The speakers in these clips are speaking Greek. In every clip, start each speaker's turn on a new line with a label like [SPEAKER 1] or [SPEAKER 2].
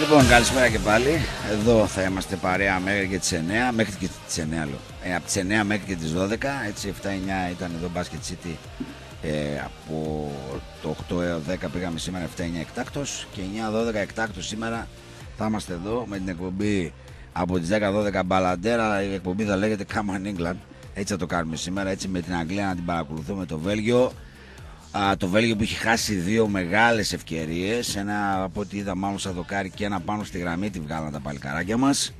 [SPEAKER 1] Λοιπόν, καλησπέρα και πάλι. Εδώ θα είμαστε παρέα μέχρι και τις 9, μέχρι και τις 9 λέω. Ε, από τις 9 μέχρι και τις 12, έτσι 7-9 ήταν εδώ Basket City. Ε, από το 8 έως 10 πήγαμε σήμερα 7-9 εκτάκτος και 9-12 εκτάκτος σήμερα θα είμαστε εδώ με την εκπομπή από τις 10-12 μπαλαντέρα. Η εκπομπή θα λέγεται Come on England. Έτσι θα το κάνουμε σήμερα, έτσι με την Αγγλία να την παρακολουθούμε το Βέλγιο. Α, το Βέλγιο που έχει χάσει δύο μεγάλες ευκαιρίες ένα από ό,τι είδα μάλλον σαν δοκάρι και ένα πάνω στη γραμμή τη βγάλαν τα παλικαράκια μας.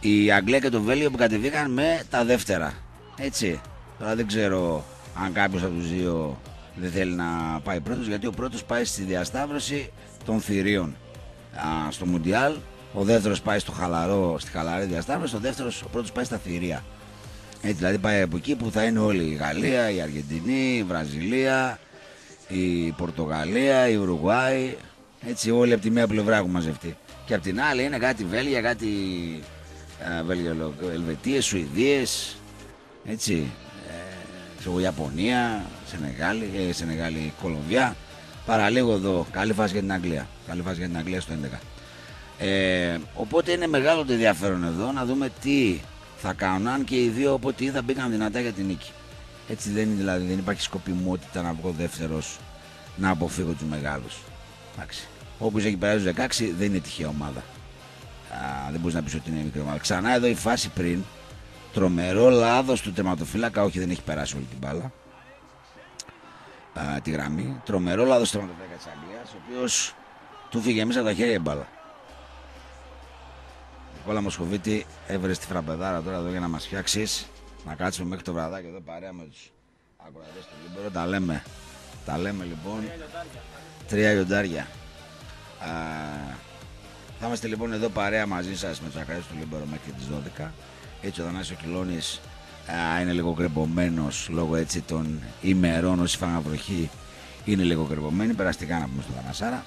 [SPEAKER 1] Η Αγγλία και το Βέλγιο που κατεβήκαν με τα δεύτερα έτσι. Τώρα δεν ξέρω αν κάποιος από τους δύο δεν θέλει να πάει πρώτος γιατί ο πρώτος πάει στη διασταύρωση των θηρίων. Α, στο Μουντιάλ ο δεύτερος πάει στο χαλαρό, στη χαλαρή διασταύρωση ο δεύτερος ο πρώτος πάει στα θηρία έτσι, δηλαδή πάει από εκεί που θα είναι όλη η Γαλλία, η Αργεντινή, η Βραζιλία, η Πορτογαλία, η Ουρουγουάη. Έτσι, όλοι από τη μία πλευρά έχουν μαζευτεί. Και από την άλλη είναι κάτι Βέλγια, κάτι ε, Ελβετίες, Σουηδίες, έτσι, ε, Ιαπωνία, Σενεγάλη, ε, Σενεγάλη, Κολομβιά. Παραλίγο εδώ, καλή φάση για την Αγγλία. Καλή φάση για την Αγγλία στο 11. Ε, οπότε είναι μεγάλο το ενδιαφέρον εδώ να δούμε τι θα κάνουν. Αν και οι δύο από ό,τι είδα μπήκαν δυνατά για την νίκη. Έτσι δεν είναι δηλαδή, δεν υπάρχει σκοπιμότητα να βγω δεύτερος να αποφύγω τους μεγάλους. Όπω έχει περάσει τους 16 δεν είναι τυχαία ομάδα. Α, δεν μπορείς να πεις ότι είναι μικρή ομάδα. Ξανά εδώ η φάση πριν. Τρομερό λάθος του τερματοφύλακα. Όχι, δεν έχει περάσει όλη την μπάλα. Α, τη γραμμή. Τρομερό λάθος του τερματοφύλακα της Αγγλίας. Ο οποίος του φύγε μέσα από τα χέρια η μπάλα. Νικόλα Μοσχοβίτη έβρες τη φραπεδάρα τώρα εδώ για να μας φτιάξεις. Να κάτσουμε μέχρι το βραδάκι εδώ παρέα με τους ακροατές του Λίμπερο. Τα λέμε. Τα λέμε λοιπόν. Τρία λιοντάρια. θα είμαστε λοιπόν εδώ παρέα μαζί σας με τους ακροατές του Λίμπερο μέχρι τις 12. Έτσι ο Θανάσης ο Κιλώνης είναι λίγο κρυωμένος λόγω έτσι των ημερών όσοι φάγανε βροχή είναι λίγο κρυωμένοι. Περαστικά να πούμε στο Θανασάρα.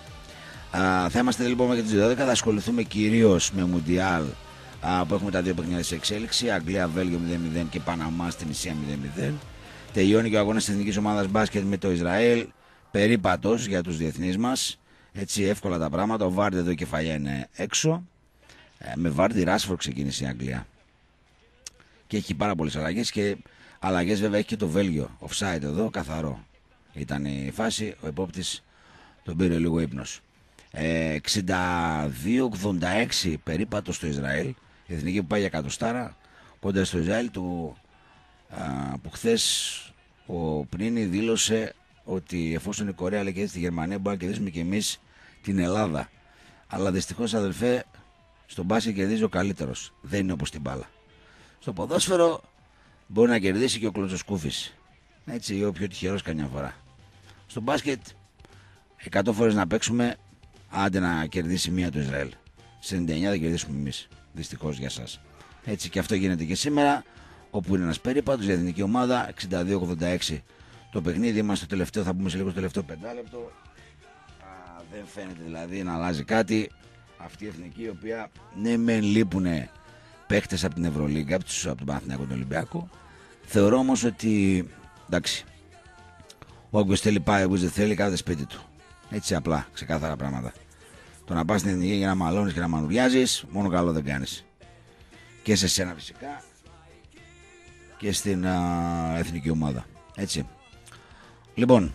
[SPEAKER 1] Α, θα είμαστε λοιπόν μέχρι τις 12. Θα ασχοληθούμε κυρίως με Μουντιάλ που έχουμε τα δύο παιχνίδια σε εξέλιξη. Αγγλία, Βέλγιο 0-0 και Παναμά στην Ισία 0-0. Τελειώνει και ο αγώνας της εθνικής ομάδας μπάσκετ με το Ισραήλ. Περίπατος για τους διεθνείς μας. Έτσι εύκολα τα πράγματα. Ο Βάρντι εδώ η κεφαλιά είναι έξω. Ε, με Βάρντι Ράσφορ ξεκίνησε η Αγγλία. Και έχει πάρα πολλές αλλαγές και αλλαγές βέβαια έχει και το Βέλγιο. Offside εδώ, καθαρό. Ήταν η φάση. Ο επόπτης τον πήρε λίγο ύπνος. 62-86 περίπατος στο Ισραήλ. Η εθνική που πάει για κατοστάρα κοντά στο Ισραήλ του, α, που χθες ο Πρίνη δήλωσε ότι εφόσον η Κορέα λέει και στη Γερμανία μπορεί να κερδίσουμε και εμείς την Ελλάδα. Αλλά δυστυχώς αδελφέ στον μπάσκετ κερδίζει ο καλύτερος. Δεν είναι όπως την μπάλα. Στο ποδόσφαιρο μπορεί να κερδίσει και ο Κλωτσοσκούφης. Έτσι, ή ο πιο τυχερός καμιά φορά. Στο μπάσκετ 100 φορές να παίξουμε άντε να κερδίσει μία το Ισραήλ. Σε 99 δεν κερδίσουμε εμείς. Δυστυχώς για εσά. Έτσι και αυτό γίνεται και σήμερα, όπου είναι ένας περίπατος για εθνική ομάδα 62-86 το παιχνίδι. Είμαστε στο τελευταίο, θα πούμε σε λίγο στο τελευταίο πεντάλεπτο. Α, δεν φαίνεται δηλαδή να αλλάζει κάτι. Αυτή η εθνική η οποία ναι, μεν λείπουν παίχτε από την Ευρωλίγκα, από, από τον Παναθηναϊκό τον Ολυμπιακό. Θεωρώ όμως ότι εντάξει, ο Άγκο θέλει πάει, ο δεν θέλει, κάθε σπίτι του. Έτσι απλά, ξεκάθαρα πράγματα. Το να πας στην εθνική για να μαλώνεις και να μανουριάζεις, μόνο καλό δεν κάνεις. Και σε σένα φυσικά και στην α, εθνική ομάδα. Έτσι. Λοιπόν,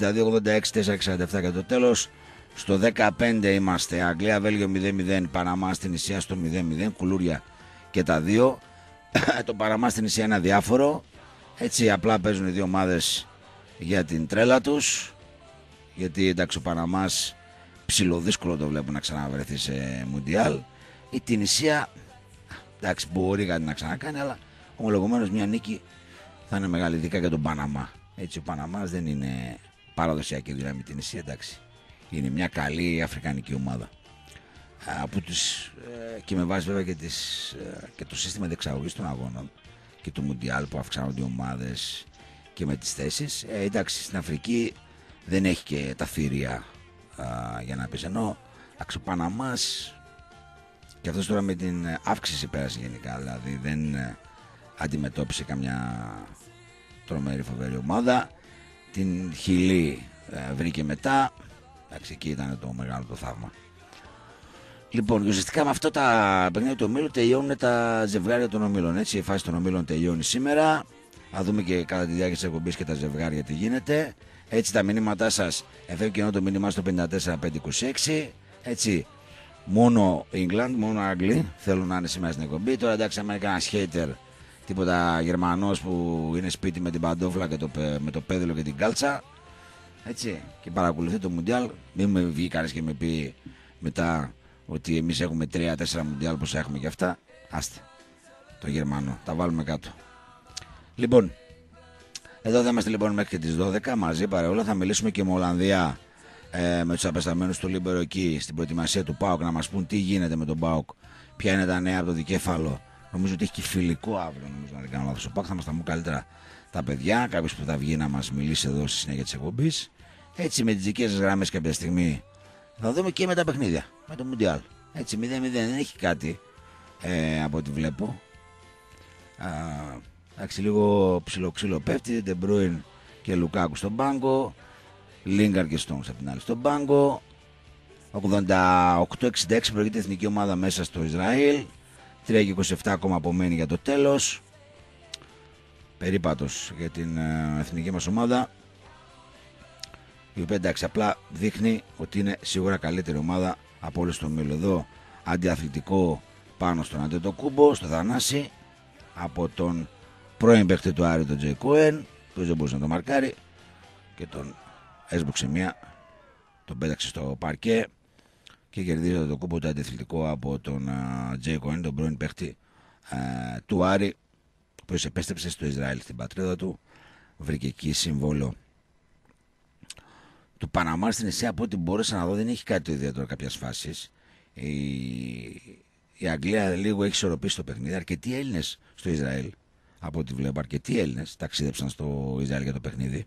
[SPEAKER 1] 62-86, 4-67 και το τέλος. Στο 15 είμαστε Αγγλία, Βέλγιο 0-0, Παναμά στην Ισία στο 0-0, κουλούρια και τα δύο. το Παναμά στην Ισία είναι αδιάφορο. Έτσι απλά παίζουν οι δύο ομάδες για την τρέλα τους. Γιατί εντάξει ο Παναμάς ψηλοδύσκολο το βλέπω να ξαναβρεθεί σε Μουντιάλ. Η Τινησία, εντάξει, μπορεί κάτι να ξανακάνει, αλλά ομολογουμένως μια νίκη θα είναι μεγάλη, ειδικά για τον Παναμά. Έτσι, ο Παναμάς δεν είναι παραδοσιακή δύναμη την Ισία, εντάξει. Είναι μια καλή αφρικανική ομάδα. Από τις, ε, και με βάση βέβαια και, τις, ε, και το σύστημα διεξαγωγής των αγώνων και του Μουντιάλ που αυξάνονται οι ομάδες και με τις θέσεις. Ε, εντάξει, στην Αφρική δεν έχει και τα θηρία για να πεις ενώ Παναμάς και αυτός τώρα με την αύξηση πέρασε γενικά δηλαδή δεν ε, αντιμετώπισε καμιά τρομερή φοβερή ομάδα την Χιλή ε, βρήκε μετά εντάξει εκεί ήταν το μεγάλο το θαύμα Λοιπόν, ουσιαστικά με αυτό τα παιχνίδια του ομίλου τελειώνουν τα ζευγάρια των ομίλων. Έτσι, η φάση των ομίλων τελειώνει σήμερα. Θα δούμε και κατά τη διάρκεια της εκπομπής και τα ζευγάρια τι γίνεται. Έτσι, τα μηνύματά σας εφεύγει το μήνυμά στο 54526. Έτσι, μόνο England, μόνο Άγγλοι θέλουν να είναι σήμερα στην εκπομπή. Τώρα εντάξει, άμα είναι κανένα hater, τίποτα Γερμανός που είναι σπίτι με την παντόφλα και το, με το πέδιλο και την κάλτσα. Έτσι, και παρακολουθεί το Μουντιάλ. Μην με βγει κανείς και με πει μετά ότι εμείς έχουμε 3-4 Μουντιάλ όπως έχουμε και αυτά. Άστε το Γερμανό, τα βάλουμε κάτω. Λοιπόν, εδώ θα είμαστε λοιπόν μέχρι και τις 12 μαζί παρεούλα. Θα μιλήσουμε και με Ολλανδία ε, με τους απεσταλμένους του Λίμπερο εκεί στην προετοιμασία του ΠΑΟΚ να μας πούν τι γίνεται με τον ΠΑΟΚ, ποια είναι τα νέα από το δικέφαλο. Νομίζω ότι έχει και φιλικό αύριο, νομίζω να δεν κάνω λάθος. Ο ΠΑΟΚ θα μας τα πούν καλύτερα τα παιδιά, κάποιος που θα βγει να μας μιλήσει εδώ στη συνέχεια της εκπομπής. Έτσι με τις δικές σας γραμμές κάποια στιγμή θα δούμε και με τα παιχνίδια, με το Μουντιάλ. Έτσι 0-0 δεν έχει κάτι ε, από ό,τι βλέπω. Εντάξει, λίγο ψιλοξύλο πέφτει. Ντε Μπρόινε και Λουκάκου στον πάγκο. Λίνγκαρντ και Στόνς από την άλλη στον πάγκο. 88-66 προηγείται η εθνική ομάδα μέσα στο Ισραήλ. 3 27 ακόμα απομένει για το τέλος. Περίπατος για την ε, εθνική μας ομάδα. Η οποία εντάξει απλά δείχνει ότι είναι σίγουρα καλύτερη ομάδα από όλες το μήλο εδώ. Αντιαθλητικό πάνω στον Αντετοκούμπο, στο Θανάση. Από τον πρώην παίχτη του Άρη τον Τζέι Κόεν, που δεν μπορούσε να το μαρκάρει. Και τον έσβοξε μία, τον πέταξε στο παρκέ και κερδίζει το κούμπο του αντιθλητικό από τον Τζέι Κοέν, τον πρώην παίχτη του Άρη, που επέστρεψε στο Ισραήλ στην πατρίδα του, βρήκε εκεί σύμβολο του Παναμά στην Εσία από ό,τι μπόρεσα να δω δεν έχει κάτι το ιδιαίτερο κάποιε φάσεις. Η... η Αγγλία λίγο έχει ισορροπήσει το παιχνίδι. Αρκετοί Έλληνες στο Ισραήλ, από ό,τι βλέπω, αρκετοί Έλληνες ταξίδεψαν στο Ισραήλ για το παιχνίδι.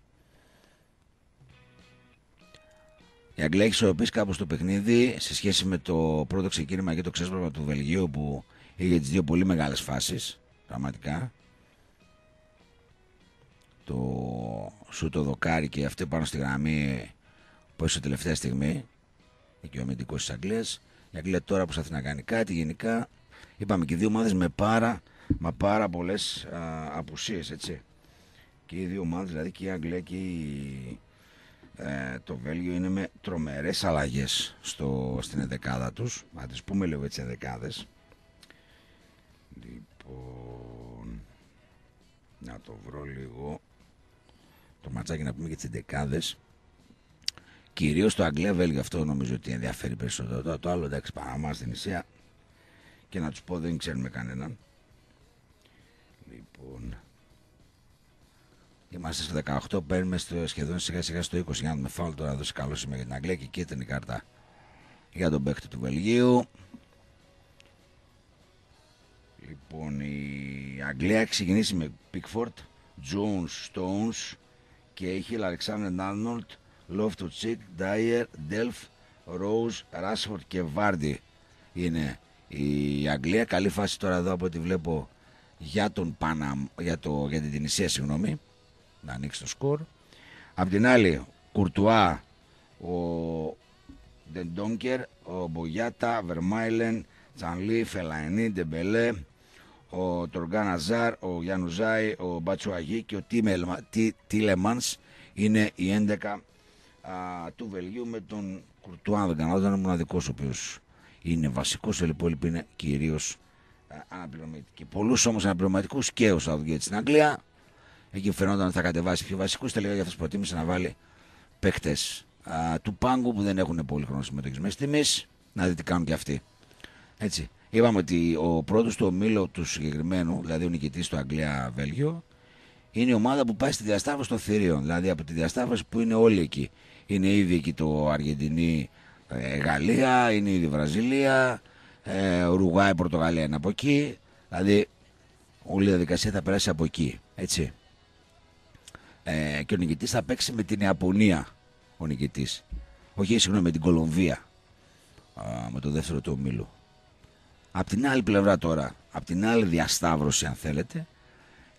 [SPEAKER 1] Η Αγγλία έχεις ισορροπήσει κάπω το παιχνίδι σε σχέση με το πρώτο ξεκίνημα και το ξέσπασμα του Βελγίου που είχε τις δύο πολύ μεγάλες φάσεις. Πραγματικά. Το σου το δοκάρι και αυτό πάνω στη γραμμή που έστω τελευταία στιγμή. Εκεί ο αμυντικός της Αγγλίας. Η Αγγλία τώρα προσπαθεί να κάνει κάτι. Γενικά είπαμε και δύο ομάδες με πάρα, μα πάρα πολλές απουσίες. Και οι δύο ομάδες, δηλαδή και η Αγγλία και η ε, το Βέλγιο είναι με τρομερές αλλαγές στο, στην εδεκάδα τους. Να τις πούμε λίγο έτσι εδεκάδες. Λοιπόν, να το βρω λίγο το ματσάκι να πούμε και τις εδεκάδες. Κυρίως το Αγγλία-Βέλγιο αυτό νομίζω ότι ενδιαφέρει περισσότερο. Το, το άλλο εντάξει Παναμά στην Ισία και να τους πω δεν ξέρουμε κανέναν. Λοιπόν, Είμαστε στο 18, παίρνουμε στο, σχεδόν σιγά σιγά στο 20. Για να με φάουλ τώρα δώσει καλό σημείο για την Αγγλία και κίτρινη κάρτα για τον παίκτη του Βελγίου. Λοιπόν, η Αγγλία έχει ξεκινήσει με Pickford, Jones, Stones και έχει Alexander Arnold, Loftus Cheek, Dyer, Delph, Rose, Rashford και Vardy είναι η Αγγλία. Καλή φάση τώρα εδώ από ό,τι βλέπω για, τον Παναμ, για, το, για την Τινησία, συγγνώμη να ανοίξει το σκορ. Απ' την άλλη, Κουρτουά, ο Ντεντόνκερ, ο Μπογιάτα, Βερμάιλεν, Τσανλή, Φελαϊνή, Ντεμπελέ, ο Τοργάνα Ζάρ, ο Γιάννουζάη, ο Μπατσουαγή και ο Τίλεμανς είναι οι 11 α, του Βελγίου με τον Κουρτουά. Δεν κάνω, δεν είναι μοναδικό ο οποίος είναι βασικός, οι υπόλοιποι είναι κυρίως αναπληρωματικοί. Πολλούς όμως αναπληρωματικούς και ο Σαουδγκέτ στην Αγγλία Εκεί φαινόταν ότι θα κατεβάσει πιο βασικούς. Τελικά για αυτό προτίμησε να βάλει παίκτες του πάγκου που δεν έχουν πολύ χρόνο συμμετοχής μέσα τιμή. Να δείτε τι κάνουν και αυτοί. Έτσι. Είπαμε ότι ο πρώτος του ομίλου του συγκεκριμένου, δηλαδή ο νικητής στο Αγγλία-Βέλγιο, είναι η ομάδα που πάει στη διασταύρωση των θηρίων. Δηλαδή από τη διασταύρωση που είναι όλοι εκεί. Είναι ήδη εκεί το Αργεντινή, ε, Γαλλία, είναι ήδη Βραζιλία, ε, Ουρουγάη, Πορτογαλία είναι από εκεί. Δηλαδή όλη η διαδικασία θα περάσει από εκεί. Έτσι. Ε, και ο νικητής θα παίξει με την Ιαπωνία ο νικητής. Όχι συγγνώμη με την Κολομβία με το δεύτερο του ομίλου. Απ' την άλλη πλευρά τώρα απ' την άλλη διασταύρωση αν θέλετε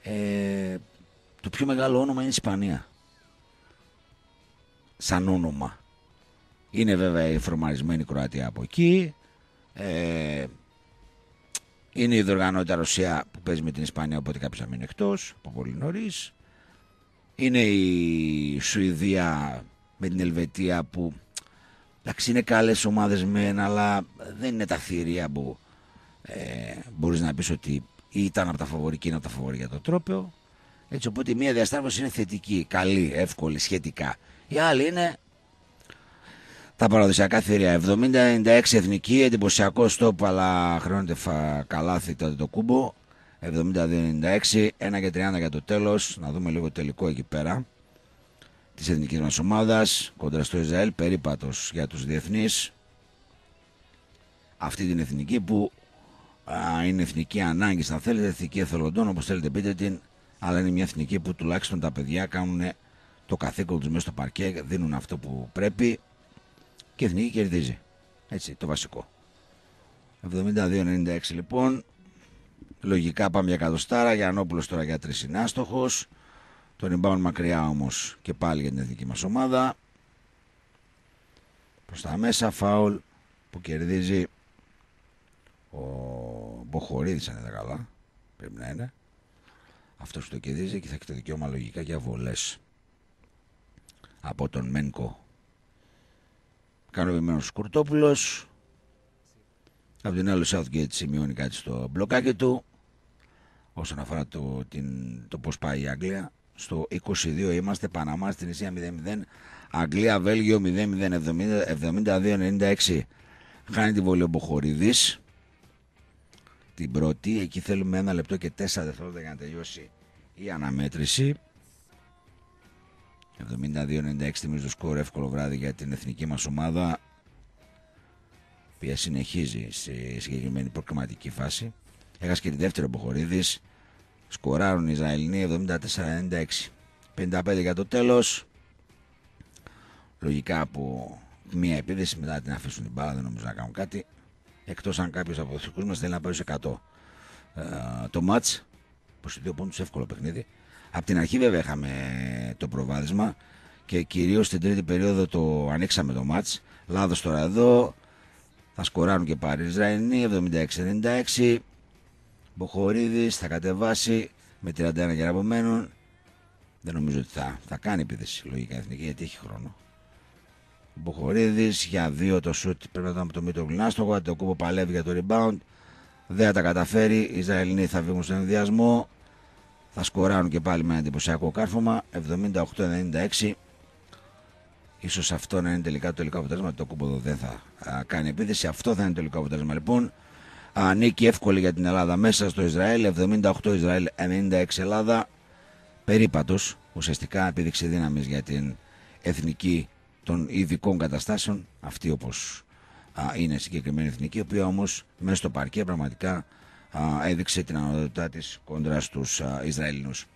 [SPEAKER 1] ε, το πιο μεγάλο όνομα είναι η Ισπανία. Σαν όνομα. Είναι βέβαια η φορμαρισμένη Κροατία από εκεί Ε, είναι η διοργανότητα Ρωσία που παίζει με την Ισπανία, οπότε κάποιος θα μείνει εκτός από πολύ νωρίς. Είναι η Σουηδία με την Ελβετία που εντάξει είναι καλές ομάδες μεν, αλλά δεν είναι τα θηρία που ε, μπορείς να πεις ότι ήταν από τα φαβορή και είναι από τα φαβορή για το τρόπαιο. Έτσι, οπότε μία διασταύρωση είναι θετική, καλή, εύκολη, σχετικά. Η άλλη είναι τα παραδοσιακά θηρία. 70-96 εθνική, εντυπωσιακό στόπ, αλλά χρεώνεται φα... καλάθι τότε το κούμπο. 72-96, 1 και 30 για το τέλος. Να δούμε λίγο τελικό εκεί πέρα της εθνικής μας ομάδας κοντρα στο Ισραήλ, περίπατος για τους διεθνείς. Αυτή την εθνική που α, είναι εθνική ανάγκη, αν θέλετε, εθνική εθελοντών, όπως θέλετε πείτε την, αλλά είναι μια εθνική που τουλάχιστον τα παιδιά κάνουν το καθήκον τους μέσα στο παρκέ, δίνουν αυτό που πρέπει και η εθνική κερδίζει. Έτσι, το βασικό. 72-96 λοιπόν. Λογικά πάμε για εκατοστάρα. Γιαννόπουλος τώρα για τρεις είναι άστοχος. Το rebound μακριά όμως και πάλι για την εθνική μας ομάδα. Προς τα μέσα φάουλ που κερδίζει ο Μποχορίδης αν είναι καλά. Πρέπει να είναι. Αυτός που το κερδίζει και θα έχει το δικαίωμα λογικά για βολές από τον Μένκο. Κανοποιημένο Κουρτόπουλος. Από την άλλη, ο Southgate σημειώνει κάτι στο μπλοκάκι του. Όσον αφορά το, την, το πώς πάει η Αγγλία. Στο 22 είμαστε, Παναμά στην Ισία 0-0. Αγγλία, Βέλγιο 0-0, 72-96. Χάνει τη βολή ο Μποχορίδης. Την πρώτη, εκεί θέλουμε ένα λεπτό και τέσσερα δευτερόλεπτα για να τελειώσει η αναμέτρηση. 72-96 θυμίζει το σκορ εύκολο βράδυ για την εθνική μας ομάδα που συνεχίζει στη συγκεκριμένη προκριματική φάση. Έχασε και τη δεύτερη Μποχορίδης. Σκοράρουν οι Ισραηλινοί 74-96 55 για το τέλος. Λογικά από μία επίδεση μετά την αφήσουν την μπάλα δεν νομίζω να κάνουν κάτι. Εκτός αν κάποιος από τους δικούς μας θέλει να πάει σε 100 ε, το μάτς 22 πόντους εύκολο παιχνίδι Απ' την αρχή βέβαια είχαμε το προβάδισμα και κυρίως στην τρίτη περίοδο το ανοίξαμε το μάτς. Λάδος τώρα εδώ, θα σκοράρουν και πάλι Ισραηλοί, 76-96. Μποχορίδης θα κατεβάσει με 31 για απομένουν. Δεν νομίζω ότι θα, θα κάνει επίθεση λογικά εθνική γιατί έχει χρόνο. Μποχορίδης για δύο το σουτ πρέπει να ήταν από το Μήτρο Γλινάστογο. Το κούμπο παλεύει για το rebound. Δεν τα καταφέρει. Οι Ισραηλοί θα βγουν στον ενδιασμό θα σκοράρουν και πάλι με ένα εντυπωσιακό κάρφωμα. 78-96 ίσως αυτό να είναι τελικά το τελικό αποτέλεσμα. Το κούμποδο δεν θα α, κάνει επίθεση. Αυτό θα είναι το τελικό αποτέλεσμα λοιπόν. Α, νίκη εύκολη για την Ελλάδα μέσα στο Ισραήλ. 78 Ισραήλ 96 Ελλάδα. Περίπατος ουσιαστικά επίδειξη δύναμης για την εθνική των ειδικών καταστάσεων. Αυτή όπως α, είναι συγκεκριμένη εθνική η οποία όμως μέσα στο παρκέ πραγματικά έδειξε την ανωδοτητά της κόντρα στους Ισραηλινούς.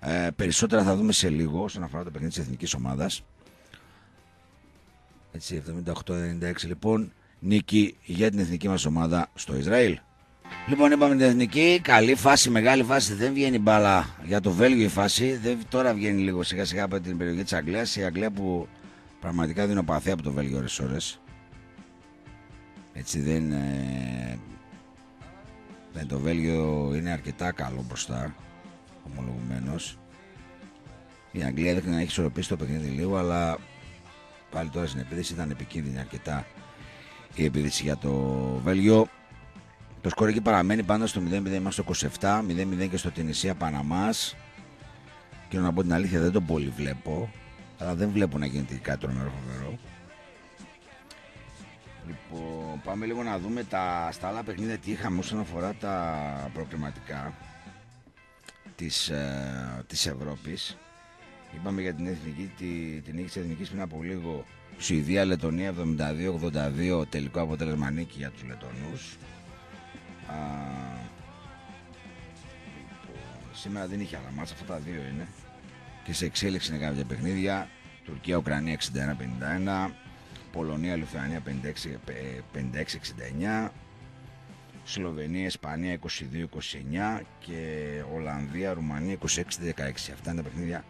[SPEAKER 1] Ε, περισσότερα θα δούμε σε λίγο όσον αφορά το παιχνίδι της εθνικής ομάδας. Έτσι, 78-96 λοιπόν, νίκη για την εθνική μας ομάδα στο Ισραήλ. Λοιπόν, είπαμε την εθνική. Καλή φάση, μεγάλη φάση. Δεν βγαίνει μπάλα για το Βέλγιο η φάση. Δεν, τώρα βγαίνει λίγο σιγά σιγά από την περιοχή της Αγγλίας. Η Αγγλία που πραγματικά δίνει παθή από το Βέλγιο ώρες Έτσι δεν ε, ναι, το Βέλγιο είναι αρκετά καλό μπροστά, ομολογουμένως. Η Αγγλία έδειχνε να έχει ισορροπήσει το παιχνίδι λίγο, αλλά πάλι τώρα στην επίδυση ήταν επικίνδυνη αρκετά η επίδυση για το Βέλγιο. Το σκορ εκεί παραμένει πάντα στο 0-0, είμαστε στο 27, 0-0 και στο Τινησία Παναμάς. Και να πω την αλήθεια δεν τον πολύ βλέπω, αλλά δεν βλέπω να γίνεται κάτι τρομερό φοβερό. Λοιπόν, πάμε λίγο να δούμε τα, στα άλλα παιχνίδια τι είχαμε όσον αφορά τα προκριματικά της, ε, της Ευρώπης. Είπαμε για την εθνική, τη, την νίκη της εθνικής πριν από λίγο Σουηδία, Λετωνία 72-82 τελικό αποτέλεσμα νίκη για τους Λετωνούς. Α, λοιπόν, σήμερα δεν είχε άλλα μάτσα, αυτά τα δύο είναι. Και σε εξέλιξη είναι κάποια παιχνίδια. Τουρκία-Ουκρανία 61-51. Πολωνία, Λιθουανία 56-69, Σλοβενία, Ισπανία 22-29 και Ολλανδία, Ρουμανία 26-16. Αυτά είναι τα παιχνίδια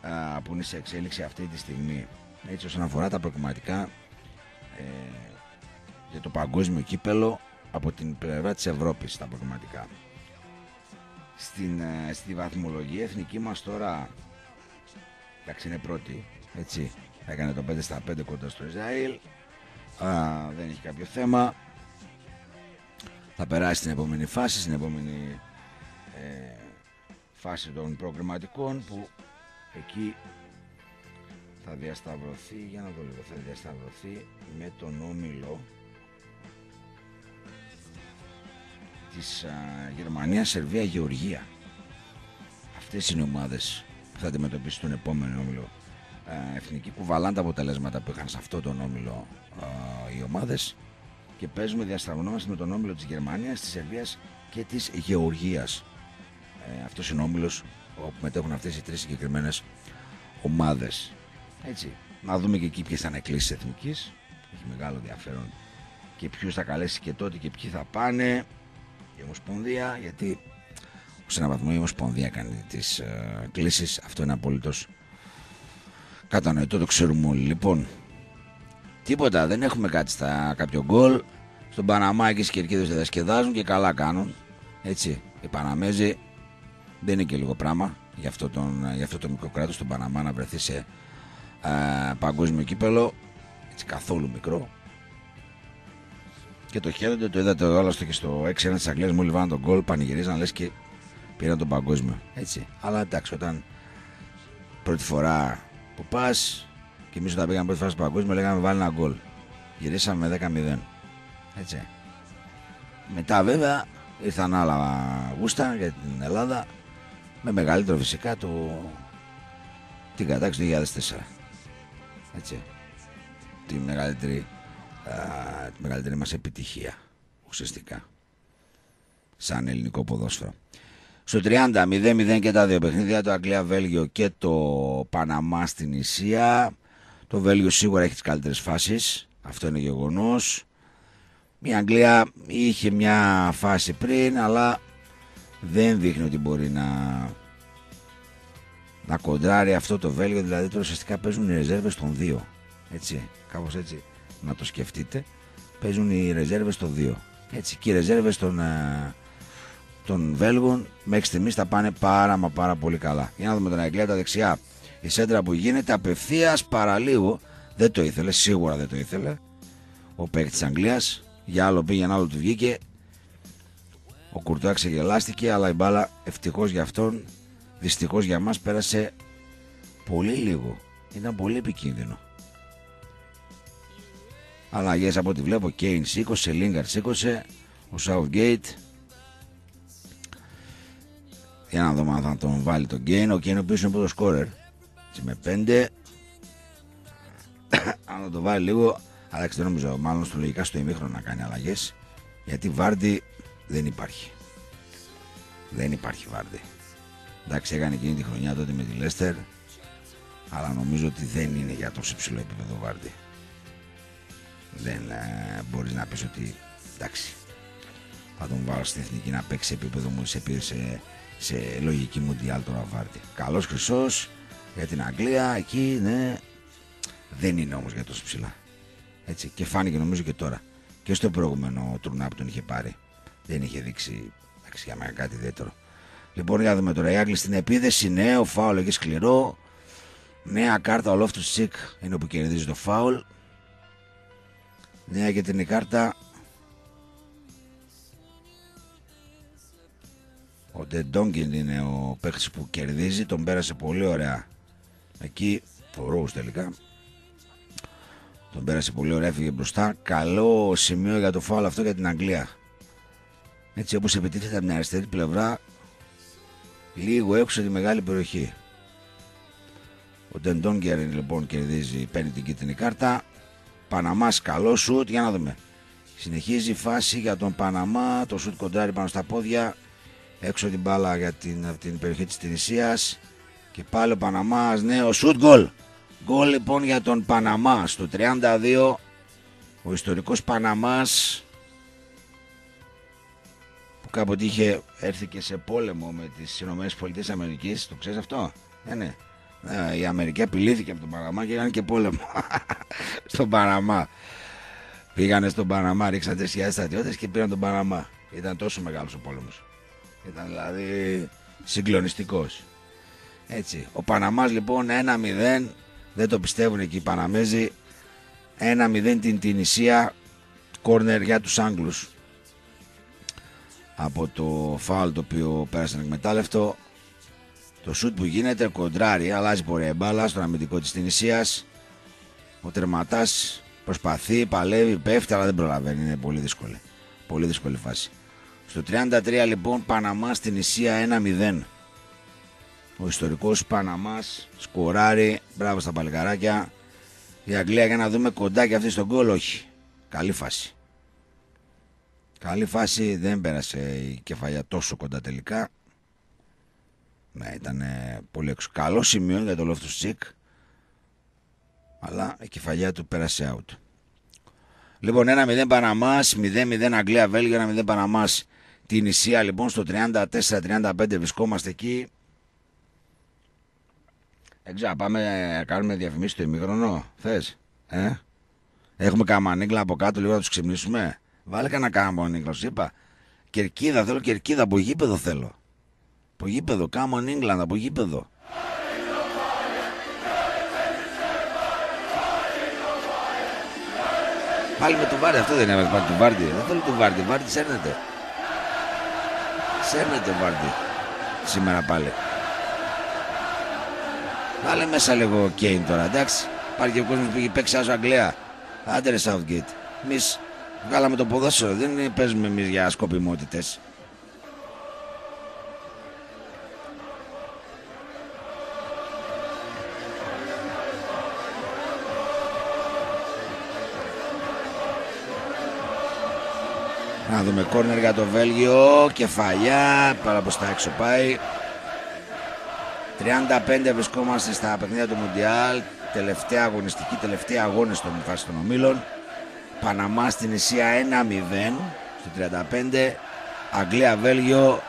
[SPEAKER 1] α, που είναι σε εξέλιξη αυτή τη στιγμή. Έτσι όσον αφορά τα προκριματικά ε, για το παγκόσμιο κύπελο από την πλευρά της Ευρώπης στα προγραμματικά. Στην, ε, στη βαθμολογία εθνική μας τώρα εντάξει είναι πρώτη έτσι έκανε το 5 στα 5 κοντά στο Ισραήλ. Α, δεν έχει κάποιο θέμα. Θα περάσει στην επόμενη φάση στην επόμενη ε, φάση των προγραμματικών που εκεί θα διασταυρωθεί για να δω λίγο θα διασταυρωθεί με τον Όμιλο της α, Γερμανίας, Σερβία, Γεωργία. Αυτές είναι οι ομάδες που θα αντιμετωπίσει τον επόμενο Όμιλο. α, εθνική κουβαλάνε τα αποτελέσματα που είχαν σε αυτό τον Όμιλο α, οι ομάδες και παίζουμε διασταυρωνόμαστε με τον Όμιλο της Γερμανίας, της Σερβίας και της Γεωργίας ε, αυτός είναι ο Όμιλος όπου μετέχουν αυτές οι τρεις συγκεκριμένες ομάδες έτσι. Να δούμε και εκεί ποιες θα είναι κλήσει εθνικής. Έχει μεγάλο ενδιαφέρον και ποιους θα καλέσει και τότε και ποιοι θα πάνε. Η Ομοσπονδία, γιατί σε έναν βαθμό η Ομοσπονδία κάνει τις uh, κλήσει. Αυτό είναι απολύτως κατανοητό, το ξέρουμε όλοι. Λοιπόν, τίποτα, δεν έχουμε κάτι στα κάποιο γκολ. Στον Παναμά και στι κερκίδες δεν διασκεδάζουν και καλά κάνουν. Έτσι, οι Παναμέζοι δεν είναι και λίγο πράγμα για αυτό, τον, για αυτό το μικρό κράτος, στον Παναμά να βρεθεί σε παγκόσμιο κύπελο έτσι καθόλου μικρό και το χαίρονται, το είδατε όλα στο και στο 6-1 της Αγγλίας μόλις βάλαν τον γκολ πανηγυρίζαν λες και πήραν τον παγκόσμιο έτσι αλλά εντάξει όταν πρώτη φορά που πας και εμείς όταν πήγαμε πρώτη φορά στο παγκόσμιο λέγαμε βάλει ένα γκολ. Γυρίσαμε με 10-0 έτσι. Μετά βέβαια ήρθαν άλλα γούστα για την Ελλάδα με μεγαλύτερο φυσικά το... την κατάξη του 2004 έτσι, τη μεγαλύτερη, α, τη μεγαλύτερη μας επιτυχία ουσιαστικά σαν ελληνικό ποδόσφαιρο. Στο 30, 0-0 και τα δύο παιχνίδια, το Αγγλία-Βέλγιο και το Παναμά στην Ισία. Το Βέλγιο σίγουρα έχει τις καλύτερες φάσεις, αυτό είναι γεγονός. Η Αγγλία είχε μια φάση πριν, αλλά δεν δείχνει ότι μπορεί να να κοντράρει αυτό το Βέλγιο, δηλαδή τώρα ουσιαστικά παίζουν οι ρεζέρβες των δύο. Έτσι, κάπως έτσι να το σκεφτείτε. Παίζουν οι ρεζέρβες των δύο. Έτσι, και οι ρεζέρβες των, ε, των Βέλγων μέχρι στιγμής θα πάνε πάρα μα πάρα πολύ καλά. Για να δούμε τον Αγγλία τα δεξιά. Η σέντρα που γίνεται απευθείας παραλίγο δεν το ήθελε, σίγουρα δεν το ήθελε. Ο παίκτης της Αγγλίας για άλλο πήγε, άλλο του βγήκε. Ο Κουρτουά ξεγελάστηκε, αλλά η μπάλα ευτυχώς για αυτόν Δυστυχώς για μας πέρασε πολύ λίγο. Ήταν πολύ επικίνδυνο. Αλλαγές από ό,τι βλέπω. Κέιν σήκωσε, Λίγκαρτ σήκωσε, ο Southgate. Για να δούμε αν θα τον βάλει τον Κέιν. Ο Κέιν ο οποίος είναι πρώτος σκόρερ. με 5. αν θα τον βάλει λίγο. Αλλά δεν νομίζω μάλλον στο λογικά στο ημίχρονο να κάνει αλλαγές. Γιατί Βάρντι δεν υπάρχει. Δεν υπάρχει Βάρντι. Εντάξει, έκανε εκείνη τη χρονιά τότε με τη Λέστερ, αλλά νομίζω ότι δεν είναι για τόσο υψηλό επίπεδο Βάρντι. Δεν ε, μπορείς να πεις ότι εντάξει, θα τον βάλω στην εθνική να παίξει σε επίπεδο μου σε, σε, σε λογική μου τώρα Βάρντι. Καλός χρυσός για την Αγγλία, εκεί ναι, δεν είναι όμως για τόσο ψηλά. Έτσι, και φάνηκε νομίζω και τώρα. Και στο προηγούμενο τουρνά που τον είχε πάρει. Δεν είχε δείξει εντάξει, για μένα κάτι ιδιαίτερο. Λοιπόν, για δούμε τώρα. Η Άγγλοι στην επίδεση. Ναι, ο φάουλ εκεί σκληρό. Νέα κάρτα. Ο Λόφτου Σικ είναι που κερδίζει το φάουλ. Νέα και την κάρτα. Ο Ντεντόγκιν είναι ο παίχτη που κερδίζει. Τον πέρασε πολύ ωραία. Εκεί, ο Ρόου τελικά. Τον πέρασε πολύ ωραία, έφυγε μπροστά. Καλό σημείο για το φάουλ αυτό για την Αγγλία. Έτσι όπως επιτίθεται από την αριστερή πλευρά λίγο έξω τη μεγάλη περιοχή. Ο Ντεντόγκερ λοιπόν κερδίζει, παίρνει την κίτρινη κάρτα. Παναμά καλό σουτ, για να δούμε. Συνεχίζει η φάση για τον Παναμά, το σουτ κοντράρει πάνω στα πόδια. Έξω την μπάλα για την, την περιοχή της Τινησίας. Και πάλι ο Παναμάς, νέο σουτ, γκολ. Γκολ λοιπόν για τον Παναμά στο 32. Ο ιστορικός Παναμάς κάποτε είχε έρθει και σε πόλεμο με τις Ηνωμένες Πολιτείες Αμερικής, το ξέρεις αυτό, ναι, ναι. Η Αμερική απειλήθηκε από τον Παναμά και έκανε και πόλεμο στον Παναμά. Πήγανε στον Παναμά, ρίξαν 3.000 στρατιώτες και πήραν τον Παναμά. Ήταν τόσο μεγάλος ο πόλεμος. Ήταν δηλαδή συγκλονιστικός. Έτσι. Ο Παναμάς λοιπόν 1-0, δεν το πιστεύουν εκεί οι Παναμέζοι. 1-0 την Τινησία, κόρνερ για τους Άγγλους. Από το φάουλ το οποίο πέρασε εκμετάλλευτο. Το σουτ που γίνεται κοντράρι, αλλάζει πορεία η μπάλα στον αμυντικό της Τινησίας. Ο τερματάς προσπαθεί, παλεύει, πέφτει αλλά δεν προλαβαίνει, είναι πολύ δύσκολη. Πολύ δύσκολη φάση. Στο 33 λοιπόν Παναμά στην Ισία 1-0. Ο ιστορικός Παναμάς σκοράρει, μπράβο στα παλικαράκια. Η Αγγλία για να δούμε κοντά και αυτή στον κόλ, όχι. Καλή φάση. Καλή φάση, δεν πέρασε η κεφαλιά τόσο κοντά τελικά. Ναι, ήταν πολύ έξω. Καλό σημείο για το Λόφτος Τσίκ. Αλλά η κεφαλιά του πέρασε out. Λοιπόν, 1-0 Παναμάς, 0-0 Αγγλία Βέλγιο, 1-0 Παναμάς την Ισία λοιπόν στο 34-35 βρισκόμαστε εκεί. Δεν ξέρω, πάμε να κάνουμε διαφημίσεις το ημίχρονο. Θες, ε; Έχουμε καμανίγκλα από κάτω λίγο να τους ξυπνήσουμε. Βάλε κανένα καμανίγκλα, σου είπα. Κερκίδα, θέλω κερκίδα, από γήπεδο θέλω. Από γήπεδο, Κάμον England, από γήπεδο. Πάλι με το βάρτι, αυτό δεν έβαλε πάλι το βάρτι. Δεν θέλω το βάρτι, βάρτι σέρνεται. Σέρνεται ο βάρτι. Σήμερα πάλι. Βάλε μέσα λίγο Κέιν τώρα, εντάξει. Υπάρχει και ο κόσμος που έχει παίξει άσο Αγγλία. Άντε ρε Southgate. Εμείς βγάλαμε το ποδόσφαιρο, δεν παίζουμε εμείς για σκοπιμότητες. Να δούμε κόρνερ για το Βέλγιο. Κεφαλιά. Πάρα πως τα έξω πάει. 35 βρισκόμαστε στα παιχνίδια του Μουντιάλ. Τελευταία αγωνιστική, τελευταία αγώνες των φάσης των ομίλων. Παναμά στην Ισία 1-0 στο 35. Αγγλία Βέλγιο.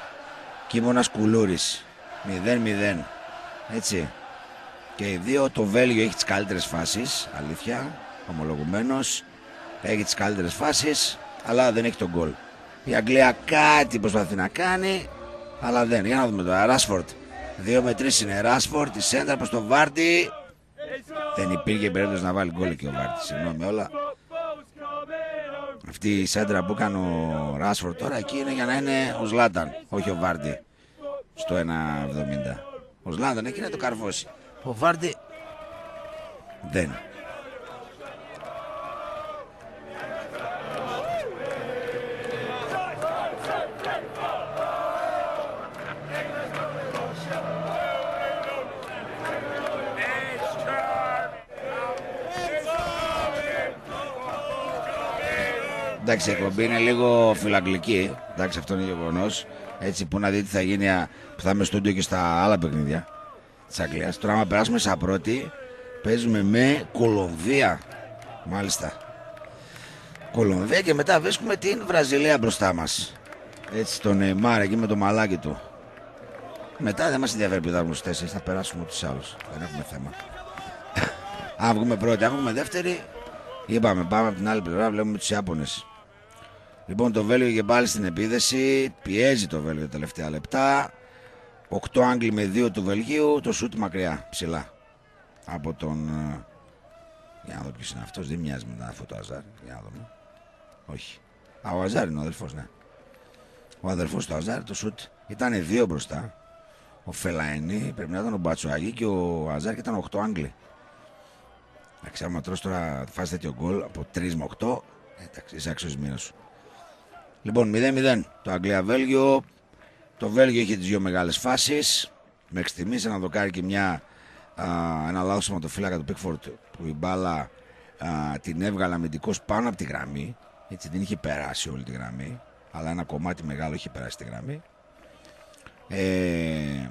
[SPEAKER 1] Κίμωνας Κουλούρης 0-0. Έτσι. Και οι δύο, το Βέλγιο έχει τις καλύτερες φάσεις, αλήθεια, ομολογουμένως. Έχει τις καλύτερες φάσεις, αλλά δεν έχει τον γκολ. Η Αγγλία κάτι προσπαθεί να κάνει, αλλά δεν. Για να δούμε τώρα. Ράσφορντ 2 με 3 είναι Ράσφορντ, η σέντρα προς το Βάρτι. Δεν υπήρχε περίπτωση να βάλει γκολ και ο Βάρτι. Συγγνώμη όλα. Αυτή η σέντρα που έκανε ο Ράσφορντ τώρα εκεί είναι για να είναι ο Ζλάταν, όχι ο Βάρτι. Στο 1,70. Ο Ζλάταν εκεί είναι το καρφώσει. Ο Βάρτι δεν. Εντάξει, η εκπομπή είναι λίγο φιλαγγλική. Εντάξει, αυτό είναι γεγονός. Έτσι που να δείτε τι θα γίνει που θα είμαι στο και στα άλλα παιχνίδια της Αγγλίας. Τώρα, άμα περάσουμε σαν πρώτη, παίζουμε με Κολομβία. Μάλιστα. Κολομβία και μετά βρίσκουμε την Βραζιλία μπροστά μας. Έτσι, τον Νεϊμάρ εκεί με το μαλάκι του. Μετά δεν μας ενδιαφέρει που θα βγούμε στου τέσσερις, θα περάσουμε του άλλου. Δεν έχουμε θέμα. Αν βγούμε πρώτη, αν βγούμε δεύτερη, είπαμε πάμε από την άλλη πλευρά, βλέπουμε τους Ιάπωνες. Λοιπόν, το Βέλγιο και πάλι στην επίδεση. Πιέζει το Βέλγιο τα τελευταία λεπτά. 8 Άγγλοι με 2 του Βελγίου. Το σουτ μακριά, ψηλά. Από τον. Ε, για να δω ποιος είναι αυτός. Δεν μοιάζει με τον το Αζάρ. Για να δούμε. Όχι. Α, ο Αζάρ είναι ο αδελφό, ναι. Ο αδελφό του Αζάρ, το σουτ ήταν δύο μπροστά. Ο Φελαενή πρέπει να ήταν ο Μπατσουαγή και ο Αζάρ και ήταν 8 Άγγλοι. Εντάξει, άμα τρως τώρα φάσει τέτοιο γκολ από 3 με 8, εντάξει, είσαι αξιοσμένο σου. Λοιπόν, 0-0 το Αγγλία-Βέλγιο. Το Βέλγιο είχε τις δύο μεγάλες φάσεις. Μέχρι στιγμής ένα δοκάρι και μια, α, ένα λάθος το φύλακα του Πίκφορτ που η μπάλα α, την έβγαλε αμυντικός πάνω από τη γραμμή. Έτσι δεν είχε περάσει όλη τη γραμμή. Αλλά ένα κομμάτι μεγάλο είχε περάσει τη γραμμή. Ε,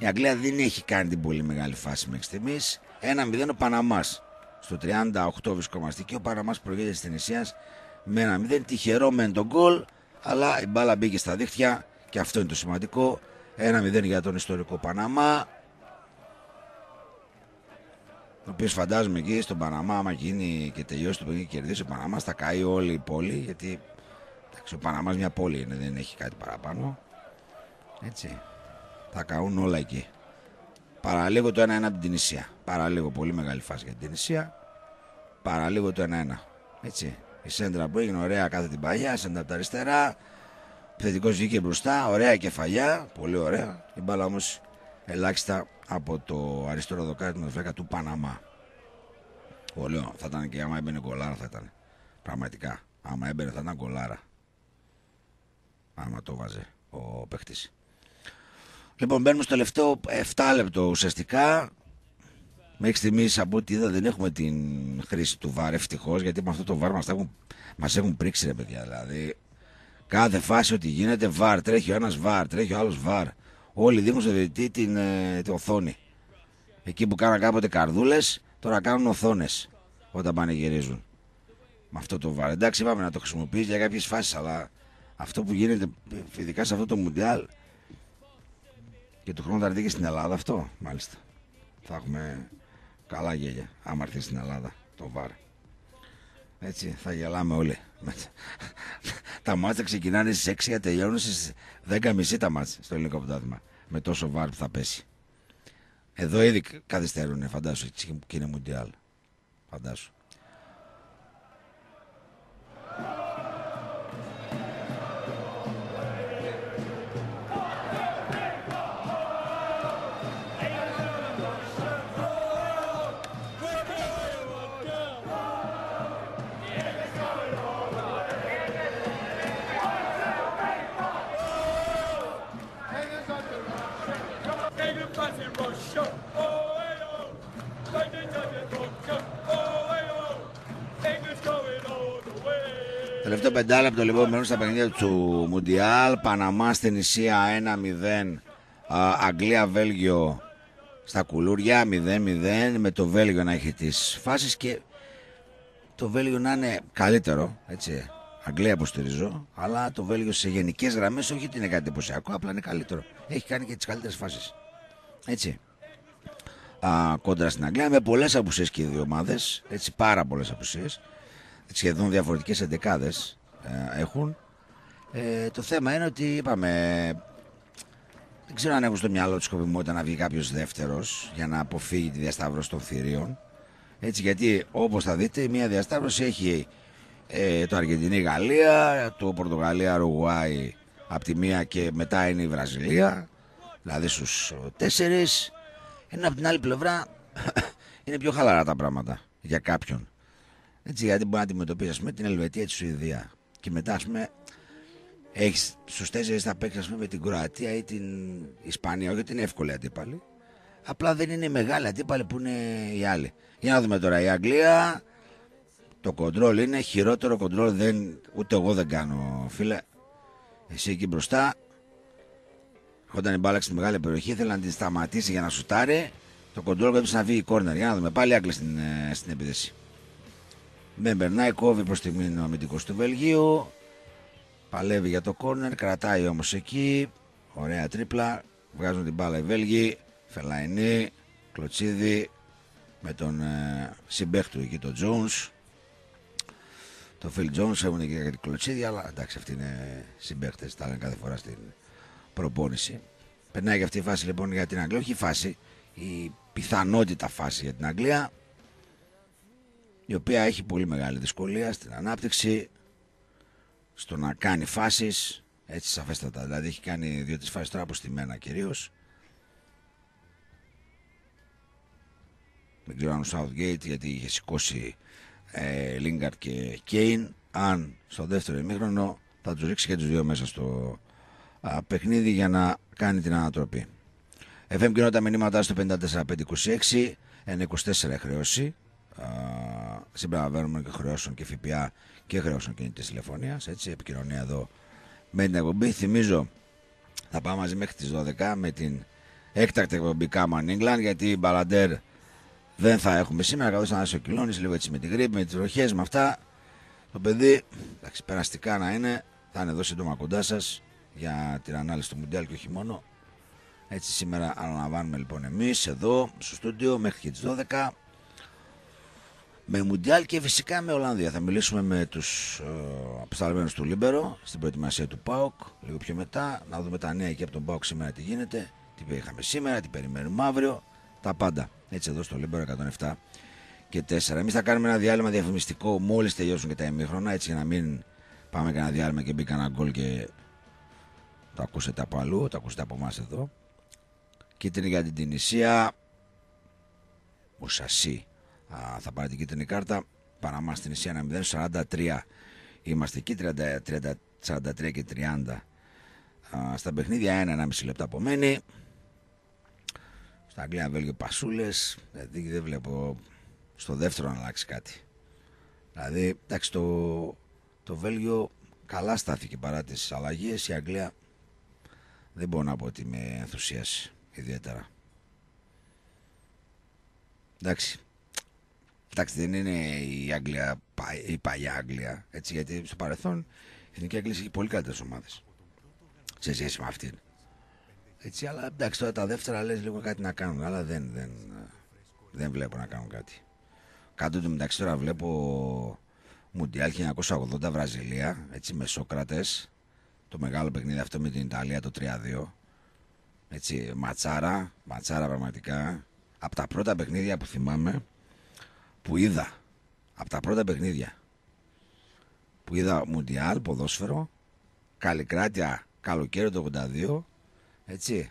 [SPEAKER 1] η Αγγλία δεν έχει κάνει την πολύ μεγάλη φάση μέχρι στιγμής. 1-0 ο Παναμάς. Στο 38 βρισκόμαστε και ο Παναμάς προηγείται στην Ισίας με ένα μηδέν. Τυχερό με τον γκολ, αλλά η μπάλα μπήκε στα δίχτυα και αυτό είναι το σημαντικό. Ένα μηδέν για τον ιστορικό Παναμά. ο οποίος φαντάζομαι εκεί στον Παναμά, άμα γίνει και τελειώσει το παιχνίδι και κερδίσει ο Παναμά, θα καεί όλη η πόλη. Γιατί εντάξει, ο Παναμάς μια πόλη είναι, δεν έχει κάτι παραπάνω. Έτσι. Θα καούν όλα εκεί. Παραλίγο το 1-1 από την Τινησία. Παραλίγο πολύ μεγάλη φάση για την Τινησία. Παραλίγο το 1-1. Έτσι. Η σέντρα που έγινε ωραία κάθε την παλιά, σέντρα από τα αριστερά. Θετικό βγήκε μπροστά, ωραία κεφαλιά, πολύ ωραία. Η μπάλα όμως ελάχιστα από το αριστερό δοκάρι του Μεσβέκα του Παναμά. Πολύ ωραία. Θα ήταν και άμα έμπαινε κολάρα θα ήταν. Πραγματικά. Άμα έμπαινε θα ήταν κολάρα. Άμα το βάζε ο παίχτη. Λοιπόν, μπαίνουμε στο τελευταίο 7 λεπτό ουσιαστικά. Μέχρι στιγμής από ό,τι είδα δεν έχουμε την χρήση του βάρ ευτυχώς γιατί με αυτό το βάρ μας έχουν, μας έχουν πρίξει ρε παιδιά. Δηλαδή κάθε φάση ότι γίνεται βάρ, τρέχει ο ένας βάρ, τρέχει ο άλλος βάρ. Όλοι δίνουν στο διαιτητή την, ε, την οθόνη. Εκεί που κάναν κάποτε καρδούλες, τώρα κάνουν οθόνες όταν πάνε γυρίζουν. Με αυτό το βάρ. Εντάξει, είπαμε να το χρησιμοποιήσει για κάποιες φάσεις, αλλά αυτό που γίνεται, ειδικά σε αυτό το Μουντιάλ, και του χρόνου θα έρθει και στην Ελλάδα αυτό, μάλιστα. Θα έχουμε καλά γέλια, άμα έρθει στην Ελλάδα το βάρ. Έτσι, θα γελάμε όλοι. τα μάτια ξεκινάνε στις 6 και τελειώνουν στις 10.30 τα μάτια στο ελληνικό πρωτάθλημα. Με τόσο βάρ που θα πέσει. Εδώ ήδη καθυστερούν, φαντάσου, και είναι Μουντιάλ. Φαντάσου. Τελευταίο πεντάλεπτο λοιπόν μένουν στα παιχνίδια του Μουντιάλ. Παναμά στην Ισία 1-0. Αγγλία-Βέλγιο στα κουλούρια 0-0 με το Βέλγιο να έχει τις φάσεις και το Βέλγιο να είναι καλύτερο έτσι. Αγγλία υποστηρίζω αλλά το Βέλγιο σε γενικές γραμμές όχι ότι είναι κάτι εντυπωσιακό απλά είναι καλύτερο. Έχει κάνει και τις καλύτερες φάσεις. Έτσι. Α, κόντρα στην Αγγλία με πολλές απουσίες και οι δύο ομάδες. Έτσι πάρα πολλές απουσίες σχεδόν διαφορετικές εντεκάδες ε, έχουν. Ε, το θέμα είναι ότι είπαμε, δεν ξέρω αν έχουν στο μυαλό του σκοπιμότητα να βγει κάποιος δεύτερος για να αποφύγει τη διασταύρωση των θηρίων. Έτσι, γιατί όπως θα δείτε, μια διασταύρωση έχει ε, το Αργεντινή-Γαλλία, το Πορτογαλία-Ρουγουάη από τη μία και μετά είναι η Βραζιλία, δηλαδή στους τέσσερις. Ενώ από την άλλη πλευρά είναι πιο χαλαρά τα πράγματα για κάποιον. Έτσι, γιατί μπορεί να αντιμετωπίσει με την Ελβετία τη Σουηδία. Και μετά, ας πούμε, έχεις στου τέσσερι θα παίξει με την Κροατία ή την Ισπανία. Όχι ότι είναι εύκολη αντίπαλη. Απλά δεν είναι μεγάλη αντίπαλη που είναι οι άλλοι. Για να δούμε τώρα. Η Αγγλία, το κοντρόλ είναι χειρότερο κοντρόλ. Δεν, ούτε εγώ δεν κάνω, φίλε. Εσύ εκεί μπροστά. Όταν η μπάλα στη μεγάλη περιοχή, ήθελε να την σταματήσει για να σουτάρει. Το κοντρόλ πρέπει να βγει η κόρνερ. Για να δούμε πάλι Άγγλοι στην, ε, στην επίθεση. Δεν περνάει, κόβει προς τη μήνυμα αμυντικός του Βελγίου. Παλεύει για το κόρνερ, κρατάει όμως εκεί. Ωραία τρίπλα. Βγάζουν την μπάλα οι Βέλγοι. Φελαϊνή, Κλωτσίδη με τον ε, συμπέχτου εκεί τον Jones. Το Φιλ Jones έχουν και για την Κλωτσίδη, αλλά εντάξει, αυτοί είναι συμπέχτε. Τα λένε κάθε φορά στην προπόνηση. Περνάει και αυτή η φάση λοιπόν για την Αγγλία. Όχι η φάση, η πιθανότητα φάση για την Αγγλία η οποία έχει πολύ μεγάλη δυσκολία στην ανάπτυξη, στο να κάνει φάσεις, έτσι σαφέστατα. Δηλαδή έχει κάνει δύο-τρεις φάσεις τώρα αποστημένα κυρίως. Δεν ξέρω αν ο Southgate γιατί είχε σηκώσει ε, Lingard και Kane αν στο δεύτερο ημίχρονο θα τους ρίξει και τους δύο μέσα στο α, παιχνίδι για να κάνει την ανατροπή. FM κοινότητα μηνύματα στο 54526 124 χρεώσει συμπεριλαμβάνουμε και χρεώσεων και ΦΠΑ και χρεώσεων κινητής τηλεφωνίας. Έτσι, επικοινωνία εδώ με την εκπομπή. Θυμίζω, θα πάμε μαζί μέχρι τις 12 με την έκτακτη εκπομπή Κάμαν England γιατί η Μπαλαντέρ δεν θα έχουμε σήμερα. Καθώς θα ο Κιλόνη, λίγο έτσι με την γρήπη, με τις βροχές, με αυτά. Το παιδί, εντάξει, περαστικά να είναι, θα είναι εδώ σύντομα κοντά σας για την ανάλυση του Μουντιάλ και όχι μόνο. Έτσι σήμερα αναλαμβάνουμε λοιπόν εμείς εδώ στο στούντιο μέχρι και τις 12 με Μουντιάλ και φυσικά με Ολλανδία. Θα μιλήσουμε με τους ε, απεσταλμένους του Λίμπερο στην προετοιμασία του ΠΑΟΚ λίγο πιο μετά. Να δούμε τα νέα και από τον ΠΑΟΚ σήμερα τι γίνεται, τι είχαμε σήμερα, τι περιμένουμε αύριο. Τα πάντα. Έτσι εδώ στο Λίμπερο 107 και 4. Εμείς θα κάνουμε ένα διάλειμμα διαφημιστικό μόλις τελειώσουν και τα ημίχρονα έτσι για να μην πάμε κανένα διάλειμμα και μπει κανένα γκολ και το ακούσετε από αλλού, το ακούσετε από εμάς εδώ. Κίτρινη για την Τινησία. Σασί θα πάρει την κίτρινη κάρτα. Παναμά στην Ισία 1-0, 43 είμαστε εκεί, 30, 43 και 30 στα παιχνίδια, 1-1,5 λεπτά απομένει. Στα Αγγλία Βέλγιο Πασούλες. Δηλαδή δεν βλέπω στο δεύτερο να αλλάξει κάτι. Δηλαδή, εντάξει, το, το Βέλγιο καλά στάθηκε παρά τις αλλαγές. Η Αγγλία δεν μπορώ να πω ότι με ενθουσίασε ιδιαίτερα. Εντάξει. Εντάξει, δεν είναι η Αγγλία, η παλιά Αγγλία. Έτσι, γιατί στο παρελθόν η Εθνική Αγγλία έχει πολύ καλύτερες ομάδες. Σε σχέση με αυτήν. Έτσι, αλλά εντάξει, τώρα τα δεύτερα λες λίγο κάτι να κάνουν. Αλλά δεν, δεν, δεν βλέπω να κάνουν κάτι. Κάτω του μεταξύ τώρα βλέπω Μουντιάλ 1980 Βραζιλία. Έτσι, με Σόκρατες. Το μεγάλο παιχνίδι αυτό με την Ιταλία το 3-2. Έτσι, ματσάρα, ματσάρα πραγματικά. Από τα πρώτα παιχνίδια που θυμάμαι, που είδα, από τα πρώτα παιχνίδια, που είδα Μουντιάλ, ποδόσφαιρο, Καλλικράτεια, καλοκαίρι το 82, έτσι.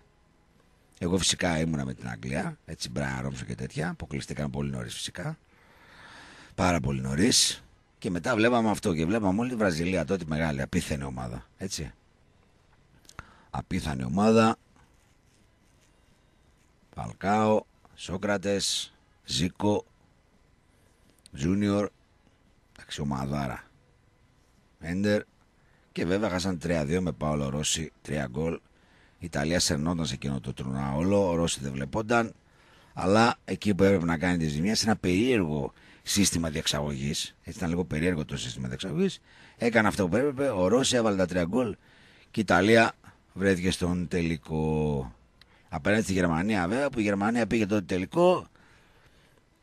[SPEAKER 1] Εγώ φυσικά ήμουνα με την Αγγλία, έτσι, Μπράιν Ρόμψο και τέτοια, αποκλειστήκαν πολύ νωρίς φυσικά. Πάρα πολύ νωρίς. Και μετά βλέπαμε αυτό και βλέπαμε όλη τη Βραζιλία τότε μεγάλη, απίθανη ομάδα. Έτσι. Απίθανη ομάδα. Παλκάο, Σόκρατες, Ζήκο, Τζούνιορ, αξιομαδάρα. Έντερ και βέβαια χάσαν 3-2 με Παόλο Ρώση, 3 γκολ. Η Ιταλία σερνόταν σε εκείνο το τρουνά όλο, ο Ρώση δεν βλεπόταν. Αλλά εκεί που έπρεπε να κάνει τη ζημιά, σε ένα περίεργο σύστημα διεξαγωγής. Έτσι ήταν λίγο περίεργο το σύστημα διεξαγωγής. Έκανε αυτό που έπρεπε. Ο Ρώση έβαλε τα τρία γκολ και η Ιταλία βρέθηκε στον τελικό. Απέναντι στη Γερμανία, βέβαια, που η Γερμανία πήγε τότε τελικό.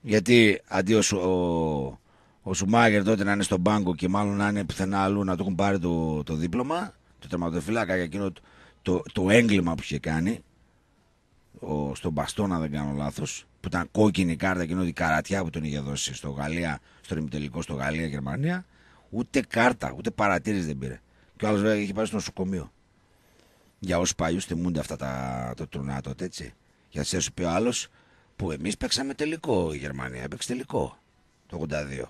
[SPEAKER 1] Γιατί αντί ο, ο, ο Σουμάγερ τότε να είναι στον πάγκο και μάλλον να είναι πουθενά αλλού να του έχουν πάρει το, το δίπλωμα, το τερματοφυλάκα για εκείνο το, το, το έγκλημα που είχε κάνει, ο, στον Μπαστόνα, δεν κάνω λάθος, που ήταν κόκκινη κάρτα εκείνο η καρατιά που τον είχε δώσει στο Γαλλία, στο ημιτελικό στο Γαλλία-Γερμανία, ούτε κάρτα, ούτε παρατήρηση δεν πήρε. Και ο άλλος βέβαια είχε πάει στο νοσοκομείο. Για όσους παλιούς θυμούνται αυτά τα, το τουρνά τότε, έτσι. Για να σου πει ο άλλος που εμείς παίξαμε τελικό η Γερμανία. Έπαιξε τελικό το 82.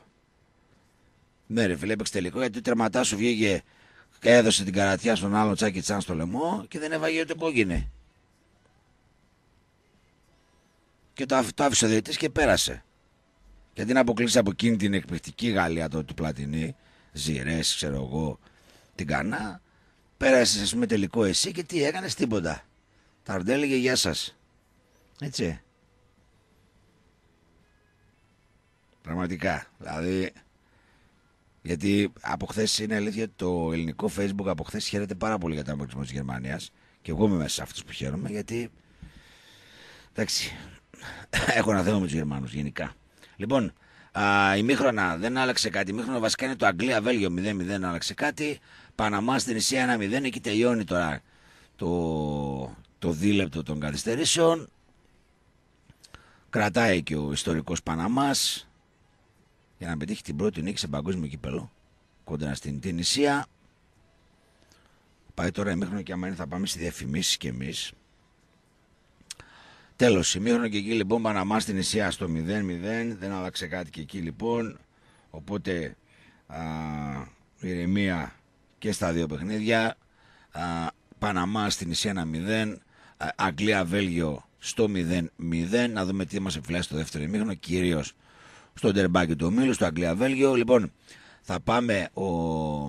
[SPEAKER 1] Ναι, ρε φίλε, έπαιξε τελικό γιατί ο τερματάς σου βγήκε, έδωσε την καρατιά στον άλλο τσάκι τσάν στο λαιμό και δεν έβαγε ούτε κόκκινη. Και το, το άφησε ο διαιτητής και πέρασε. Γιατί να αποκλείσει από εκείνη την εκπληκτική Γαλλία του Πλατινί, Ζηρέ, ξέρω εγώ, την Κανά, Πέρασες, ας πούμε, τελικό εσύ και τι έκανες, τίποτα. Τα έλεγε γεια σας. Έτσι. Πραγματικά. Δηλαδή, γιατί από χθες είναι αλήθεια το ελληνικό facebook από χθες χαίρεται πάρα πολύ για τον αποκλεισμό της Γερμανίας. Και εγώ είμαι μέσα σε αυτούς που χαίρομαι γιατί. Εντάξει. Έχω ένα θέμα με τους Γερμανούς γενικά. Λοιπόν, α, η Μήχρονα δεν άλλαξε κάτι. Η Μήχρονα βασικά είναι το Αγγλία-Βέλγιο 0-0 άλλαξε κάτι. Παναμά στην Ισία 1-0. Εκεί τελειώνει τώρα το, το δίλεπτο των καθυστερήσεων. Κρατάει και ο ιστορικός Παναμάς για να πετύχει την πρώτη νίκη σε παγκόσμιο κύπελο κοντά στην Τινησία. Πάει τώρα ημίχρονο και άμα είναι θα πάμε στη διαφημίσει κι εμείς. Τέλος, ημίχρονο και εκεί λοιπόν Παναμά στην Ισία στο 0-0. Δεν άλλαξε κάτι και εκεί λοιπόν. Οπότε α, ηρεμία και στα δύο παιχνίδια. Α, Παναμά στην Ισία 1-0. Αγγλία-Βέλγιο στο 0-0. Να δούμε τι μας επιφυλάσσει στο δεύτερο ημίχρονο. Κυρίως στο ντερμπάκι του ομίλου, στο Αγγλία-Βέλγιο. Λοιπόν, θα πάμε ο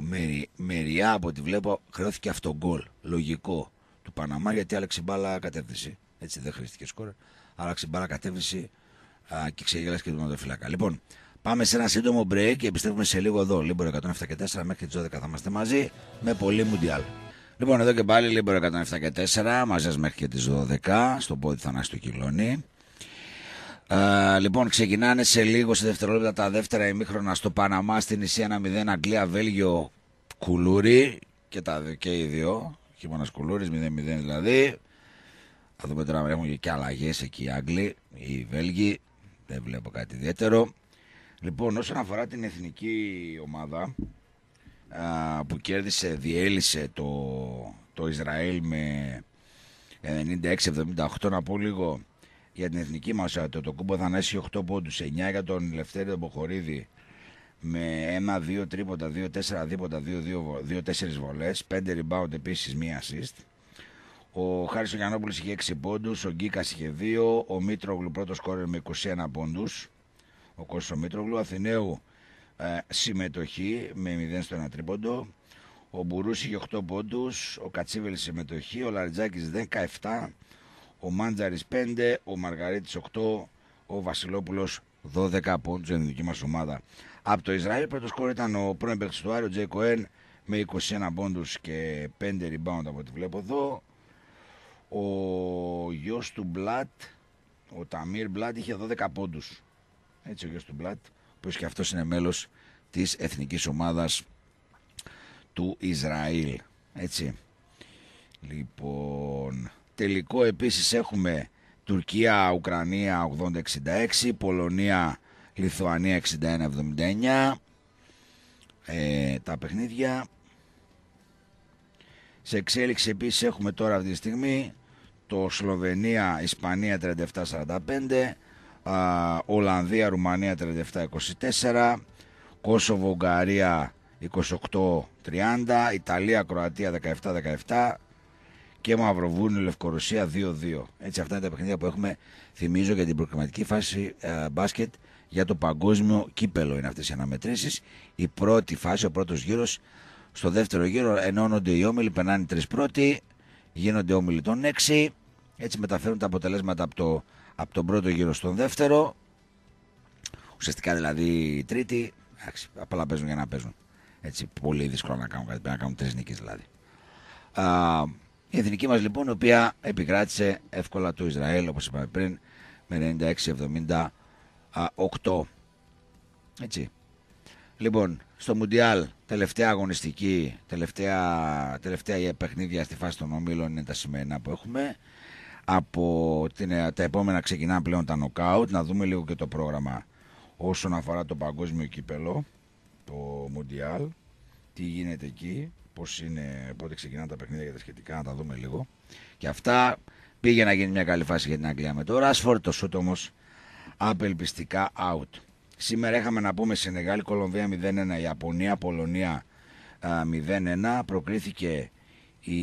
[SPEAKER 1] Μερι, Μεριά από ό,τι βλέπω. Χρεώθηκε αυτό γκολ. Λογικό του Παναμά γιατί άλλαξε μπάλα κατεύθυνση. Έτσι δεν χρήστηκε σκόρ. Άλλαξε μπάλα κατεύθυνση α, και ξεγέλασε και το ματοφυλάκα. Λοιπόν, πάμε σε ένα σύντομο break και επιστρέφουμε σε λίγο εδώ. Λίμπορ 107 και 4 μέχρι τις 12 θα είμαστε μαζί με πολύ Μουντιάλ. Λοιπόν, εδώ και πάλι Λίμπορ 107 και 4 μαζί μέχρι και τις 12 στο πόδι Θανάση του Κιλόνι. Uh, λοιπόν, ξεκινάνε σε λίγο σε δευτερόλεπτα τα δεύτερα ημίχρονα στο Παναμά στην Ισία 1-0, Αγγλία, Βέλγιο, Κουλούρι και, τα, και οι δύο. Χειμώνας Κουλούρι, 0-0 δηλαδή. Θα δούμε τώρα αν έχουν και αλλαγές εκεί οι Άγγλοι, οι Βέλγοι. Δεν βλέπω κάτι ιδιαίτερο. Λοιπόν, όσον αφορά την εθνική ομάδα α, που κέρδισε, διέλυσε το, το Ισραήλ με 96-78, να πω λίγο για την εθνική μας το, το κούμπο Θανάση 8 πόντους, 9 για τον Λευτέρη Μποχορίδη με 1-2 τρίποτα, 2-4 δίποτα, 2-4 βολές, 5 rebound επίσης, μία assist. Ο Χάρης ο Γιαννόπουλος είχε 6 πόντους, ο Γκίκας είχε 2, ο Μήτρογλου πρώτος σκόρερ με 21 πόντους, ο Κώστος Μήτρογλου, Αθηναίου ε, συμμετοχή με 0 στο 1 τρίποντο, ο Μπουρούς είχε 8 πόντους, ο Κατσίβελης συμμετοχή, ο Λαριτζάκης 17, ο Μάντζαρης 5, ο Μαργαρίτης 8, ο Βασιλόπουλος 12 πόντους για την δική μας ομάδα. Από το Ισραήλ πρώτος σκόρ ήταν ο πρώην παίκτης του Άρη, ο Τζέι Κοέν με 21 πόντους και 5 rebound από ό,τι βλέπω εδώ. Ο γιος του Μπλατ, ο Ταμίρ Μπλατ είχε 12 πόντους. Έτσι ο γιος του Μπλατ, που και αυτός είναι μέλος της εθνικής ομάδας του Ισραήλ. Έτσι. Λοιπόν, τελικό επίσης έχουμε Τουρκία, Ουκρανία 80-66, Πολωνία, Λιθουανία 61-79. Ε, τα παιχνίδια. Σε εξέλιξη επίσης έχουμε τώρα αυτή τη στιγμή το Σλοβενία, Ισπανία 37-45, Ολλανδία, Ρουμανία 37-24, Κόσοβο, Ουγγαρία 28-30, Ιταλία, Κροατία 17-17 και Μαυροβούνιο, Λευκορωσία 2-2. Έτσι αυτά είναι τα παιχνίδια που έχουμε, θυμίζω, για την προκριματική φάση ε, μπάσκετ για το παγκόσμιο κύπελο είναι αυτές οι αναμετρήσεις. Η πρώτη φάση, ο πρώτος γύρος, στο δεύτερο γύρο ενώνονται οι όμιλοι, περνάνε τρεις πρώτοι, γίνονται όμιλοι των έξι, έτσι μεταφέρουν τα αποτελέσματα από, το, από τον πρώτο γύρο στον δεύτερο. Ουσιαστικά δηλαδή οι τρίτοι, απλά παίζουν για να παίζουν. Έτσι, πολύ δύσκολο να κάνουν κάτι, να κάνουν τρεις νίκες δηλαδή. Α, η εθνική μας λοιπόν, η οποία επικράτησε εύκολα το Ισραήλ, όπως είπαμε πριν, με 96-78. Έτσι. Λοιπόν, στο Μουντιάλ, τελευταία αγωνιστική, τελευταία, τελευταία παιχνίδια στη φάση των ομίλων είναι τα σημερινά που έχουμε. Από την, τα επόμενα ξεκινά πλέον τα νοκάουτ. Να δούμε λίγο και το πρόγραμμα όσον αφορά το παγκόσμιο κύπελο, το Μουντιάλ. Τι γίνεται εκεί, πώς είναι, πότε ξεκινάνε τα παιχνίδια για τα σχετικά, να τα δούμε λίγο. Και αυτά πήγε να γίνει μια καλή φάση για την Αγγλία με το Ράσφορντ, το σούτ όμως απελπιστικά out. Σήμερα είχαμε να πούμε Σενεγάλη, Κολομβία 0-1, Ιαπωνία, Πολωνία 0-1. Προκρίθηκε η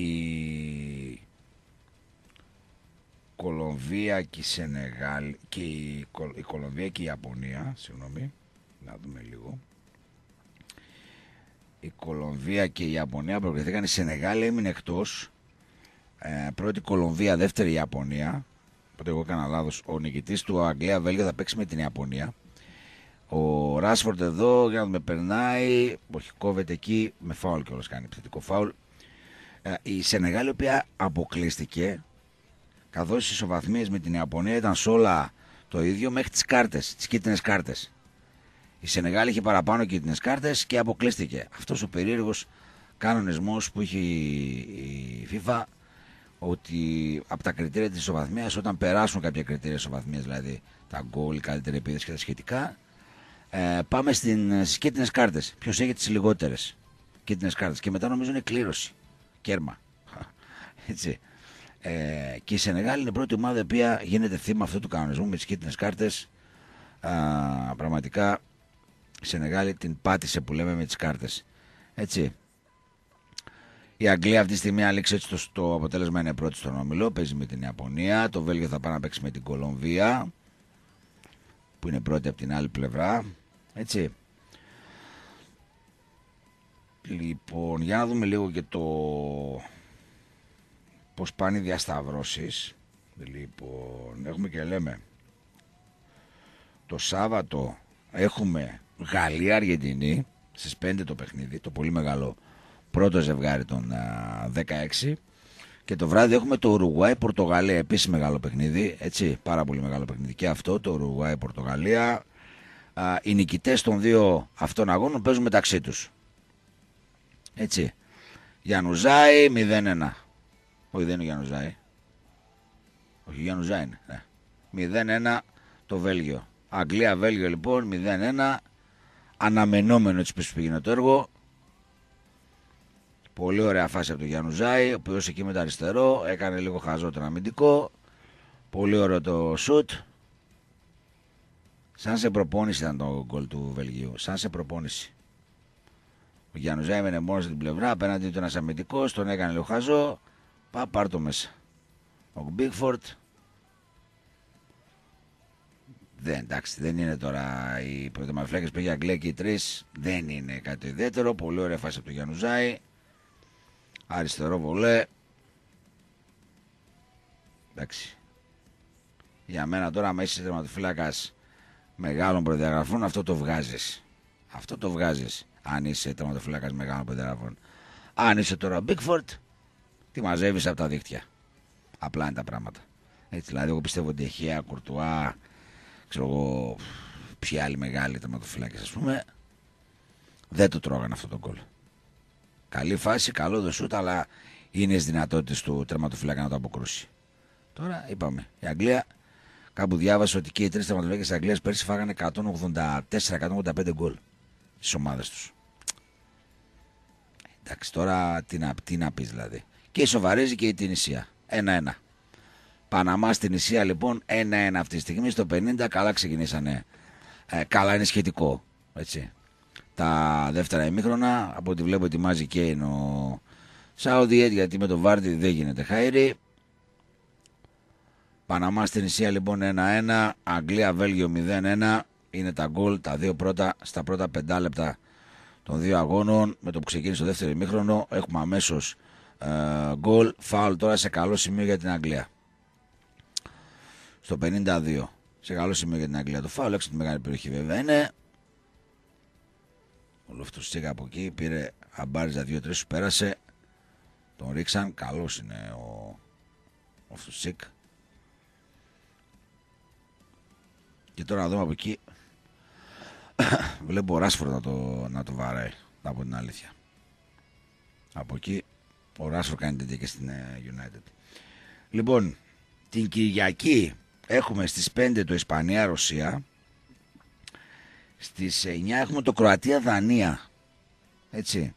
[SPEAKER 1] Κολομβία και η Σενεγάλη και η, η Κολομβία και η Ιαπωνία, συγγνώμη, να δούμε λίγο. Η Κολομβία και η Ιαπωνία προκριθήκαν, η Σενεγάλη έμεινε εκτός. Ε, πρώτη Κολομβία, δεύτερη Ιαπωνία. Οπότε εγώ έκανα λάθος. Ο νικητής του Αγγλία-Βέλγιο θα παίξει με την Ιαπωνία. Ο Ράσφορντ εδώ για να με περνάει. Όχι, κόβεται εκεί με φάουλ και όλο κάνει επιθετικό φάουλ. Ε, η Σενεγάλη, η οποία αποκλείστηκε, καθώς οι ισοβαθμίες με την Ιαπωνία ήταν σε όλα το ίδιο μέχρι τις κάρτες, τις κίτρινες κάρτες. Η Σενεγάλη είχε παραπάνω κίτρινε κάρτες και αποκλείστηκε. Αυτός ο περίεργος κανονισμός που είχε η FIFA ότι από τα κριτήρια της ισοβαθμίας, όταν περάσουν κάποια κριτήρια ισοβαθμίας, δηλαδή τα γκολ, η καλύτερη επίδεση και τα σχετικά, ε, πάμε στις κίτρινε κάρτες. Ποιος έχει τις λιγότερες κίτρινε κάρτες. Και μετά νομίζω είναι κλήρωση. Κέρμα. Έτσι. Ε, και η Σενεγάλη είναι η πρώτη ομάδα η οποία γίνεται θύμα αυτού του κανονισμού με τις κίτρινε κάρτες. Πραγματικά η Σενεγάλη την πάτησε που λέμε με τις κάρτες. Έτσι. Η Αγγλία αυτή τη στιγμή άλλαξε έτσι το, το αποτέλεσμα είναι πρώτη στον όμιλο. Παίζει με την Ιαπωνία. Το Βέλγιο θα πάει να παίξει με την Κολομβία που είναι πρώτη από την άλλη πλευρά. Έτσι. Λοιπόν, για να δούμε λίγο και το πώς πάνε οι διασταυρώσεις. Λοιπόν, έχουμε και λέμε το Σάββατο έχουμε Γαλλία-Αργεντινή στις 5 το παιχνίδι, το πολύ μεγάλο πρώτο ζευγάρι των 16 Και το βράδυ έχουμε το Ουρουγουάη-Πορτογαλία. Επίσης μεγάλο παιχνίδι. Έτσι, πάρα πολύ μεγάλο παιχνίδι. Και αυτό το Ουρουγουάη-Πορτογαλία. Οι νικητές των δύο αυτών αγώνων παίζουν μεταξύ τους. Έτσι. Γιανουζάη 0-1. Όχι, δεν είναι ο Γιανουζάη. Όχι, Γιανουζάη είναι. Ναι. 0-1 το Βέλγιο. Αγγλία-Βέλγιο λοιπόν 0-1. Αναμενόμενο έτσι που πήγαινε το έργο. Πολύ ωραία φάση από τον Γιάννου Ζάη, ο οποίος εκεί με το αριστερό έκανε λίγο χαζό τον αμυντικό. Πολύ ωραίο το σουτ. Σαν σε προπόνηση ήταν το γκολ του Βελγίου. Σαν σε προπόνηση. Ο Γιάννου Ζάη έμενε μόνος στην πλευρά, απέναντι του ένας αμυντικός, τον έκανε λίγο χαζό. Πά, πάρ το μέσα. Ο Μπίγφορτ. Δεν, εντάξει, δεν είναι τώρα οι πρωτομαφλέκε που έχει Αγγλία και οι τρεις. Δεν είναι κάτι ιδιαίτερο. Πολύ ωραία φάση από τον Γιάννου Ζάη. Αριστερό βολέ. Εντάξει. Για μένα τώρα, άμα είσαι τερματοφύλακα μεγάλων προδιαγραφών, αυτό το βγάζεις. Αυτό το βγάζεις. Αν είσαι τερματοφύλακα μεγάλων προδιαγραφών. Αν είσαι τώρα Bigford, τι μαζεύεις από τα δίκτυα. Απλά είναι τα πράγματα. Έτσι, δηλαδή, εγώ πιστεύω ότι η Κουρτουά, ξέρω εγώ, ποιοι άλλοι μεγάλοι τερματοφύλακε, ας πούμε, δεν το τρώγαν αυτό το κόλλο. Καλή φάση, καλό το σούτ, αλλά είναι στις δυνατότητες του τερματοφυλάκα να το αποκρούσει. Τώρα είπαμε, η Αγγλία, κάπου διάβασε ότι και οι τρεις τερματοφυλάκες της Αγγλίας πέρσι φάγανε 184-185 γκολ στις ομάδες τους. Εντάξει, τώρα τι να, τι να πεις δηλαδή. Και η Σοβαρέζη και η Τινησία. 1-1. Παναμά στην Ισία λοιπόν 1-1 αυτή τη στιγμή. Στο 50 καλά ξεκινήσανε. Ε, καλά είναι σχετικό. Έτσι τα δεύτερα ημίχρονα. Από ό,τι βλέπω ετοιμάζει και είναι ο Σάουδι γιατί με το Βάρτι δεν γίνεται χαίρι. Παναμά στην Ισία λοιπόν 1-1. Αγγλία Βέλγιο 0-1. Είναι τα γκολ τα δύο πρώτα στα πρώτα πεντά λεπτά των δύο αγώνων. Με το που ξεκίνησε το δεύτερο ημίχρονο έχουμε αμέσως ε, γκολ. Φάουλ τώρα σε καλό σημείο για την Αγγλία. Στο 52. Σε καλό σημείο για την Αγγλία το φάουλ. Έξω τη μεγάλη περιοχή βέβαια είναι. Ο Λοφτουσίκα από εκεί πήρε αμπάριζα δύο-τρεις σου πέρασε. Τον ρίξαν. Καλός είναι ο, ο Φτουσίκ. Και τώρα να δούμε από εκεί. Βλέπω ο Ράσφορντ να το, να το βαράει. Να πω την αλήθεια. Από εκεί ο Ράσφορντ κάνει τέτοια και στην ε, United. Λοιπόν, την Κυριακή έχουμε στις 5 το Ισπανία-Ρωσία. Στις 9 έχουμε το Κροατία-Δανία. Έτσι,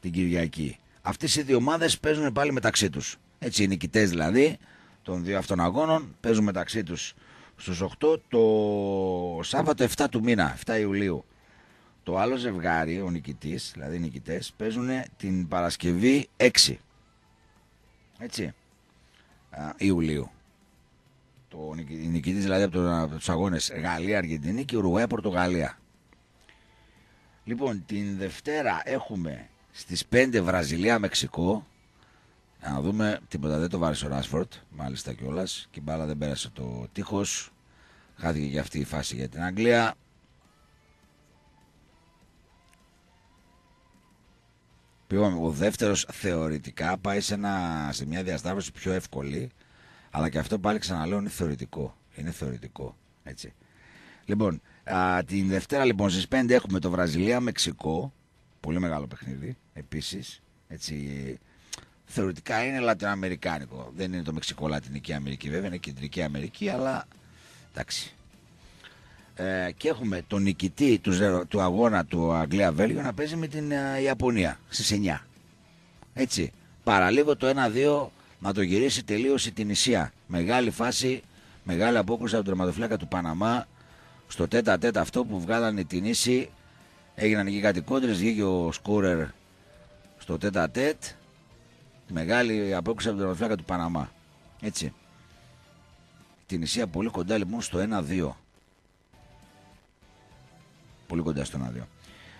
[SPEAKER 1] την Κυριακή. Αυτές οι δύο ομάδες παίζουν πάλι μεταξύ τους. Έτσι, οι νικητές δηλαδή των δύο αυτών αγώνων παίζουν μεταξύ τους στους 8 το Σάββατο 7 του μήνα, 7 Ιουλίου. Το άλλο ζευγάρι, ο νικητής, δηλαδή οι νικητές, παίζουν την Παρασκευή 6. Έτσι. Ιουλίου. Το νικητής δηλαδή από, το, από τους αγώνες Γαλλία-Αργεντινή και Ουρουγουάια-Πορτογαλία. Λοιπόν, την Δευτέρα έχουμε στις 5 Βραζιλία-Μεξικό. Να δούμε, τίποτα δεν το βάρεσε ο Ράσφορτ, μάλιστα κιόλας. Και η μπάλα δεν πέρασε το τείχος. Χάθηκε και αυτή η φάση για την Αγγλία. Πήγαμε, ο δεύτερος θεωρητικά πάει σε, ένα, σε μια διασταύρωση πιο εύκολη. Αλλά και αυτό πάλι ξαναλέω είναι θεωρητικό. Είναι θεωρητικό. Έτσι. Λοιπόν, Α, την Δευτέρα λοιπόν στις 5 έχουμε το Βραζιλία-Μεξικό. Πολύ μεγάλο παιχνίδι επίσης. Έτσι, θεωρητικά είναι λατινοαμερικάνικο. Δεν είναι το Μεξικό Λατινική Αμερική βέβαια, είναι Κεντρική Αμερική, αλλά εντάξει. Ε, και έχουμε τον νικητή του, του αγώνα του Αγγλία-Βέλγιο να παίζει με την ε, Ιαπωνία στις 9. Έτσι. Παραλίγο το 1-2 να το γυρίσει τελείως η Τινησία. Μεγάλη φάση, μεγάλη απόκριση από τον τερματοφυλάκα του Παναμά. Στο τέτα τέτα αυτό που βγάλανε την ίση έγιναν εκεί κάτι κόντρες βγήκε ο Σκούρερ στο τέτα τέτ. Μεγάλη απόκριση από τον τερματοφύλακα του Παναμά. Έτσι. Την Ισία πολύ κοντά λοιπόν στο 1-2 πολύ κοντά στο 1-2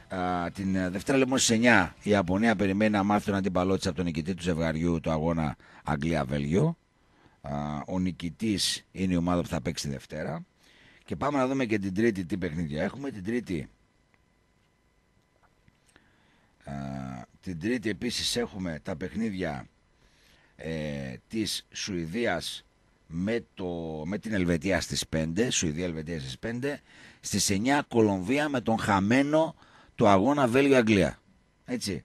[SPEAKER 1] Α, την ε, Δευτέρα λοιπόν στις 9 η Ιαπωνία περιμένει να μάθει τον αντίπαλό της από τον νικητή του ζευγαριού του αγώνα Αγγλία-Βέλγιο. Ο νικητής είναι η ομάδα που θα παίξει τη Δευτέρα. Και πάμε να δούμε και την τρίτη τι παιχνίδια έχουμε. Την τρίτη, α, την τρίτη επίσης έχουμε τα παιχνίδια ε, της Σουηδίας με, το, με την Ελβετία στις 5, Σουηδία-Ελβετία στις 5, στις 9 Κολομβία με τον χαμένο το αγώνα Βέλγιο-Αγγλία. Έτσι.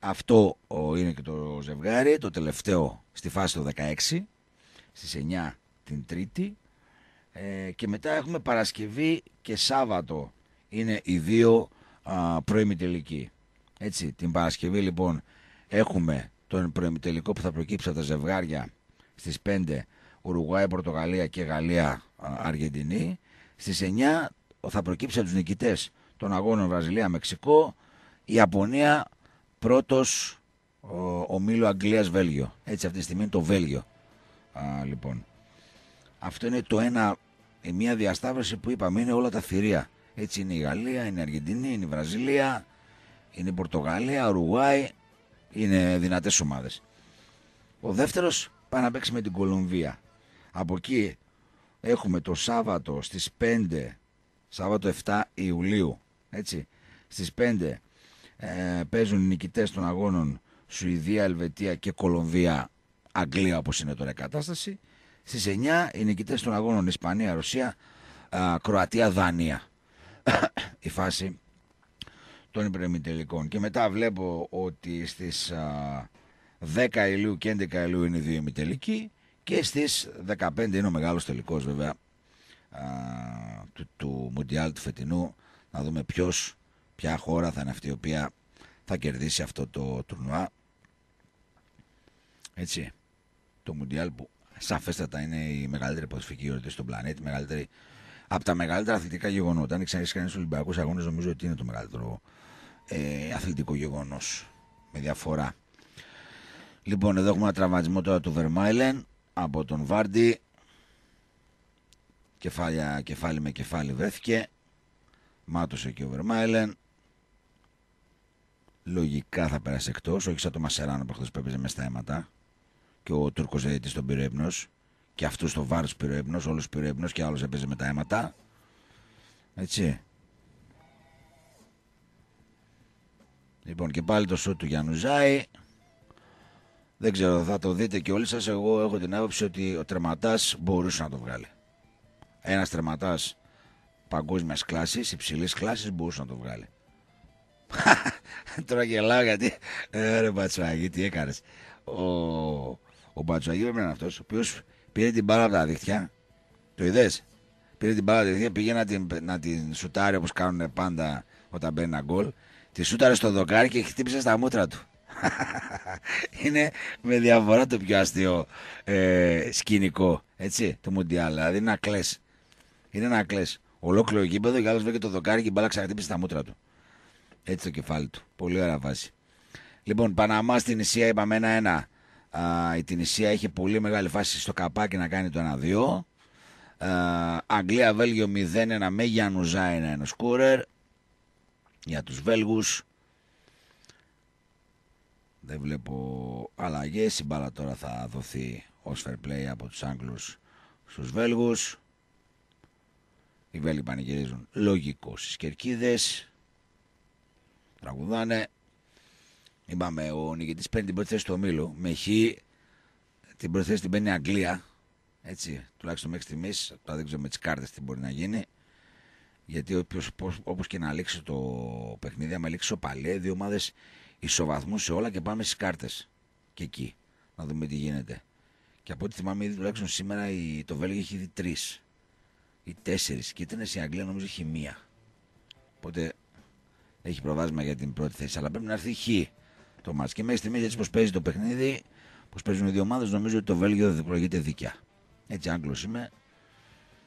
[SPEAKER 1] Αυτό είναι και το ζευγάρι, το τελευταίο στη φάση του 16, στις 9 την Τρίτη. Ε, και μετά έχουμε Παρασκευή και Σάββατο. Είναι οι δύο προημιτελικοί. Έτσι, την Παρασκευή λοιπόν έχουμε τον προημιτελικό που θα προκύψει από τα ζευγάρια στις 5 Ουρουγουάη, Πορτογαλία και Γαλλία, Αργεντινή. Στις 9 θα προκύψει από τους νικητές των αγώνων Βραζιλία, Μεξικό, Ιαπωνία, πρώτος ο, Μήλο Αγγλίας, Βέλγιο. Έτσι αυτή τη στιγμή είναι το Βέλγιο. Α, λοιπόν. Αυτό είναι το ένα, η μία διασταύρωση που είπαμε, είναι όλα τα θηρία. Έτσι είναι η Γαλλία, είναι η Αργεντινή, είναι η Βραζιλία, είναι η Πορτογαλία, Ουρουγουάη, είναι δυνατές ομάδες. Ο δεύτερος πάει να παίξει με την Κολομβία. Από εκεί έχουμε το Σάββατο στις 5, Σάββατο 7 Ιουλίου, έτσι, στις 5 ε, παίζουν οι νικητές των αγώνων Σουηδία, Ελβετία και Κολομβία, Αγγλία όπως είναι τώρα η κατάσταση. Στις 9 οι νικητές των αγώνων Ισπανία, Ρωσία, Κροατία, Δανία. η φάση των υπερεμιτελικών. Και μετά βλέπω ότι στις 10 Ιουλίου και 11 Ιουλίου είναι οι δύο ημιτελικοί και στις 15 είναι ο μεγάλος τελικός βέβαια α, του, του Μουντιάλ του φετινού να δούμε ποιος, ποια χώρα θα είναι αυτή η οποία θα κερδίσει αυτό το τουρνουά έτσι το Μουντιάλ που σαφέστατα είναι η μεγαλύτερη ποδοσφαιρική γιορτή στον πλανήτη μεγαλύτερη, από τα μεγαλύτερα αθλητικά γεγονότα αν ξέρεις κανείς Ολυμπιακούς Αγώνες νομίζω ότι είναι το μεγαλύτερο ε, αθλητικό γεγονός με διαφορά Λοιπόν, εδώ έχουμε ένα τραυματισμό τώρα του Βερμάιλεν από τον Βάρντι. Κεφάλια, κεφάλι με κεφάλι βρέθηκε. Μάτωσε και ο Βερμάιλεν. Λογικά θα πέρασε εκτός, όχι σαν το Μασεράνο που χθες που έπαιζε μες στα αίματα. Και ο Τούρκος Ζέτη τον πήρε Και αυτούς στο βάρο πήρε ύπνος, όλους πήρε και άλλος έπαιζε με τα αίματα. Έτσι. Λοιπόν, και πάλι το σουτ του Γιάννου Ζάη. Δεν ξέρω, θα το δείτε και όλοι σας. Εγώ έχω την άποψη ότι ο τερματάς μπορούσε να το βγάλει. Ένας τερματάς παγκόσμιας κλάσης, υψηλής κλάσης μπορούσε να το βγάλει. Τώρα γελάω γιατί. Ε, ρε Μπατσουαγή, τι έκανες. Ο, ο Μπατσουαγή πρέπει να είναι αυτός, ο οποίος πήρε την μπάλα από τα δίχτυα. Το είδες; Πήρε την μπάλα από τα δίχτυα, πήγε να την, να την σουτάρει όπως κάνουν πάντα όταν μπαίνει ένα γκολ. Τη σούταρε στο δοκάρι και χτύπησε στα μούτρα του. είναι με διαφορά το πιο αστείο ε, σκηνικό έτσι, το Μουντιάλ. Δηλαδή είναι να κλαις. Είναι να κλαις. Ολόκληρο γήπεδο και άλλο το δοκάρι και η μπάλα ξαναχτύπησε στα μούτρα του. Έτσι το κεφάλι του. Πολύ ωραία βάση. Λοιπόν, Παναμά στην Ισία είπαμε ένα-ένα. Η Τινησία έχει πολύ μεγάλη φάση στο καπάκι να κάνει το 1-2. Αγγλία Βέλγιο 0-1 με Γιανουζά 1-1 σκούρερ για τους Βέλγους δεν βλέπω αλλαγές. Η μπάλα τώρα θα δοθεί ως fair play από τους Άγγλους στους Βέλγους. Οι Βέλγοι πανηγυρίζουν λογικός στι κερκίδε. Τραγουδάνε. Είπαμε, ο νικητής παίρνει την πρώτη θέση του ομίλου. Με χ την πρώτη θέση την παίρνει η Αγγλία. Έτσι, τουλάχιστον μέχρι στιγμής. Τώρα δεν ξέρω με τις κάρτες τι μπορεί να γίνει. Γιατί όπως και να λήξει το παιχνίδι, άμα λήξει ο παλέ, δύο ομάδες ισοβαθμού σε όλα και πάμε στις κάρτες. Και εκεί. Να δούμε τι γίνεται. Και από ό,τι θυμάμαι, ήδη τουλάχιστον σήμερα η, το Βέλγιο έχει δει τρεις ή τέσσερις. Και ήταν η Αγγλία νομίζω έχει μία. Οπότε έχει προβάσμα για την πρώτη θέση. Αλλά πρέπει να έρθει χ το μάτς. Και μέχρι στιγμής έτσι πώ παίζει το παιχνίδι, πώ παίζουν οι δύο ομάδες, νομίζω ότι το Βέλγιο δεν προηγείται δίκαια. Έτσι, Άγγλος είμαι.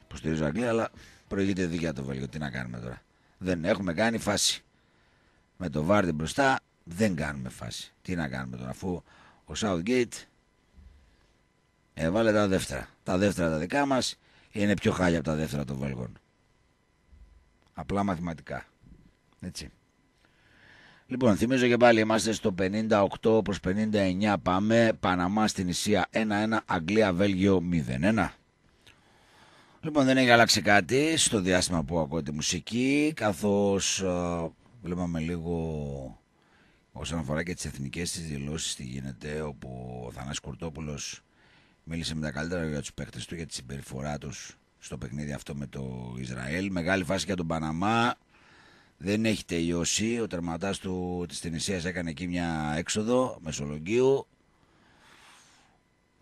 [SPEAKER 1] Υποστηρίζω Αγγλία, αλλά προηγείται δίκαια το Βέλγιο. Τι να κάνουμε τώρα. Δεν έχουμε κάνει φάση. Με το Βάρντι μπροστά δεν κάνουμε φάση. Τι να κάνουμε τώρα, αφού ο Southgate έβαλε τα δεύτερα. Τα δεύτερα τα δικά μας είναι πιο χάλια από τα δεύτερα των Βέλγων. Απλά μαθηματικά. Έτσι. Λοιπόν, θυμίζω και πάλι είμαστε στο 58 προς 59 πάμε. Παναμά στην Ισία 1-1, Αγγλία Βέλγιο 0-1. Λοιπόν, δεν έχει αλλάξει κάτι στο διάστημα που ακούω τη μουσική, καθώς uh, βλέπαμε λίγο ο όσον αφορά και τις εθνικές της δηλώσεις τι γίνεται όπου ο Θανάσης Κουρτόπουλος μίλησε με τα καλύτερα για τους παίκτες του για τη συμπεριφορά τους στο παιχνίδι αυτό με το Ισραήλ μεγάλη φάση για τον Παναμά δεν έχει τελειώσει ο τερματάς του της Τινησίας έκανε εκεί μια έξοδο Μεσολογγίου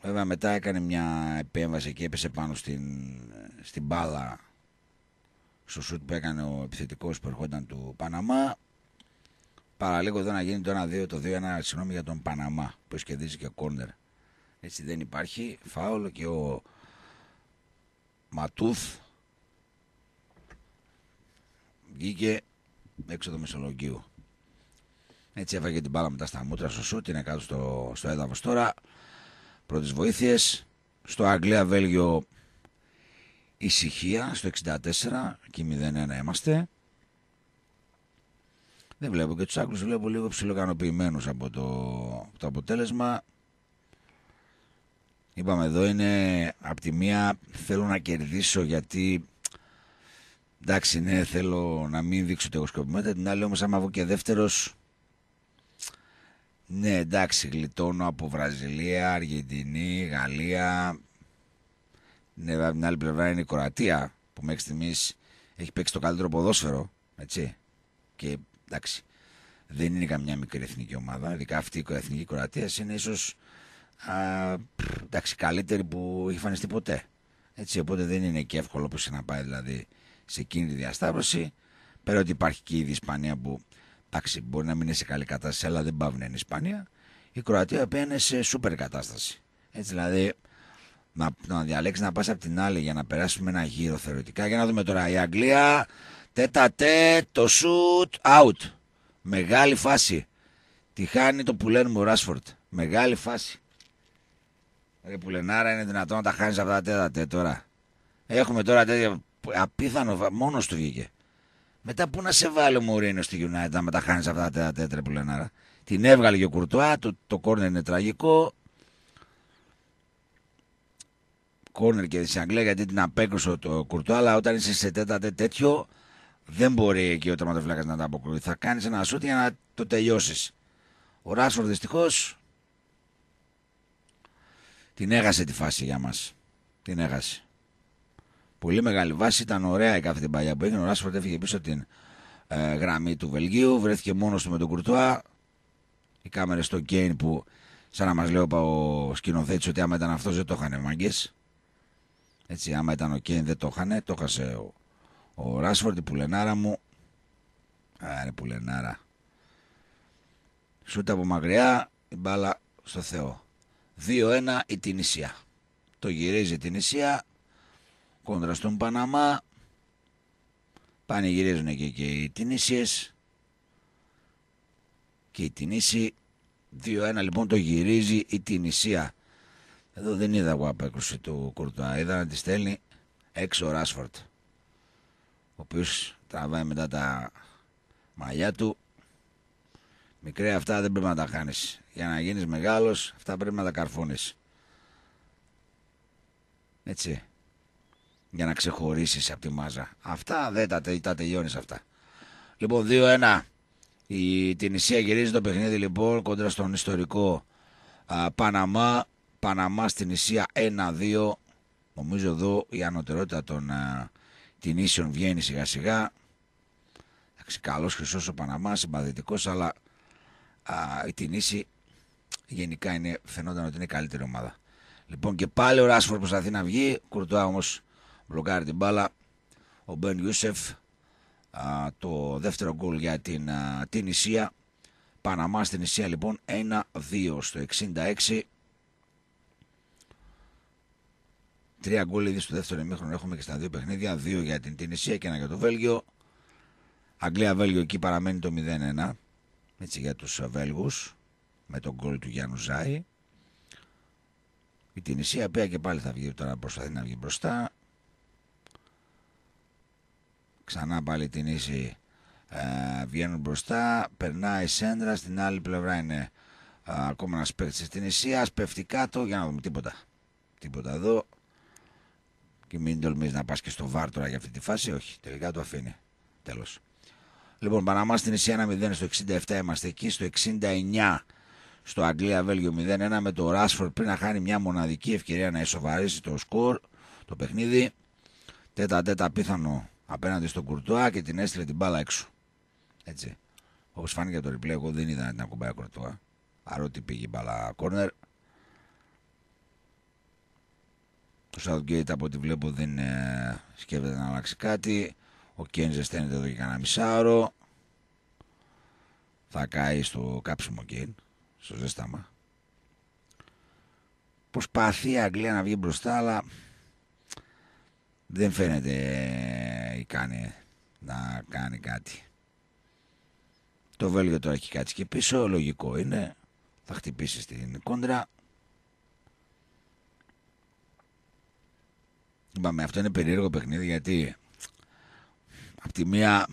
[SPEAKER 1] Βέβαια μετά έκανε μια επέμβαση και έπεσε πάνω στην, στην μπάλα στο σουτ που έκανε ο επιθετικός που ερχόταν του Παναμά. Παραλίγο εδώ να γίνει το 1-2, το 2-1, συγγνώμη για τον Παναμά που σκεδίζει και κόρνερ. Έτσι δεν υπάρχει φάουλο και ο Ματούθ βγήκε έξω το Μεσολογγίου. Έτσι έφαγε την μπάλα μετά στα μούτρα στο σουτ, είναι κάτω στο, στο έδαφος τώρα πρώτες βοήθειες. Στο Αγγλία-Βέλγιο ησυχία στο 64 και 0-1 είμαστε. Δεν βλέπω και τους Άγγλους βλέπω λίγο ψιλοκανοποιημένους από το, το αποτέλεσμα. Είπαμε εδώ είναι από τη μία θέλω να κερδίσω γιατί εντάξει ναι θέλω να μην δείξω το εγωσκοπημένο την άλλη όμως άμα βγω και δεύτερος ναι, εντάξει, γλιτώνω από Βραζιλία, Αργεντινή, Γαλλία. Ναι, από την άλλη πλευρά είναι η Κροατία που μέχρι στιγμής έχει παίξει το καλύτερο ποδόσφαιρο. Έτσι. Και εντάξει, δεν είναι καμιά μικρή εθνική ομάδα. Ειδικά αυτή η εθνική Κροατίας είναι ίσω εντάξει, καλύτερη που έχει φανιστεί ποτέ. Έτσι, οπότε δεν είναι και εύκολο όπως να πάει δηλαδή σε εκείνη τη διασταύρωση. Πέρα ότι υπάρχει και η Ισπανία που Εντάξει, μπορεί να μην είναι σε καλή κατάσταση, αλλά δεν πάβει να είναι η Ισπανία. Η Κροατία που είναι σε σούπερ κατάσταση. Έτσι δηλαδή, να, να διαλέξεις να πας από την άλλη για να περάσουμε ένα γύρο θεωρητικά. Για να δούμε τώρα. Η Αγγλία, τέτα τε, το σουτ, out. Μεγάλη φάση. Τη χάνει το που λένε μου Ράσφορντ. Μεγάλη φάση. Ρε πουλενάρα είναι δυνατόν να τα χάνεις αυτά τα τέτα τε τώρα. Έχουμε τώρα τέτοια απίθανο, μόνος του βγήκε. Μετά πού να σε βάλει ο Μωρίνο στη United να μεταχάνει αυτά τα τέτρα που λένε άρα. Την έβγαλε και ο Κουρτουά, το, το κόρνερ είναι τραγικό. Κόρνερ και στην Αγγλία γιατί την απέκρουσε το Κουρτουά, αλλά όταν είσαι σε τέτα τέτοιο δεν μπορεί εκεί ο τερματοφύλακα να τα αποκρούει. Θα κάνεις ένα σούτ για να το τελειώσεις. Ο Ράσφορ δυστυχώς την έχασε τη φάση για μας. Την έχασε. Πολύ μεγάλη βάση. Ήταν ωραία η κάθε την παλιά που έγινε. Ο Ράσφορντ έφυγε πίσω την ε, γραμμή του Βελγίου. Βρέθηκε μόνος του με τον Κουρτουά. Οι κάμερες στο Κέιν που, σαν να μας λέει ο σκηνοθέτης, ότι άμα ήταν αυτός δεν το είχαν μάγκες. Έτσι, άμα ήταν ο Κέιν δεν το είχαν. Το έχασε ο, ο Ράσφορντ, η πουλενάρα μου. Άρε πουλενάρα. Σούτα από μακριά, η μπάλα στο Θεό. 2-1 η Τινησία. Το γυρίζει η Τινησία κόντρα στον Παναμά. Πανηγυρίζουν εκεί και οι Τινήσιες. Και η Τινήση 2-1 λοιπόν το γυρίζει η Τινησία. Εδώ δεν είδα εγώ απέκρουση του Κουρτουά. Είδα να τη στέλνει έξω ο Ράσφορτ. Ο οποίος τραβάει μετά τα μαλλιά του. Μικρέ αυτά δεν πρέπει να τα χάνεις. Για να γίνεις μεγάλος αυτά πρέπει να τα καρφώνεις. Έτσι για να ξεχωρίσεις από τη μάζα. Αυτά δεν τα, τα τελειώνεις αυτά. Λοιπόν 2-1 η Τινησία γυρίζει το παιχνίδι λοιπόν κοντρα στον ιστορικό α, Παναμά. Παναμά στην Ισία 1-2. Νομίζω εδώ η ανωτερότητα των α, Τινήσεων βγαίνει σιγά σιγά. Καλός χρυσός ο Παναμάς, συμπαθητικός αλλά α, η Τινήση γενικά είναι, φαινόταν ότι είναι καλύτερη ομάδα. Λοιπόν και πάλι ο Ράσφορ προσπαθεί να βγει. Κουρτουά όμως μπλοκάρει την μπάλα ο Μπεν Ιούσεφ το δεύτερο γκολ για την, α, την Ισία Παναμά στην Ισία λοιπόν 1-2 στο 66 Τρία γκολ ήδη στο δεύτερο ημίχρονο έχουμε και στα δύο παιχνίδια. Δύο για την Τινησία και ένα για το Βέλγιο. Αγγλία-Βέλγιο εκεί παραμένει το 0-1. Έτσι για τους Βέλγους. Με τον γκολ του Γιάννου Ζάη. Η Τινησία πέρα και πάλι θα βγει τώρα προσπαθεί να βγει μπροστά. Ξανά πάλι την ίση ε, βγαίνουν μπροστά. Περνάει η σέντρα. Στην άλλη πλευρά είναι ε, ακόμα ένας παίκτης της Ισία. Πέφτει κάτω για να δούμε τίποτα. Τίποτα εδώ. Και μην τολμήσει να πας και στο βάρ τώρα για αυτή τη φάση. Όχι, τελικά το αφήνει. Τέλος. Λοιπόν, Παναμά στην Ισία 1-0 στο 67 είμαστε εκεί. Στο 69 στο Αγγλία-Βέλγιο 0-1 με το Ράσφορντ πριν να χάνει μια μοναδική ευκαιρία να ισοβαρήσει το σκορ, το παιχνίδι. Τέτα τέτα πίθανο απέναντι στον Κουρτουά και την έστειλε την μπάλα έξω. Έτσι. Όπως φάνηκε το replay, εγώ δεν είδα την ακουμπάει ο Κουρτουά. Παρότι πήγε η μπάλα κόρνερ. Το Southgate από ό,τι βλέπω δεν ε, σκέφτεται να αλλάξει κάτι. Ο Κέν ζεσταίνεται εδώ και κανένα μισάωρο. Θα κάει στο κάψιμο Κέν, στο ζέσταμα. Προσπαθεί η Αγγλία να βγει μπροστά, αλλά δεν φαίνεται ικανή να κάνει κάτι. Το Βέλγιο τώρα έχει κάτσει και πίσω, λογικό είναι. Θα χτυπήσει στην κόντρα. Είπαμε, αυτό είναι περίεργο παιχνίδι γιατί Απ' τη μία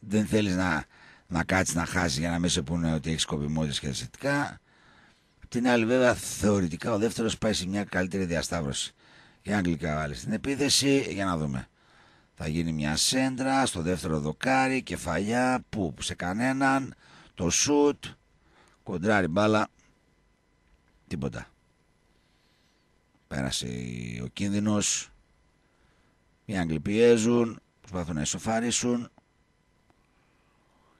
[SPEAKER 1] δεν θέλεις να, να κάτσεις να χάσεις για να μην σε πούνε ότι έχεις σκοπιμότητες και θετικά. Απ' την άλλη βέβαια θεωρητικά ο δεύτερος πάει σε μια καλύτερη διασταύρωση. Η Αγγλικά βάλει στην επίθεση για να δούμε. Θα γίνει μια σέντρα στο δεύτερο δοκάρι, κεφαλιά, που σε κανέναν, το σουτ, κοντράρι μπάλα, τίποτα. Πέρασε ο κίνδυνος, οι Άγγλοι πιέζουν, Προσπαθούν να ισοφαρίσουν.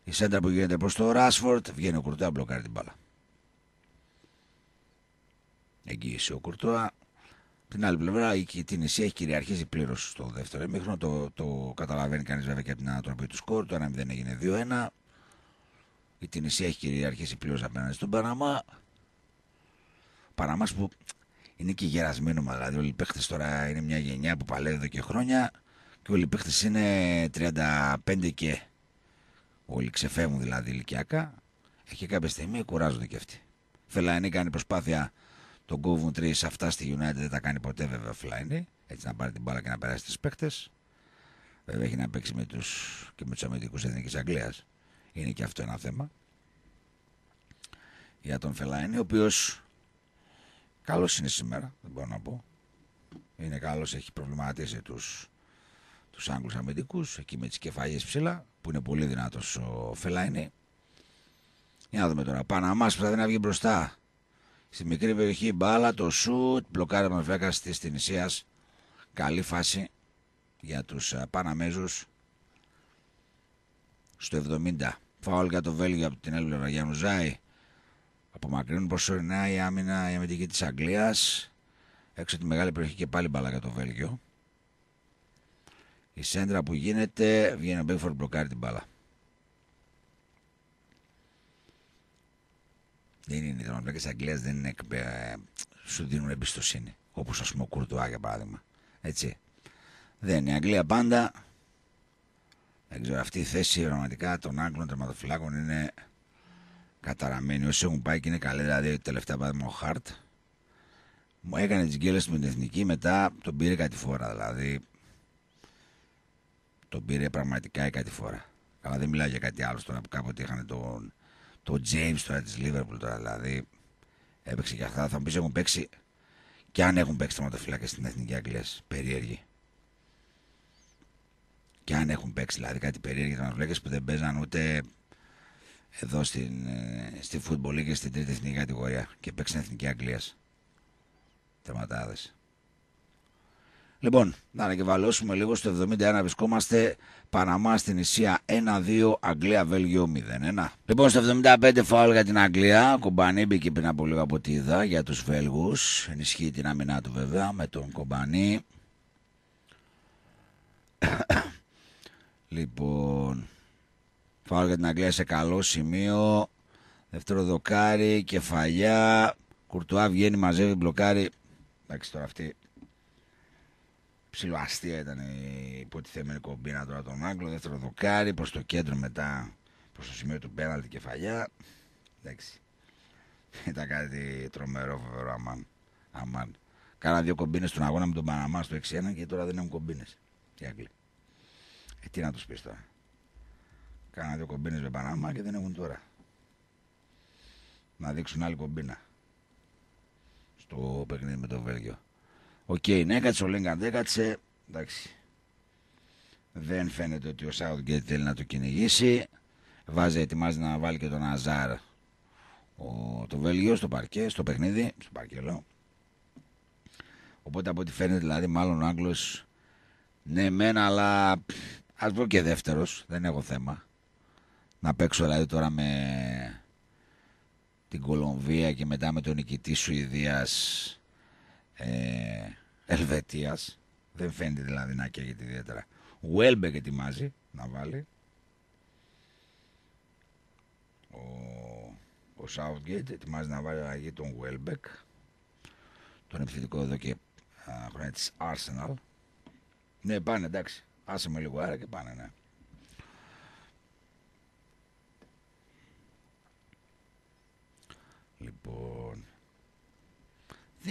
[SPEAKER 1] Η σέντρα που γίνεται προς το Ράσφορτ βγαίνει ο Κουρτουά, μπλοκάρει την μπάλα. Εγγύησε ο Κουρτουά. Την άλλη πλευρά η Τινησία έχει κυριαρχήσει πλήρως στο δεύτερο εμίχρονο. Το, το καταλαβαίνει κανείς βέβαια και από την ανατροπή του σκορ. Το 1-0 έγινε 2-1. Η Τινησία έχει κυριαρχήσει πλήρως απέναντι στον Παναμά. Παναμάς που είναι και γερασμένο, δηλαδή όλοι οι παίχτε τώρα είναι μια γενιά που παλεύει εδώ και χρόνια και όλοι οι παίχτες είναι 35 και όλοι ξεφεύγουν δηλαδή ηλικιακά. Έχει κάποια στιγμή κουράζονται και αυτοί. Φελαϊνή κάνει προσπάθεια τον κόβουν τρεις αυτά στη United δεν τα κάνει ποτέ βέβαια Φελαϊνή έτσι να πάρει την μπάλα και να περάσει τις παίχτες βέβαια έχει να παίξει με τους, και με τους αμυντικούς εθνικής Αγγλίας. Είναι και αυτό ένα θέμα. Για τον Φελαϊνή ο οποίος καλός είναι σήμερα δεν μπορώ να πω. Είναι καλός έχει προβληματίσει τους τους Άγγλους αμυντικούς, εκεί με τις κεφαλιές ψηλά, που είναι πολύ δυνατός ο Φελάινι. Για να δούμε τώρα. Παναμάς που θα να βγει μπροστά. Στη μικρή περιοχή μπάλα, το σουτ, μπλοκάρει με φέκα της Τινησίας. Καλή φάση για τους Παναμέζους. Στο 70. Φάουλ για το Βέλγιο από την άλλη για Ζάη. Απομακρύνουν προσωρινά η άμυνα η αμυντική της Αγγλίας. Έξω τη μεγάλη περιοχή και πάλι μπάλα για το Βέλγιο. Η σέντρα που γίνεται βγαίνει ο Μπέγκφορντ μπλοκάρει την μπάλα. Δεν είναι οι δρομοπλάκες Αγγλίας δεν είναι, ε, σου δίνουν εμπιστοσύνη. Όπως ας πούμε ο Κουρτουά για παράδειγμα. Έτσι. Δεν είναι η Αγγλία πάντα. Δεν ξέρω αυτή η θέση πραγματικά των Άγγλων τερματοφυλάκων είναι καταραμένη. Όσοι έχουν πάει και είναι καλή, δηλαδή τελευταία παράδειγμα ο Χαρτ. Μου έκανε τις γκέλες με την εθνική, μετά τον πήρε κάτι φορά. Δηλαδή τον πήρε πραγματικά η κάτι φορά. Αλλά δεν μιλάω για κάτι άλλο τώρα που κάποτε είχαν τον, τον James τώρα της Liverpool τώρα. Δηλαδή έπαιξε και αυτά. Θα μου πεις έχουν παίξει και αν έχουν παίξει τερματοφυλάκε στην Εθνική Αγγλίας. Περίεργοι. Και αν έχουν παίξει δηλαδή κάτι περίεργοι τερματοφυλάκε που δεν παίζαν ούτε εδώ στην, ε, στη Football και στην τρίτη εθνική κατηγορία και παίξαν Εθνική Αγγλίας. Τερματάδες. Λοιπόν, να ανακεφαλώσουμε λίγο στο 71 βρισκόμαστε Παναμά στην Ισία 1-2, Αγγλία Βέλγιο 0-1. Λοιπόν, στο 75 φάουλ για την Αγγλία. Κομπανί μπήκε πριν από λίγο από ό,τι είδα για τους Βέλγους. Ενισχύει την άμυνά του βέβαια με τον Κομπανί. λοιπόν, φάουλ για την Αγγλία σε καλό σημείο. Δεύτερο δοκάρι, κεφαλιά. Κουρτουά βγαίνει, μαζεύει, μπλοκάρι. Εντάξει τώρα αυτή Ψιλοαστία ήταν η υποτιθέμενη κομπίνα τώρα τον Άγγλο. Δεύτερο δοκάρι προς το κέντρο μετά προς το σημείο του πέναλτη κεφαλιά. Εντάξει. Ήταν κάτι τρομερό φοβερό αμάν. αμάν. Κάνα δύο κομπίνες στον αγώνα με τον Παναμά στο 6-1 και τώρα δεν έχουν κομπίνες. Οι Άγγλοι. Ε, τι να τους πεις τώρα. Κάνα δύο κομπίνες με Παναμά και δεν έχουν τώρα. Να δείξουν άλλη κομπίνα. Στο παιχνίδι με το Βέλγιο. OK, okay, ναι, έκατσε ο Λίνγκαρντ, έκατσε. Εντάξει. Δεν φαίνεται ότι ο Southgate θέλει να το κυνηγήσει. βάζει, ετοιμάζει να βάλει και τον Αζάρ ο, το Βέλγιο στο παρκέ, στο παιχνίδι, στο παρκέ λέω. Οπότε από ό,τι φαίνεται δηλαδή μάλλον ο Άγγλος ναι μεν αλλά ας βγω και δεύτερος, δεν έχω θέμα. Να παίξω δηλαδή τώρα με την Κολομβία και μετά με τον νικητή Σουηδίας ε, Ελβετίας. Δεν φαίνεται δηλαδή να καίγεται ιδιαίτερα. Βέλμπεκ ετοιμάζει να βάλει. Ο, ο Southgate ετοιμάζει να βάλει αλλαγή τον Βέλμπεκ. Τον επιθετικό εδώ και χρόνια της Arsenal. Ναι πάνε εντάξει. Άσε με λίγο αέρα και πάνε ναι. Λοιπόν,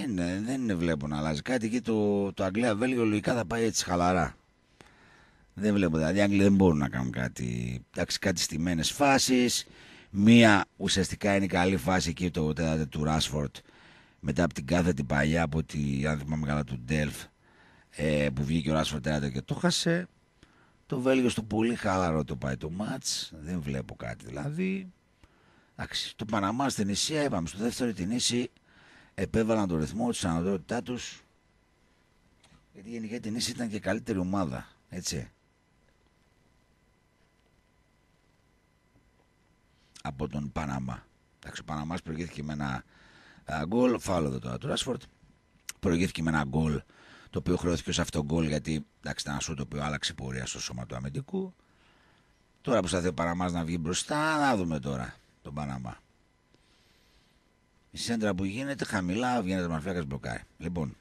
[SPEAKER 1] δεν, δεν βλέπω να αλλάζει κάτι και το, το Αγγλία Βέλγιο λογικά θα πάει έτσι χαλαρά. Δεν βλέπω, δηλαδή οι Άγγλοι δεν μπορούν να κάνουν κάτι. Εντάξει, κάτι στημένες φάσεις. Μία ουσιαστικά είναι η καλή φάση εκεί το τέταρτο του Ράσφορντ μετά από την κάθετη παλιά από τη, αν θυμάμαι καλά, του Ντέλφ ε, που βγήκε ο Ράσφορντ τέταρτο και το χάσε. Το Βέλγιο στο πολύ χαλαρό το πάει το μάτς. Δεν βλέπω κάτι δηλαδή. Εντάξει, το Παναμά στην Ισία, είπαμε στο δεύτερο την Ίση επέβαλαν τον ρυθμό της αναδρότητά τους. Γιατί γενικά την Ίση ήταν και καλύτερη ομάδα. Έτσι. Από τον Παναμά. Εντάξει, ο Παναμάς προηγήθηκε με ένα γκολ. Φάουλο εδώ τώρα του Ράσφορντ. Προηγήθηκε με ένα γκολ το οποίο χρεώθηκε σε αυτό γκολ γιατί εντάξει, ήταν ένα σου το οποίο άλλαξε πορεία στο σώμα του αμυντικού. Τώρα που ο Παναμάς να βγει μπροστά, να δούμε τώρα τον Παναμά. Η σέντρα που γίνεται χαμηλά βγαίνει το μαρφιάκας μπλοκάρει. Λοιπόν,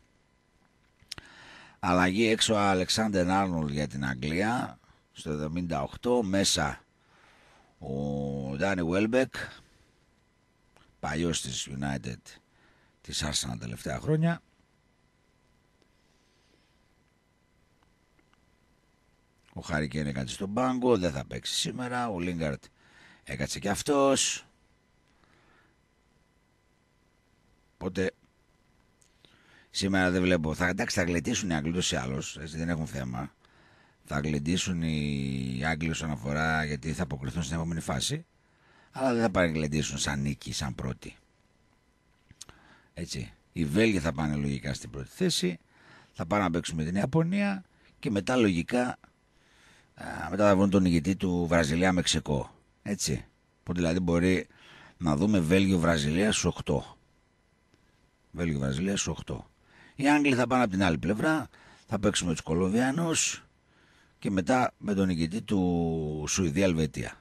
[SPEAKER 1] αλλαγή έξω ο Αλεξάνδερ Άρνολ για την Αγγλία στο 78 μέσα ο Ντάνι Βέλμπεκ παλιός της United της Arsenal τελευταία χρόνια. Ο Χάρικεν έκατσε στον πάγκο δεν θα παίξει σήμερα. Ο Λίγκαρτ έκατσε και αυτός Οπότε σήμερα δεν βλέπω. Θα, εντάξει, θα γλεντήσουν οι Άγγλοι ούτως ή άλλως. Δεν έχουν θέμα. Θα γλεντήσουν οι Άγγλοι όσον αφορά γιατί θα αποκριθούν στην επόμενη φάση. Αλλά δεν θα παραγγελντήσουν σαν νίκη, σαν πρώτη. Έτσι. Οι Βέλγοι θα πάνε λογικά στην πρώτη θέση. Θα πάνε να παίξουν με την Ιαπωνία. Και μετά λογικά μετά θα βρουν τον ηγετή του Βραζιλία-Μεξικό. Έτσι. Που δηλαδή μπορεί να δούμε Βέλγιο-Βραζιλία στους 8. Βέλγιο Βραζιλίας 8. Οι Άγγλοι θα πάνε από την άλλη πλευρά, θα παίξουμε τους Κολομβιανούς και μετά με τον νικητή του Σουηδία Ελβετία.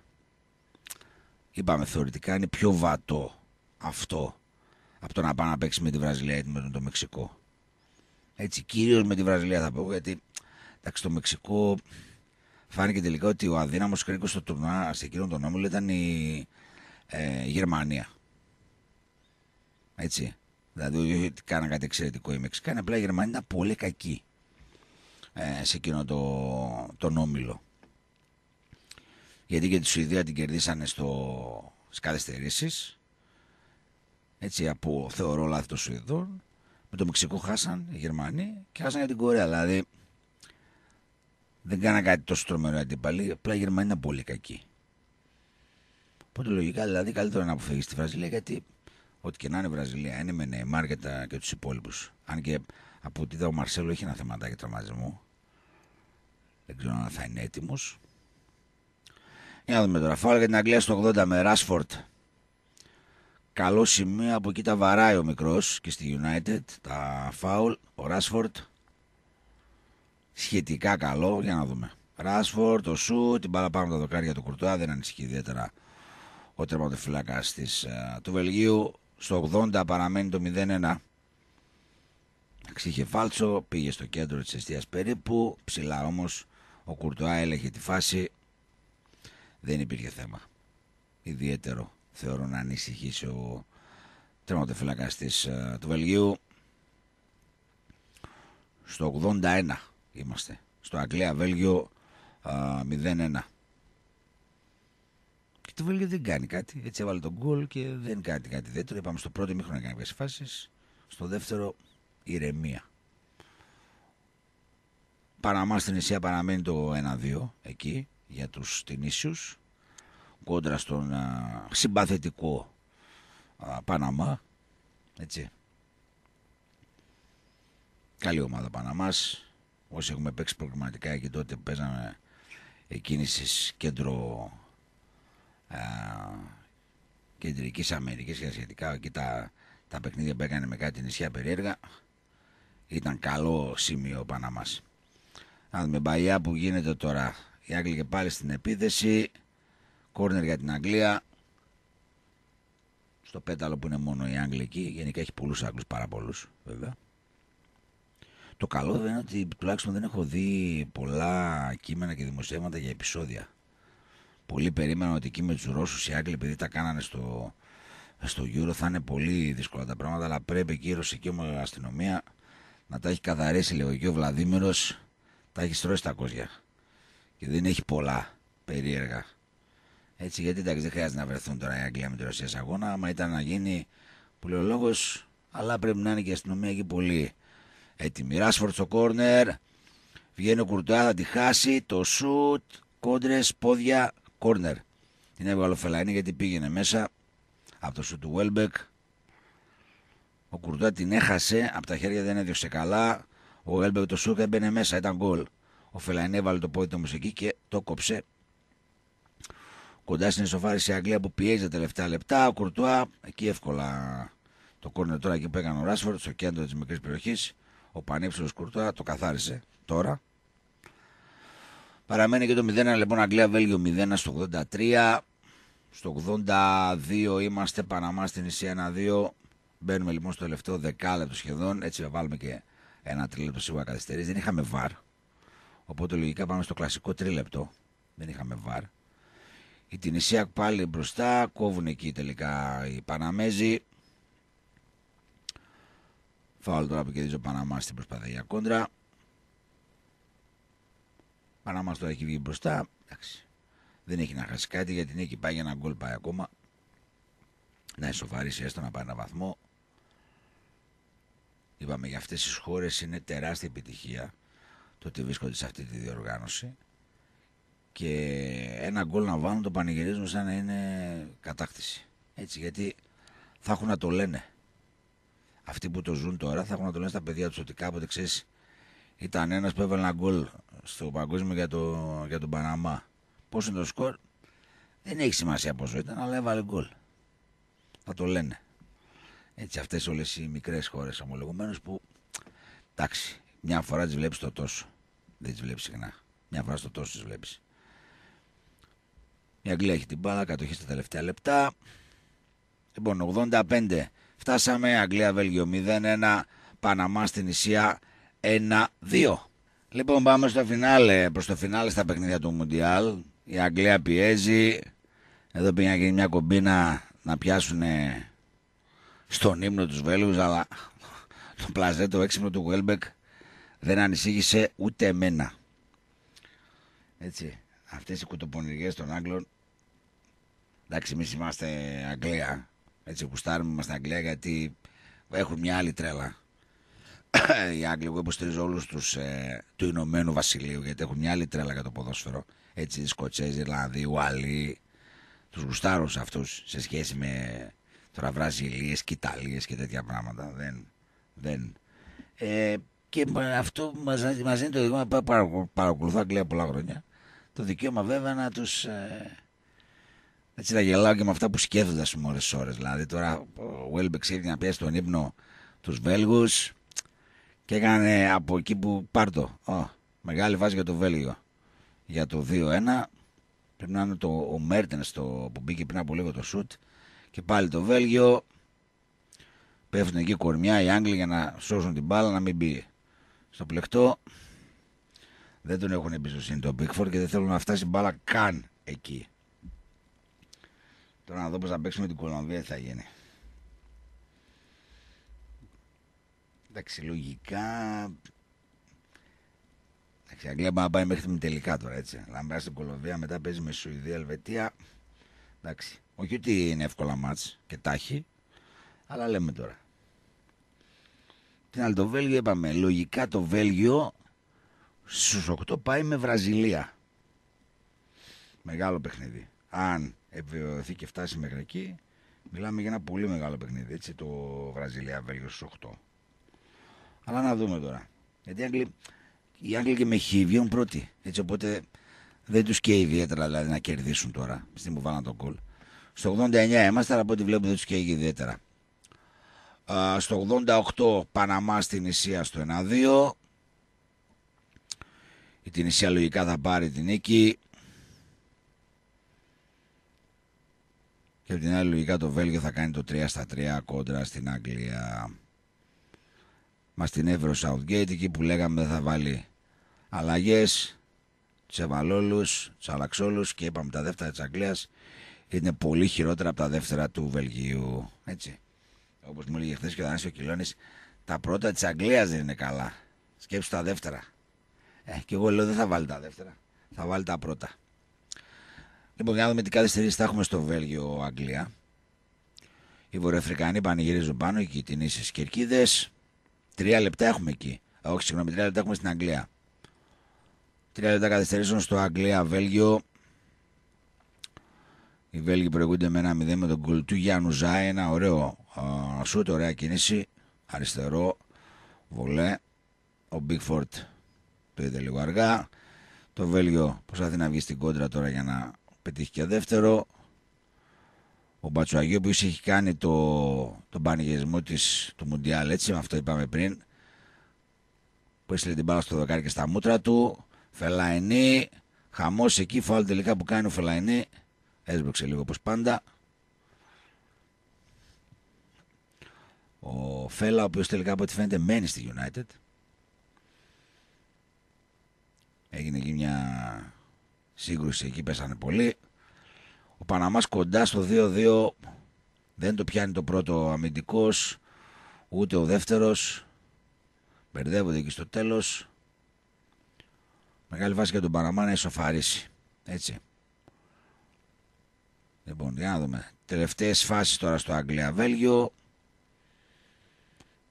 [SPEAKER 1] Είπαμε θεωρητικά είναι πιο βατό αυτό από το να πάει να παίξεις με τη Βραζιλία ή με το Μεξικό. Έτσι, κυρίως με τη Βραζιλία θα πω γιατί εντάξει, το Μεξικό φάνηκε τελικά ότι ο αδύναμος κρίκος στο τουρνουά σε εκείνον τον όμιλο ήταν η ε, Γερμανία. Έτσι. Δηλαδή όχι ότι κάναν κάτι εξαιρετικό οι Μεξικάνοι, απλά η Γερμανία ήταν πολύ κακή ε, σε εκείνο το, τον όμιλο. Γιατί και τη Σουηδία την κερδίσανε στο, στις Έτσι από θεωρώ λάθη των Σουηδών. Με το Μεξικό χάσαν οι Γερμανοί και χάσαν για την Κορέα. Δηλαδή δεν κάναν κάτι τόσο τρομερό αντίπαλοι, απλά η Γερμανία ήταν πολύ κακή. Οπότε λογικά δηλαδή καλύτερο να αποφύγεις τη Βραζιλία γιατί Ό,τι και να είναι η Βραζιλία, είναι με Νεϊμάρ και, τα, και τους υπόλοιπους. Αν και από ό,τι είδα ο Μαρσέλο έχει ένα θεματάκι τραυματισμού. Δεν ξέρω αν θα είναι έτοιμος. Για να δούμε τώρα. Φάουλ για την Αγγλία στο 80 με Ράσφορτ. Καλό σημείο από εκεί τα βαράει ο μικρός και στη United. Τα φάουλ. Ο Ράσφορτ. Σχετικά καλό. Για να δούμε. Ράσφορτ, ο Σου, την μπάλα πάνω από τα δοκάρια του Κουρτουά. Δεν ανησυχεί ιδιαίτερα ο τερματοφυλάκας uh, του Βελγίου στο 80 παραμένει το 0-1. Είχε φάλτσο, πήγε στο κέντρο της αιστείας περίπου, ψηλά όμως ο Κουρτουά έλεγε τη φάση, δεν υπήρχε θέμα. Ιδιαίτερο θεωρώ να ανησυχήσει ο τερματοφυλάκας της, uh, του Βελγίου. Στο 81 είμαστε. Στο Αγγλία-Βέλγιο uh, 0-1 το Βέλγιο δεν κάνει κάτι. Έτσι έβαλε τον γκολ και δεν κάνει κάτι ιδιαίτερο. Είπαμε στο πρώτο μήχρονο να κάνει κάποιες φάσεις. Στο δεύτερο ηρεμία. Παναμάς στην Ισία παραμένει το 1-2 εκεί για τους Τινήσιους. κόντρα στον συμπαθητικό Παναμά. Έτσι. Καλή ομάδα Παναμάς. Όσοι έχουμε παίξει προγραμματικά εκεί τότε παίζαμε εκκίνησης κέντρο α, κεντρικής Αμερικής και σχετικά εκεί τα, τα παιχνίδια που έκανε με κάτι νησιά περίεργα. Ήταν καλό σημείο ο Παναμάς. Αν δούμε μπαλιά που γίνεται τώρα. Οι Άγγλοι και πάλι στην επίθεση. Κόρνερ για την Αγγλία. Στο πέταλο που είναι μόνο οι Άγγλοι εκεί. Γενικά έχει πολλούς Άγγλους πάρα πολλούς βέβαια. Το καλό βέβαια είναι ότι τουλάχιστον δεν έχω δει πολλά κείμενα και δημοσιεύματα για επεισόδια. Πολλοί περίμεναν ότι εκεί με τους Ρώσους οι Άγγλοι, επειδή τα κάνανε στο, στο Euro, θα είναι πολύ δύσκολα τα πράγματα. Αλλά πρέπει εκεί η ρωσική αστυνομία να τα έχει καθαρίσει, λέει ο Βλαδίμηρος, τα έχει στρώσει τα κόζια. Και δεν έχει πολλά περίεργα. Έτσι, γιατί εντάξει, δεν χρειάζεται να βρεθούν τώρα οι Αγγλία με τη Ρωσία σε αγώνα. Άμα ήταν να γίνει, που λέει ο λόγος, αλλά πρέπει να είναι και η αστυνομία εκεί πολύ Έτοιμη. Ράσφορτ στο κόρνερ. Βγαίνει ο Κουρτουά, θα τη χάσει. Το σουτ, κόντρες, πόδια, κόρνερ. Την έβγαλε ο Φελαϊνί γιατί πήγαινε μέσα από το σουτ του Βέλμπεκ. Ο Κουρτουά την έχασε, από τα χέρια δεν έδιωξε καλά. Ο Βέλμπεκ το σουτ έμπαινε μέσα, ήταν γκολ. Ο Φελαϊνή έβαλε το πόδι του όμω εκεί και το κόψε. Κοντά στην ισοφάριση η Αγγλία που πιέζει τα τελευταία λεπτά. Ο Κουρτουά εκεί εύκολα το κόρνερ τώρα εκεί που έκανε ο Ράσφορντ στο κέντρο της μικρής περιοχής. Ο Πανίψιλος Κουρτουά το καθάρισε τώρα. Παραμένει και το 0 λοιπόν Αγγλία-Βέλγιο 0 στο 83. Στο 82 είμαστε Παναμά στην Ισία 1-2. Μπαίνουμε λοιπόν στο τελευταίο δεκάλεπτο σχεδόν. Έτσι θα βάλουμε και ένα τρίλεπτο σίγουρα καθυστερήσει. Δεν είχαμε βαρ. Οπότε λογικά πάμε στο κλασικό τρίλεπτο. Δεν είχαμε βαρ. Η Τινησία πάλι μπροστά. Κόβουν εκεί τελικά οι Παναμέζοι. Φάουλ τώρα που κερδίζει ο Παναμά στην προσπάθεια για κόντρα. Παναμά τώρα έχει βγει μπροστά. Εντάξει. Δεν έχει να χάσει κάτι γιατί την έχει πάει για ένα γκολ πάει ακόμα. Να ισοφαρίσει έστω να πάρει ένα βαθμό. Είπαμε για αυτές τις χώρες είναι τεράστια επιτυχία το ότι βρίσκονται σε αυτή τη διοργάνωση και ένα γκολ να βάλουν το πανηγυρίζουν σαν να είναι κατάκτηση. Έτσι γιατί θα έχουν να το λένε αυτοί που το ζουν τώρα θα έχουν να το λένε στα παιδιά τους ότι κάποτε ξέρεις, ήταν ένας που έβαλε ένα γκολ στο παγκόσμιο για, το, για τον Παναμά. Πώς είναι το σκορ, δεν έχει σημασία πόσο ήταν, αλλά έβαλε γκολ. Θα το λένε. Έτσι, αυτές όλες οι μικρές χώρες ομολογουμένως που εντάξει, μια φορά τις βλέπεις το τόσο. Δεν τις βλέπεις συχνά. Μια φορά στο τόσο τις βλέπεις. Η Αγγλία έχει την μπάλα, κατοχή στα τελευταία λεπτά. Λοιπόν, 85 Φτάσαμε Αγγλία-Βέλγιο 0-1, Παναμά στην Ισία 1-2. Λοιπόν πάμε στο φινάλε, προς το φινάλε στα παιχνίδια του Μουντιάλ. Η Αγγλία πιέζει. Εδώ πήγε να γίνει μια κομπίνα να πιάσουν στον ύμνο τους Βέλγους, αλλά το πλαζέ το έξυπνο του Βέλμπεκ δεν ανησύγησε ούτε εμένα. Έτσι, αυτές οι κουτοπονηριές των Άγγλων, εντάξει εμείς είμαστε Αγγλία, έτσι γουστάρουμε είμαστε Αγγλία γιατί έχουν μια άλλη τρέλα. Οι Άγγλοι, εγώ υποστηρίζω όλους τους ε, του Ηνωμένου Βασιλείου γιατί έχουν μια άλλη τρέλα για το ποδόσφαιρο. Έτσι, οι Σκοτσέζοι, Ιρλανδοί, Ουαλοί, τους γουστάρουν σε αυτούς σε σχέση με τώρα Βραζιλίες και Ιταλίες και τέτοια πράγματα. Δεν. δεν. Ε, και αυτό μας δίνει το δικαίωμα, παρακολουθώ Αγγλία πολλά χρόνια. Το δικαίωμα βέβαια να τους. Ε, έτσι θα γελάω και με αυτά που σκέφτονται ας πούμε ώρες ώρες. Δηλαδή τώρα ο Βέλμπεκ ήρθε να πιάσει τον ύπνο τους Βέλγους και έκανε από εκεί που πάρτο. Oh, μεγάλη βάση για το Βέλγιο. Για το 2-1 πρέπει να είναι το, ο Μέρτενς το, που μπήκε πριν από λίγο το σουτ και πάλι το Βέλγιο πέφτουν εκεί κορμιά οι Άγγλοι για να σώσουν την μπάλα να μην μπει στο πλεκτό δεν τον έχουν εμπιστοσύνη τον Μπίκφορντ και δεν θέλουν να φτάσει μπάλα καν εκεί Τώρα να δω πώς θα παίξουμε την Κολομβία θα γίνει. Εντάξει, λογικά... Εντάξει, η Αγγλία μπορεί να πάει μέχρι την τελικά τώρα, έτσι. Αλλά αν πάει στην Κολομβία, μετά παίζει με Σουηδία, Ελβετία. Εντάξει. Όχι ότι είναι εύκολα μάτς και τάχει, αλλά λέμε τώρα. Την άλλη το Βέλγιο είπαμε, λογικά το Βέλγιο στους 8 πάει με Βραζιλία. Μεγάλο παιχνίδι. Αν επιβεβαιωθεί και φτάσει μέχρι εκεί, μιλάμε για ένα πολύ μεγάλο παιχνίδι. Έτσι, το Βραζιλία-Βέλγιο στους 8. Αλλά να δούμε τώρα. Γιατί οι Άγγλοι, οι Άγγλοι και με χ βγαίνουν πρώτοι. Έτσι, οπότε δεν τους καίει ιδιαίτερα δηλαδή, να κερδίσουν τώρα. Στην που βάλαν τον κολ. Στο 89 είμαστε, αλλά από ό,τι βλέπω δεν τους καίει ιδιαίτερα. Uh, στο 88 Παναμά στην Ισία στο 1-2. Η την Ισία λογικά θα πάρει την νίκη. Και από την άλλη λογικά το Βέλγιο θα κάνει το 3 στα 3 κόντρα στην Αγγλία. Μας την έβρε ο Southgate εκεί που λέγαμε δεν θα βάλει αλλαγές, τσεβαλόλους, τσαλαξόλους και είπαμε τα δεύτερα της Αγγλίας είναι πολύ χειρότερα από τα δεύτερα του Βελγίου. Έτσι. Όπως μου έλεγε χθες και ο Δανίσιο Κιλώνης, τα πρώτα της Αγγλίας δεν είναι καλά. Σκέψου τα δεύτερα. Ε, και εγώ λέω δεν θα βάλει τα δεύτερα. Θα βάλει τα πρώτα. Λοιπόν, για να δούμε τι καθυστερήσεις θα έχουμε στο Βέλγιο-Αγγλία. Οι Βορειοαφρικανοί πανηγυρίζουν πάνω εκεί την ίσε κερκίδες. Τρία λεπτά έχουμε εκεί. όχι, συγγνώμη, τρία λεπτά έχουμε στην Αγγλία. Τρία λεπτά καθυστερήσεων στο Αγγλία-Βέλγιο. Οι Βέλγοι προηγούνται με ένα 0 με τον κουλ του Γιάννου Ζάι. Ένα ωραίο σούτ, ωραία κίνηση. Αριστερό, βολέ. Ο Μπίγφορτ το είδε λίγο αργά. Το Βέλγιο προσπαθεί να βγει στην κόντρα τώρα για να πετύχει και δεύτερο. Ο Μπατσουαγίου που έχει κάνει το, τον πανηγυρισμό της, του Μουντιάλ έτσι, με αυτό είπαμε πριν. Που έστειλε την μπάλα στο δοκάρι και στα μούτρα του. Φελαϊνή, χαμός εκεί, φάουλ τελικά που κάνει ο Φελαϊνή. Έσβρωξε λίγο όπως πάντα. Ο Φέλα, ο οποίος τελικά από ό,τι φαίνεται μένει στη United. Έγινε εκεί μια σύγκρουση, εκεί πέσανε πολύ. Ο Παναμάς κοντά στο 2-2 δεν το πιάνει το πρώτο αμυντικός, ούτε ο δεύτερος. Μπερδεύονται εκεί στο τέλος. Μεγάλη βάση για τον Παναμά να ισοφαρίσει. Έτσι. Λοιπόν, για να δούμε. Τελευταίες φάσεις τώρα στο Αγγλία-Βέλγιο.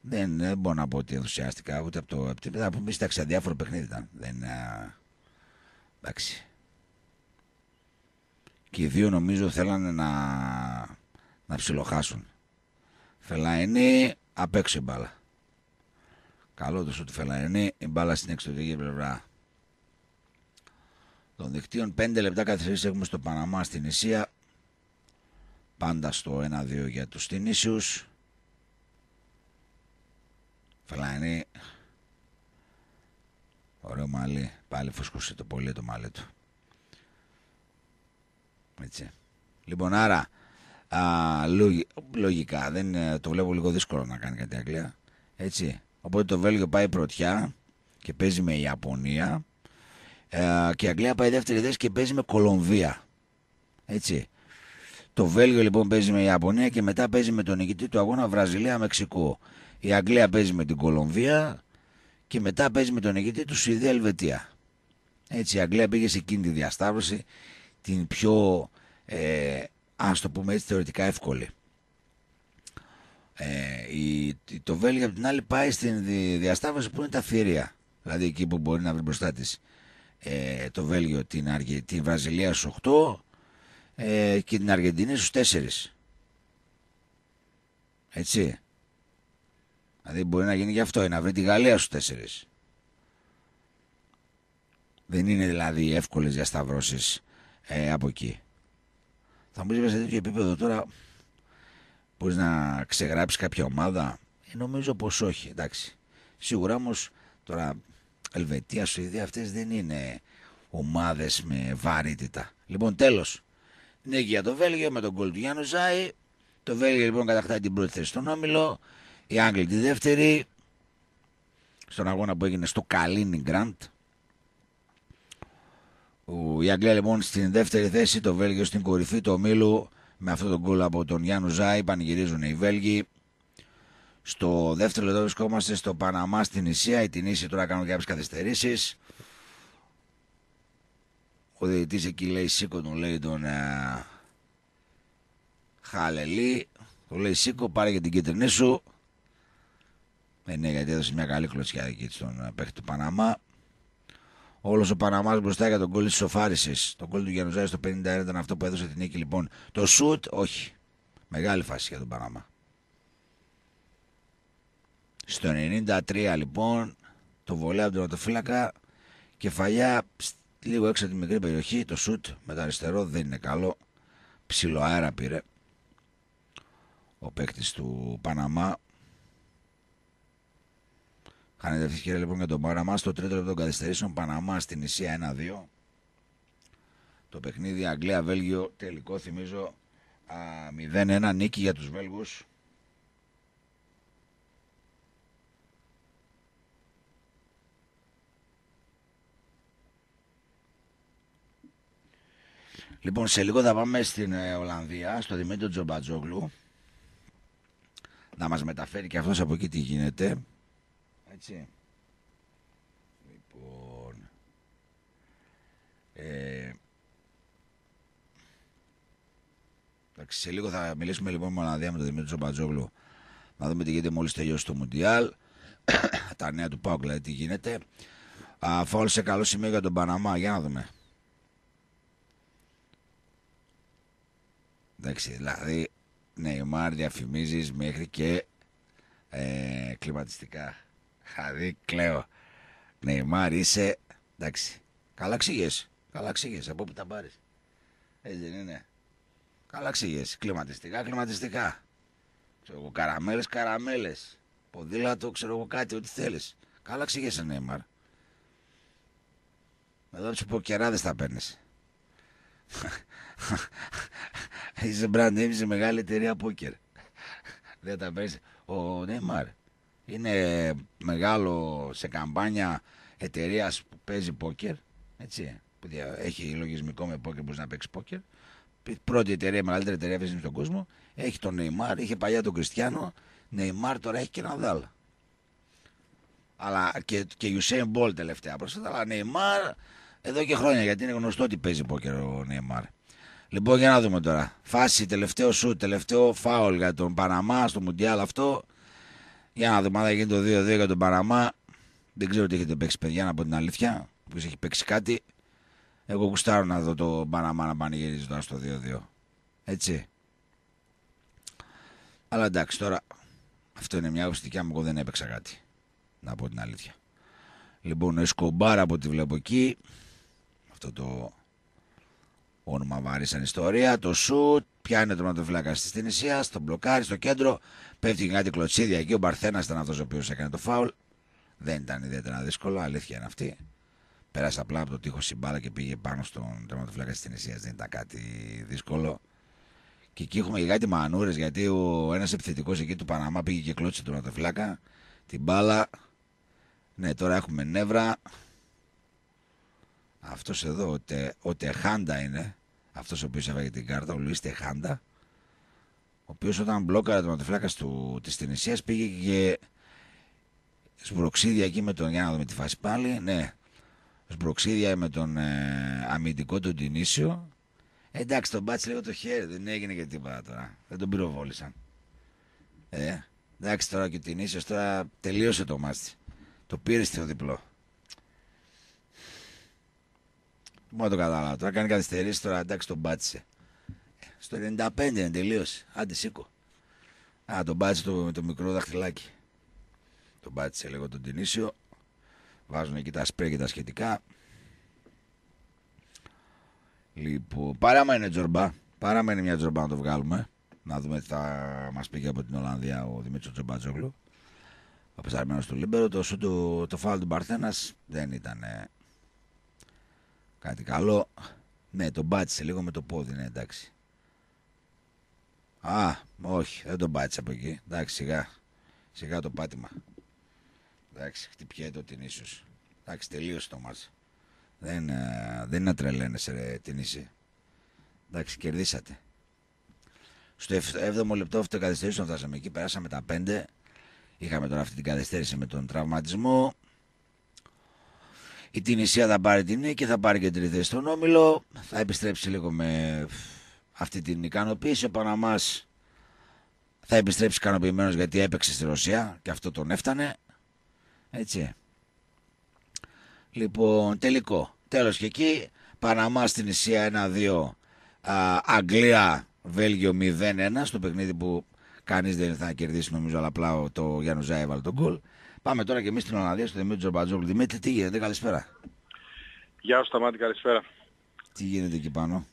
[SPEAKER 1] Δεν, δεν μπορώ να πω ότι ενθουσιάστηκα ούτε από το. Από θα πούμε εντάξει, αδιάφορο παιχνίδι ήταν. Δεν. Α, εντάξει. Και οι δύο νομίζω θέλανε να, να ψιλοχάσουν. Φελαενή απ' έξω η μπάλα. Καλό το σου του Φελαενή, η μπάλα στην εξωτερική πλευρά των δικτύων. Πέντε λεπτά καθυστερήσεις έχουμε στο Παναμά στην Ισία. Πάντα στο 1-2 για τους Τινήσιους. Φελαενή. Ωραίο μαλλί. Πάλι φουσκούσε το πολύ το μαλλί του. Έτσι. Λοιπόν, άρα α, λογικά δεν, ε, το βλέπω λίγο δύσκολο να κάνει κάτι Αγγλία. Έτσι. Οπότε το Βέλγιο πάει πρωτιά και παίζει με Ιαπωνία. Ε, και η Αγγλία πάει δεύτερη θέση και παίζει με Κολομβία. Έτσι. Το Βέλγιο λοιπόν παίζει με Ιαπωνία και μετά παίζει με τον νικητή του αγώνα Βραζιλία-Μεξικό. Η Αγγλία παίζει με την Κολομβία και μετά παίζει με τον νικητή του Σουηδία-Ελβετία. Έτσι η Αγγλία πήγε σε εκείνη τη διασταύρωση την πιο, ε, ας το πούμε έτσι, θεωρητικά εύκολη. Ε, η, το Βέλγιο από την άλλη πάει στην διασταύρωση που είναι τα θηρία. Δηλαδή εκεί που μπορεί να βρει μπροστά της ε, το Βέλγιο την, Αργε, την Βραζιλία στους 8 ε, και την Αργεντινή στους 4. Έτσι. Δηλαδή μπορεί να γίνει γι' αυτό, να βρει τη Γαλλία στους 4. Δεν είναι δηλαδή εύκολες διασταυρώσεις ε, από εκεί. Θα μου πει σε τέτοιο επίπεδο τώρα μπορείς να ξεγράψεις κάποια ομάδα; Ε, νομίζω πως όχι, εντάξει. Σίγουρα όμως τώρα Ελβετία, Σουηδία αυτές δεν είναι ομάδες με βαρύτητα. Λοιπόν, τέλος. Νίκη για το Βέλγιο με τον κολ του Γιάννου Ζάη. Το Βέλγιο λοιπόν κατακτάει την πρώτη θέση στον Όμιλο. Οι Άγγλοι τη δεύτερη. Στον αγώνα που έγινε στο Καλίνιγκραντ. Η Αγγλία λοιπόν στην δεύτερη θέση, το Βέλγιο στην κορυφή του ομίλου με αυτό τον γκολ από τον Γιάννου Ζάη. Πανηγυρίζουν οι Βέλγοι. Στο δεύτερο λεπτό βρισκόμαστε στο Παναμά στην Ισία. Οι Τινήσοι τώρα κάνουν κάποιες καθυστερήσεις. Ο διαιτητής εκεί λέει σήκω τον λέει τον uh, Χαλελή. Του λέει σήκω πάρε για την κίτρινή σου. Ε, ναι γιατί έδωσε μια καλή κλωτσιά εκεί στον παίχτη του Παναμά. Όλος ο Παναμάς μπροστά για τον κόλλη της Σοφάρισης. Το κόλλη του Γιανουζάρη στο 51 ήταν αυτό που έδωσε την νίκη λοιπόν. Το σουτ, όχι. Μεγάλη φάση για τον Παναμά. Στο 93 λοιπόν το βολέα από τον Οτοφύλακα κεφαλιά λίγο έξω από τη μικρή περιοχή. Το σουτ με το αριστερό δεν είναι καλό. Ψιλο αέρα πήρε ο παίκτης του Παναμά. Χάνεται ευκαιρία λοιπόν για τον Παναμά στο τρίτο λεπτό καθυστερήσεων. Παναμά στην Ισία 1-2. Το παιχνίδι Αγγλία-Βέλγιο τελικό θυμίζω 0-1 νίκη για τους Βέλγους. Λοιπόν, σε λίγο θα πάμε στην ε, Ολλανδία, στο Δημήτριο Τζομπατζόγλου. Να μας μεταφέρει και αυτός από εκεί τι γίνεται. Έτσι. Λοιπόν... Ε, εντάξει, σε λίγο θα μιλήσουμε λοιπόν με Ολλανδία με τον Δημήτρη Τζομπατζόγλου. Να δούμε τι γίνεται μόλις τελειώσει το Μουντιάλ. Τα νέα του Πάουκ, δηλαδή τι γίνεται. Φάουλ σε καλό σημείο για τον Παναμά. Για να δούμε. Εντάξει, δηλαδή Νεϊμάρ διαφημίζεις μέχρι και ε, κλιματιστικά. Δηλαδή κλαίω. Νεϊμάρ είσαι, εντάξει, καλά ξύγες. Καλά ξύγες, από που τα πάρεις. Έτσι δεν είναι. Καλά ξύγες, κλιματιστικά, κλιματιστικά. Ξέρω εγώ, καραμέλες, καραμέλες. Ποδήλατο, ξέρω εγώ κάτι, ό,τι θέλεις. Καλά ξύγες, Νεϊμάρ. Εδώ τους ποκεράδες θα παίρνεις. Είσαι brand name σε μεγάλη εταιρεία πόκερ. Δεν τα παίζει. Ο Νέιμαρ είναι μεγάλο σε καμπάνια εταιρείας που παίζει πόκερ. Έτσι. Που έχει λογισμικό με πόκερ, μπορείς να παίξεις πόκερ. Πρώτη εταιρεία, μεγαλύτερη εταιρεία παίζει στον κόσμο. Έχει τον Νεϊμάρ, είχε παλιά τον Κριστιανό. Νεϊμάρ τώρα έχει και ένα δάλ. Αλλά και, και Usain Bolt τελευταία πρόσφατα. Αλλά Νεϊμάρ εδώ και χρόνια γιατί είναι γνωστό ότι παίζει πόκερ ο Νεϊμάρ. Λοιπόν, για να δούμε τώρα. Φάση, τελευταίο σου, τελευταίο φάουλ για τον Παναμά στο Μουντιάλ αυτό. Για να δούμε αν θα γίνει το 2-2 για τον Παναμά. Δεν ξέρω τι έχετε παίξει, παιδιά, από την αλήθεια. Που έχει παίξει κάτι. Εγώ γουστάρω να δω το Παναμά να πανηγυρίζει τώρα στο 2-2. Έτσι. Αλλά εντάξει, τώρα αυτό είναι μια ουσιαστική μου. Εγώ δεν έπαιξα κάτι. Να πω την αλήθεια. Λοιπόν, ο Εσκομπάρα από ό,τι βλέπω εκεί. Αυτό το όνομα βάρη σαν ιστορία. Το σουτ, πιάνει το ματοφυλάκα της Τινησία, τον μπλοκάρει στο κέντρο. Πέφτει κάτι κλωτσίδια εκεί. Ο Μπαρθένας ήταν αυτός ο οποίος έκανε το φάουλ. Δεν ήταν ιδιαίτερα δύσκολο, αλήθεια είναι αυτή. Πέρασε απλά από το τείχο η μπάλα και πήγε πάνω στον τερματοφυλάκα της Τινησία. Δεν ήταν κάτι δύσκολο. Και εκεί έχουμε και κάτι μανούρες γιατί ο ένας επιθετικός εκεί του Παναμά πήγε και κλώτσε τον τερματοφυλάκα. Την μπάλα. Ναι, τώρα έχουμε νεύρα. Αυτός εδώ, ο, Τε, ο Τεχάντα είναι, αυτός ο οποίος έβαγε την κάρτα, ο Λουίς Τεχάντα, ο οποίος όταν μπλόκαρε το ματοφλάκα του, της Τινησίας πήγε και σμπροξίδια εκεί με τον, για να δούμε τη φάση πάλι, ναι, σμπροξίδια με τον ε, αμυντικό του Τινήσιο. Ε, εντάξει, τον μπάτσε λίγο το χέρι, δεν έγινε και τίποτα τώρα, δεν τον πυροβόλησαν. Ε, εντάξει τώρα και ο Τινήσιος τώρα τελείωσε το μάτι. Το πήρε στο διπλό. Μόνο το καταλάβω. Τώρα κάνει καθυστερήσεις, τώρα εντάξει τον πάτησε. Στο 95 είναι τελείωσε. Άντε σήκω. Α, τον πάτησε το, με το μικρό δαχτυλάκι. Τον πάτησε λίγο τον Τινήσιο. Βάζουν εκεί τα σπρέ και τα σχετικά. Λοιπόν, παράμα είναι τζορμπά. Παράμα είναι μια τζορμπά να το βγάλουμε. Να δούμε τι θα μας πει και από την Ολλανδία ο Δημήτρης Τζομπάτζογλου. Ο πεσαρμένο του Λίμπερο. Το, το, το φάουλ του Μπαρθένα δεν ήταν Κάτι καλό. Ναι, τον πάτησε λίγο με το πόδι, ναι, εντάξει. Α, όχι, δεν τον πάτησε από εκεί. Εντάξει, σιγά. Σιγά το πάτημα. Εντάξει, χτυπιέται την ίσως. Εντάξει, τελείωσε το μάτς. Δεν, ε, δεν είναι να τρελαίνεσαι ρε, την ίση. Εντάξει, κερδίσατε. Στο 7ο λεπτό αυτό καθυστέρηση φτάσαμε εκεί, περάσαμε τα 5. Είχαμε τώρα αυτή την καθυστέρηση με τον τραυματισμό. Η Τινησία θα πάρει την νίκη, θα πάρει και τρίτη θέση στον Όμιλο. Θα επιστρέψει λίγο με αυτή την ικανοποίηση. Ο Παναμάς θα επιστρέψει ικανοποιημένος γιατί έπαιξε στη Ρωσία και αυτό τον έφτανε. Έτσι. Λοιπόν, τελικό. Τέλος και εκεί, Παναμάς στην Ισία 1-2, Αγγλία, Βέλγιο 0-1, στο παιχνίδι που κανείς δεν θα κερδίσει νομίζω, αλλά απλά το Γιάννου Ζάι έβαλε τον γκολ. Πάμε τώρα και εμείς στην Ολλανδία, στο Δημήτρη Τζορμπατζόπουλο. Δημήτρη, τι γίνεται, καλησπέρα.
[SPEAKER 2] Γεια σου Σταμάτη, καλησπέρα.
[SPEAKER 1] Τι γίνεται εκεί πάνω;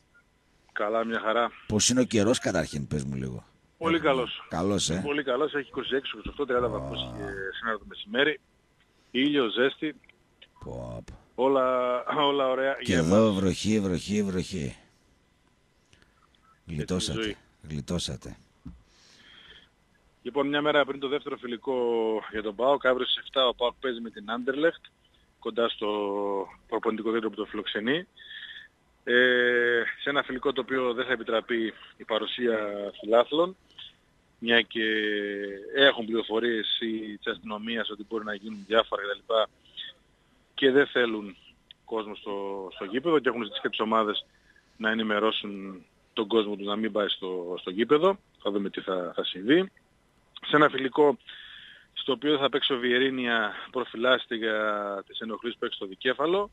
[SPEAKER 2] Καλά, μια χαρά.
[SPEAKER 1] Πώς είναι ο καιρός καταρχήν, πες μου λίγο.
[SPEAKER 2] Πολύ καλός.
[SPEAKER 1] Καλός, ε.
[SPEAKER 2] Πολύ καλός, έχει 26-28, 30 βαθμούς και σήμερα το μεσημέρι. Ήλιο, ζέστη.
[SPEAKER 1] Πω, πω.
[SPEAKER 2] Όλα, όλα ωραία.
[SPEAKER 1] Και εδώ βροχή, βροχή, βροχή. Γλιτώσατε. Γλιτώσατε.
[SPEAKER 2] Λοιπόν, μια μέρα πριν το δεύτερο φιλικό για τον ΠΑΟΚ, αύριο στις 7 ο ΠΑΟΚ παίζει με την Άντερλεχτ, κοντά στο προπονητικό δέντρο που το φιλοξενεί. Ε, σε ένα φιλικό το οποίο δεν θα επιτραπεί η παρουσία φιλάθλων, μια και έχουν πληροφορίες της αστυνομίας ότι μπορεί να γίνουν διάφορα κτλ. Και δεν θέλουν κόσμο στο, στο γήπεδο και έχουν ζητήσει και τις ομάδες να ενημερώσουν τον κόσμο τους να μην πάει στο, στο γήπεδο. Θα δούμε τι θα, θα συμβεί. Σε ένα φιλικό στο οποίο θα παίξει ο Βιερίνια προφυλάσσεται για τις ενοχλήσεις που έχει στο δικέφαλο,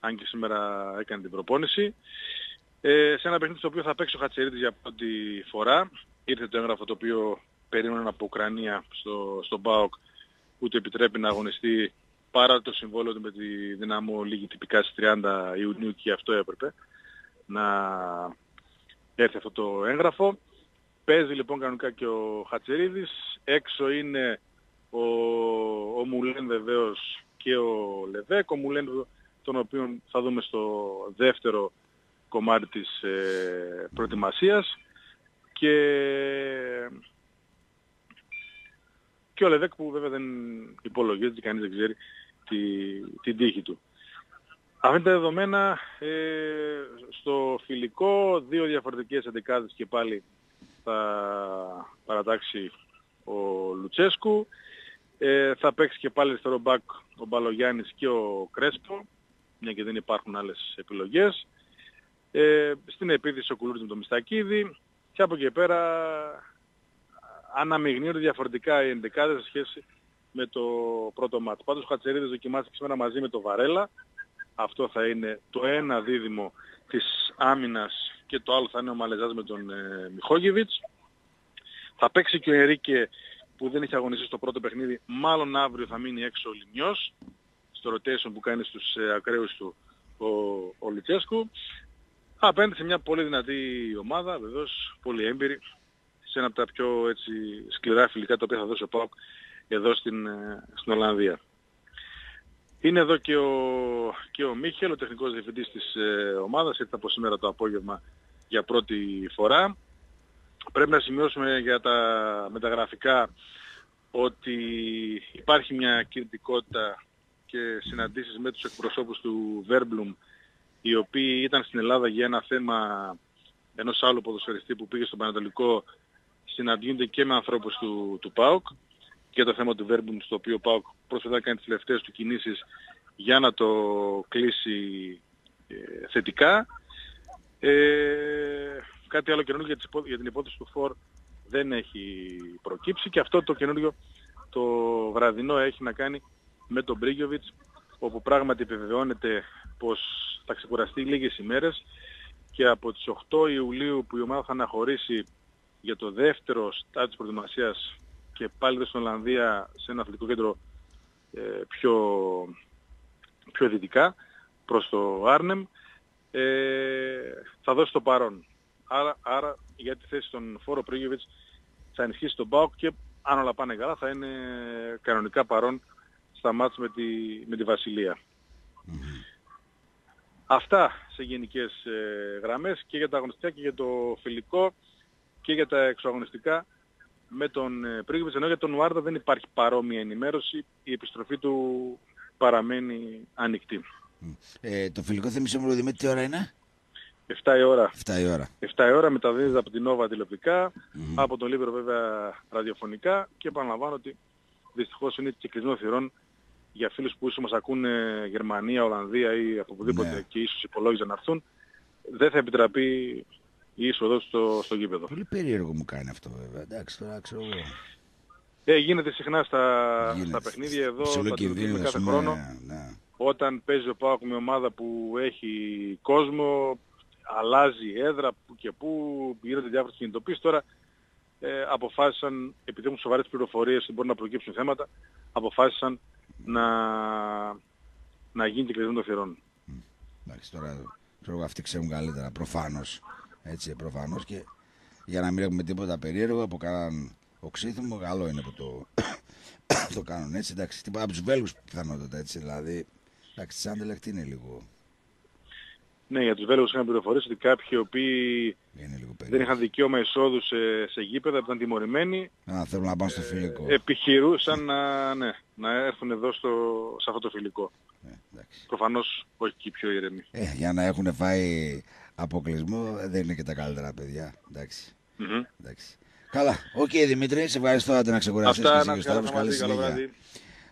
[SPEAKER 2] αν και σήμερα έκανε την προπόνηση. Ε, σε ένα παιχνίδι στο οποίο θα παίξει ο Χατσερίτης για πρώτη φορά, ήρθε το έγγραφο το οποίο περίμεναν από Ουκρανία στο, στο ΠΑΟΚ, ούτε επιτρέπει να αγωνιστεί παρά το συμβόλαιο του με τη δυναμό λίγη τυπικά στις 30 Ιουνίου και αυτό έπρεπε να έρθει αυτό το έγγραφο. Παίζει λοιπόν κανονικά και ο Χατσερίδης. Έξω είναι ο, ο Μουλέν βεβαίως και ο Λεβέκ. Ο Μουλέν τον οποίο θα δούμε στο δεύτερο κομμάτι της ε, προετοιμασίας. Και, και ο Λεβέκ που βέβαια δεν υπολογίζεται και κανείς δεν ξέρει τη, την τύχη του. Αυτά τα δεδομένα ε, στο φιλικό δύο διαφορετικές εντεκάδες και πάλι θα παρατάξει ο Λουτσέσκου. Ε, θα παίξει και πάλι αριστερό μπακ ο Μπαλογιάννης και ο Κρέσπο, μια και δεν υπάρχουν άλλες επιλογές. Ε, στην επίθεση ο Κουλούρης με το Μιστακίδη και από εκεί πέρα αναμειγνύονται διαφορετικά οι εντεκάδες σε σχέση με το πρώτο μάτι. Πάντως ο Χατσερίδης δοκιμάστηκε σήμερα μαζί με το Βαρέλα. Αυτό θα είναι το ένα δίδυμο της άμυνας και το άλλο θα είναι ο Μαλεζάς με τον ε, Μιχόγεβιτς. Θα παίξει και ο Ερίκε που δεν έχει αγωνιστεί στο πρώτο παιχνίδι. Μάλλον αύριο θα μείνει έξω ο Λιμιός στο rotation που κάνει στους ε, ακραίους του ο, ο Λουτσέσκου. Απέναντι σε μια πολύ δυνατή ομάδα, βεβαίως πολύ έμπειρη, σε ένα από τα πιο έτσι, σκληρά φιλικά τα οποία θα δώσει ο ΠΑΟΚ εδώ στην, ε, στην Ολλανδία. Είναι εδώ και ο, και ο Μίχελ, ο τεχνικός διευθυντής της ε, ομάδας, ήρθε από σήμερα το απόγευμα για πρώτη φορά. Πρέπει να σημειώσουμε για τα μεταγραφικά ότι υπάρχει μια κινητικότητα και συναντήσεις με τους εκπροσώπους του Verblum οι οποίοι ήταν στην Ελλάδα για ένα θέμα ενός άλλου ποδοσφαιριστή που πήγε στο Πανατολικό συναντιούνται και με ανθρώπους του, του ΠΑΟΚ και το θέμα του Verbum στο οποίο ο ΠΑΟΚ πρόσφατα κάνει τις τελευταίες του κινήσεις για να το κλείσει ε, θετικά. Ε, κάτι άλλο καινούργιο για, για την υπόθεση του ΦΟΡ δεν έχει προκύψει και αυτό το καινούργιο το βραδινό έχει να κάνει με τον Μπρίγκιοβιτς όπου πράγματι επιβεβαιώνεται πως θα ξεκουραστεί λίγες ημέρες και από τις 8 Ιουλίου που η ομάδα θα αναχωρήσει για το δεύτερο στάδιο της προετοιμασίας και πάλι στην Ολλανδία σε ένα αθλητικό κέντρο ε, πιο, πιο δυτικά προς το Άρνεμ ε, θα δώσει το παρόν. Άρα, άρα για τη θέση των Φόρο Πρίγιοβιτς θα ενισχύσει τον ΠΑΟΚ και αν όλα πάνε καλά θα είναι κανονικά παρόν στα μάτς με τη, με τη Βασιλεία. Αυτά σε γενικές ε, γραμμές και για τα αγωνιστικά και για το φιλικό και για τα εξωαγωνιστικά με τον ε, Πρίγκιπης, ενώ για τον Ουάρδα δεν υπάρχει παρόμοια ενημέρωση, η επιστροφή του παραμένει ανοιχτή.
[SPEAKER 1] Ε, το φιλικό θυμίσιο μου Δημήτρη τι ώρα είναι;
[SPEAKER 2] 7 η ώρα.
[SPEAKER 1] 7 η ώρα.
[SPEAKER 2] 7 η ώρα μεταδίδεται από την Νόβα τηλεοπτικά, mm-hmm. από τον Λίβρο βέβαια ραδιοφωνικά και επαναλαμβάνω ότι δυστυχώς είναι και κλεισμένο θυρών για φίλους που ίσως μας ακούνε Γερμανία, Ολλανδία ή από οπουδήποτε ναι. και ίσως υπολόγιζαν να έρθουν. Δεν θα επιτραπεί η είσοδος στο, στο γήπεδο.
[SPEAKER 1] Πολύ περίεργο μου κάνει αυτό βέβαια. Εντάξει, τώρα ξέρω εγώ.
[SPEAKER 2] Ε, γίνεται συχνά στα, στα παιχνίδια εδώ, τα κάθε χρόνο. Ναι. όταν παίζει ο ΠΑΟΚ με ομάδα που έχει κόσμο, αλλάζει έδρα που και που, γίνονται διάφορες κινητοποίησεις. Τώρα ε, αποφάσισαν, επειδή έχουν σοβαρές πληροφορίες και μπορούν να προκύψουν θέματα, αποφάσισαν να, να γίνει και κλειδί των θυρών.
[SPEAKER 1] Εντάξει, τώρα ξέρω, αυτοί ξέρουν καλύτερα, προφανώς. Έτσι, προφανώς και για να μην έχουμε τίποτα περίεργο από κανέναν οξύθυμο, καλό είναι που το, το κάνουν έτσι. Εντάξει, τίποτα από τους Βέλγους πιθανότατα έτσι, δηλαδή. Εντάξει, Σάντελεχτ είναι λίγο
[SPEAKER 2] ναι, για τους Βέλγους είχαν πληροφορήσει ότι κάποιοι οι οποίοι δεν είχαν δικαίωμα εισόδου σε, σε γήπεδα, που ήταν τιμωρημένοι,
[SPEAKER 1] Α, θέλουν να πάνε στο φιλικό.
[SPEAKER 2] Ε, επιχειρούσαν να, ναι, να έρθουν εδώ στο, σε αυτό το φιλικό. Ε, Προφανώς όχι και πιο ήρεμοι.
[SPEAKER 1] Ε, για να έχουν φάει αποκλεισμό ε, δεν είναι και τα καλύτερα παιδιά. Εντάξει. Mm-hmm. Εντάξει. Καλά. OK okay, Δημήτρη, σε ευχαριστώ να ξεκουραστείς
[SPEAKER 2] και εσύ και Καλή συνέχεια.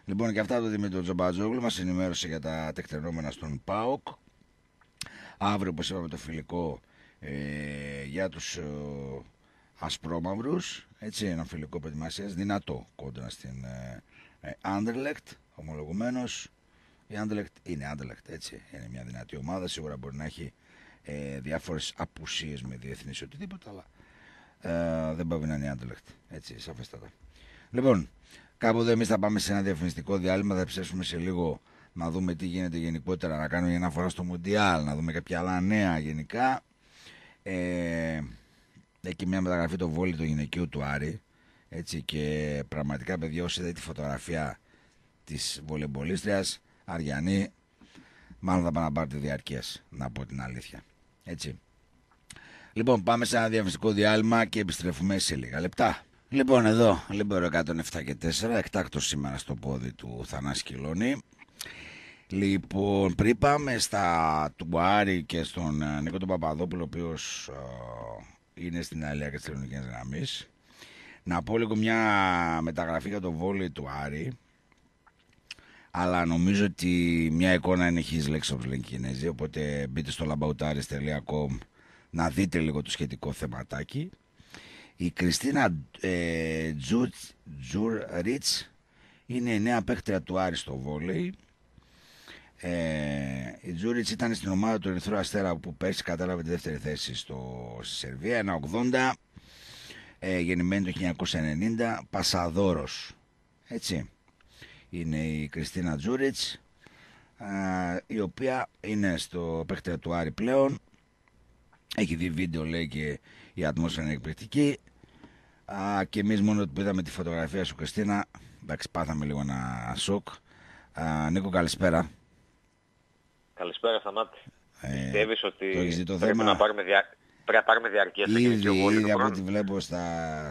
[SPEAKER 1] Λοιπόν και αυτός ο Δημήτρης Τζομπατζόγλου μας ενημέρωσε για τα τεκταινόμενα στον ΠΑΟΚ. Αύριο, όπως είπαμε, το φιλικό ε, για τους ε, ασπρόμαυρους. Έτσι, ένα φιλικό προετοιμασίας δυνατό κόντρα στην ε, ε, Anderlecht, ομολογουμένως. Η Anderlecht είναι Anderlecht, έτσι. Είναι μια δυνατή ομάδα. Σίγουρα μπορεί να έχει ε, διάφορες απουσίες με διεθνείς οτιδήποτε, αλλά ε, δεν πάει να είναι η Anderlecht. Έτσι, σαφέστατα. Λοιπόν, κάπου εδώ εμείς θα πάμε σε ένα διαφημιστικό διάλειμμα. Θα επιστρέψουμε σε λίγο να δούμε τι γίνεται γενικότερα, να κάνουμε μια αναφορά στο Μουντιάλ, να δούμε κάποια άλλα νέα γενικά. Ε, έχει μια μεταγραφή το βόλεϊ του γυναικείου του Άρη. Έτσι και πραγματικά παιδιά όσοι είδατε τη φωτογραφία της βολεμπολίστριας Αριανή μάλλον θα πάνε να πάρετε διαρκείας να πω την αλήθεια έτσι λοιπόν πάμε σε ένα διαφημιστικό διάλειμμα και επιστρέφουμε σε λίγα λεπτά λοιπόν εδώ Λίμπερο 107 και 4 εκτάκτως σήμερα στο πόδι του Θανάση Κιλώνη Λοιπόν, πριν πάμε στα Τουάρι και στον ε, Νίκο τον Παπαδόπουλο, ο οποίος ε, είναι στην Αλία και τη Ελληνική Γραμμή, να πω λίγο μια μεταγραφή για το βόλιο του Άρη. Αλλά νομίζω ότι μια εικόνα είναι his legs of Κινέζη, οπότε μπείτε στο labautaris.com να δείτε λίγο το σχετικό θεματάκι. Η Κριστίνα ε, Τζουρ Ρίτς είναι η νέα παίκτρια του Άρη στο βόλεϊ ε, η Τζούριτς ήταν στην ομάδα του Ερυθρού Αστέρα που πέρσι κατάλαβε τη δεύτερη θέση στο Σερβία, ένα 80, ε, γεννημένη το 1990, Πασαδόρος. Έτσι. Είναι η Κριστίνα Τζούριτς, η οποία είναι στο παίχτη του Άρη πλέον. Έχει δει βίντεο λέει και η ατμόσφαιρα είναι εκπληκτική. Α, και εμείς μόνο που είδαμε τη φωτογραφία σου Κριστίνα, εντάξει πάθαμε λίγο ένα σοκ. Α, Νίκο καλησπέρα.
[SPEAKER 3] Καλησπέρα Θανάτη. Ε, Πιστεύεις ότι το πρέπει, να πάρουμε δια... πρέπει να πάρουμε διαρκεία
[SPEAKER 1] σε Ήδη, ήδη από ό,τι βλέπω στα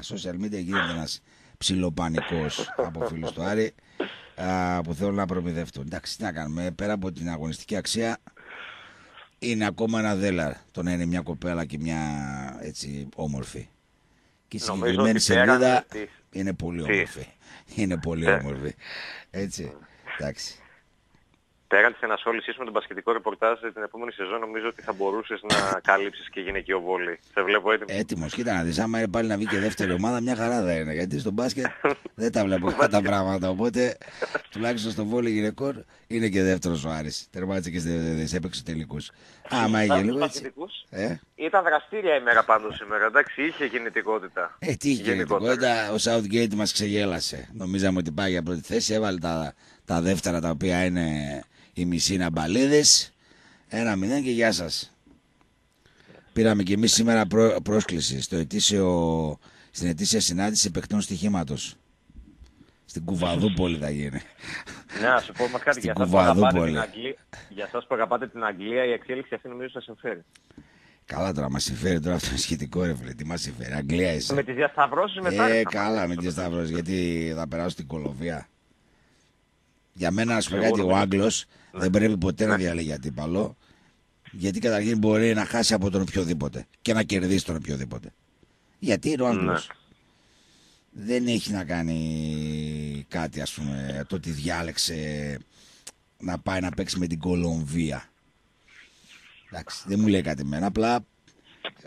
[SPEAKER 1] social media γίνεται ένας ψιλοπανικός από φίλους του Άρη α, που θέλουν να προμηθευτούν. Εντάξει, τι να κάνουμε, πέρα από την αγωνιστική αξία είναι ακόμα ένα δέλαρ το να είναι μια κοπέλα και μια έτσι όμορφη. Και η συγκεκριμένη σελίδα είναι πολύ όμορφη. Είναι πολύ ε. όμορφη. Έτσι, εντάξει
[SPEAKER 3] πέραν της ενασχόλησής με τον πασχετικό ρεπορτάζ την επόμενη σεζόν νομίζω ότι θα μπορούσες να καλύψεις και γυναικείο βόλι. Σε βλέπω έτοιμο.
[SPEAKER 1] Έτοιμος. Κοίτα να δεις, άμα είναι πάλι να βγει και δεύτερη ομάδα μια χαρά θα είναι. Γιατί στο μπάσκετ δεν τα βλέπω αυτά τα πράγματα. Οπότε τουλάχιστον στο βόλι γυναικών είναι και δεύτερος ο Άρης. Τερμάτισε και στις έπαιξε τελικούς. Άμα είχε λίγο έτσι.
[SPEAKER 3] Ε; Ήταν δραστήρια ημέρα πάντως σήμερα. Εντάξει, είχε κινητικότητα.
[SPEAKER 1] Ε, τι είχε κινητικότητα. Ο Southgate μας ξεγέλασε. Νομίζαμε ότι πάει για πρώτη θέση. Έβαλε τα, τα δεύτερα τα οποία είναι οι μισοί είναι αμπαλίδες. Ένα μηδέν και γεια σας. Πήραμε και εμείς σήμερα πρόσκληση στο ετήσιο, στην ετήσια συνάντηση παιχτών στοιχήματος. Στην Κουβαδούπολη θα γίνει.
[SPEAKER 3] Ναι, να σου πω μας κάτι για σας, που αγαπάτε την Αγγλία, για σας που αγαπάτε την Αγγλία η εξέλιξη αυτή νομίζω σας συμφέρει.
[SPEAKER 1] Καλά τώρα, μας συμφέρει τώρα αυτό είναι σχετικό ρε φίλε. Τι μας συμφέρει, Αγγλία είσαι.
[SPEAKER 3] Με τις διασταυρώσεις μετά.
[SPEAKER 1] Ε, καλά με τις διασταυρώσεις, γιατί θα περάσω στην Κολοβία. Για μένα, ας πούμε κάτι, ο Άγγλος ναι. Δεν πρέπει ποτέ να ναι. διαλέγει αντίπαλο. Γιατί καταρχήν μπορεί να χάσει από τον οποιοδήποτε και να κερδίσει τον οποιοδήποτε. Γιατί είναι ο Άγγλος. Ναι. Δεν έχει να κάνει κάτι, ας πούμε, το ότι διάλεξε να πάει να παίξει με την Κολομβία. Εντάξει, δεν μου λέει κάτι εμένα. Απλά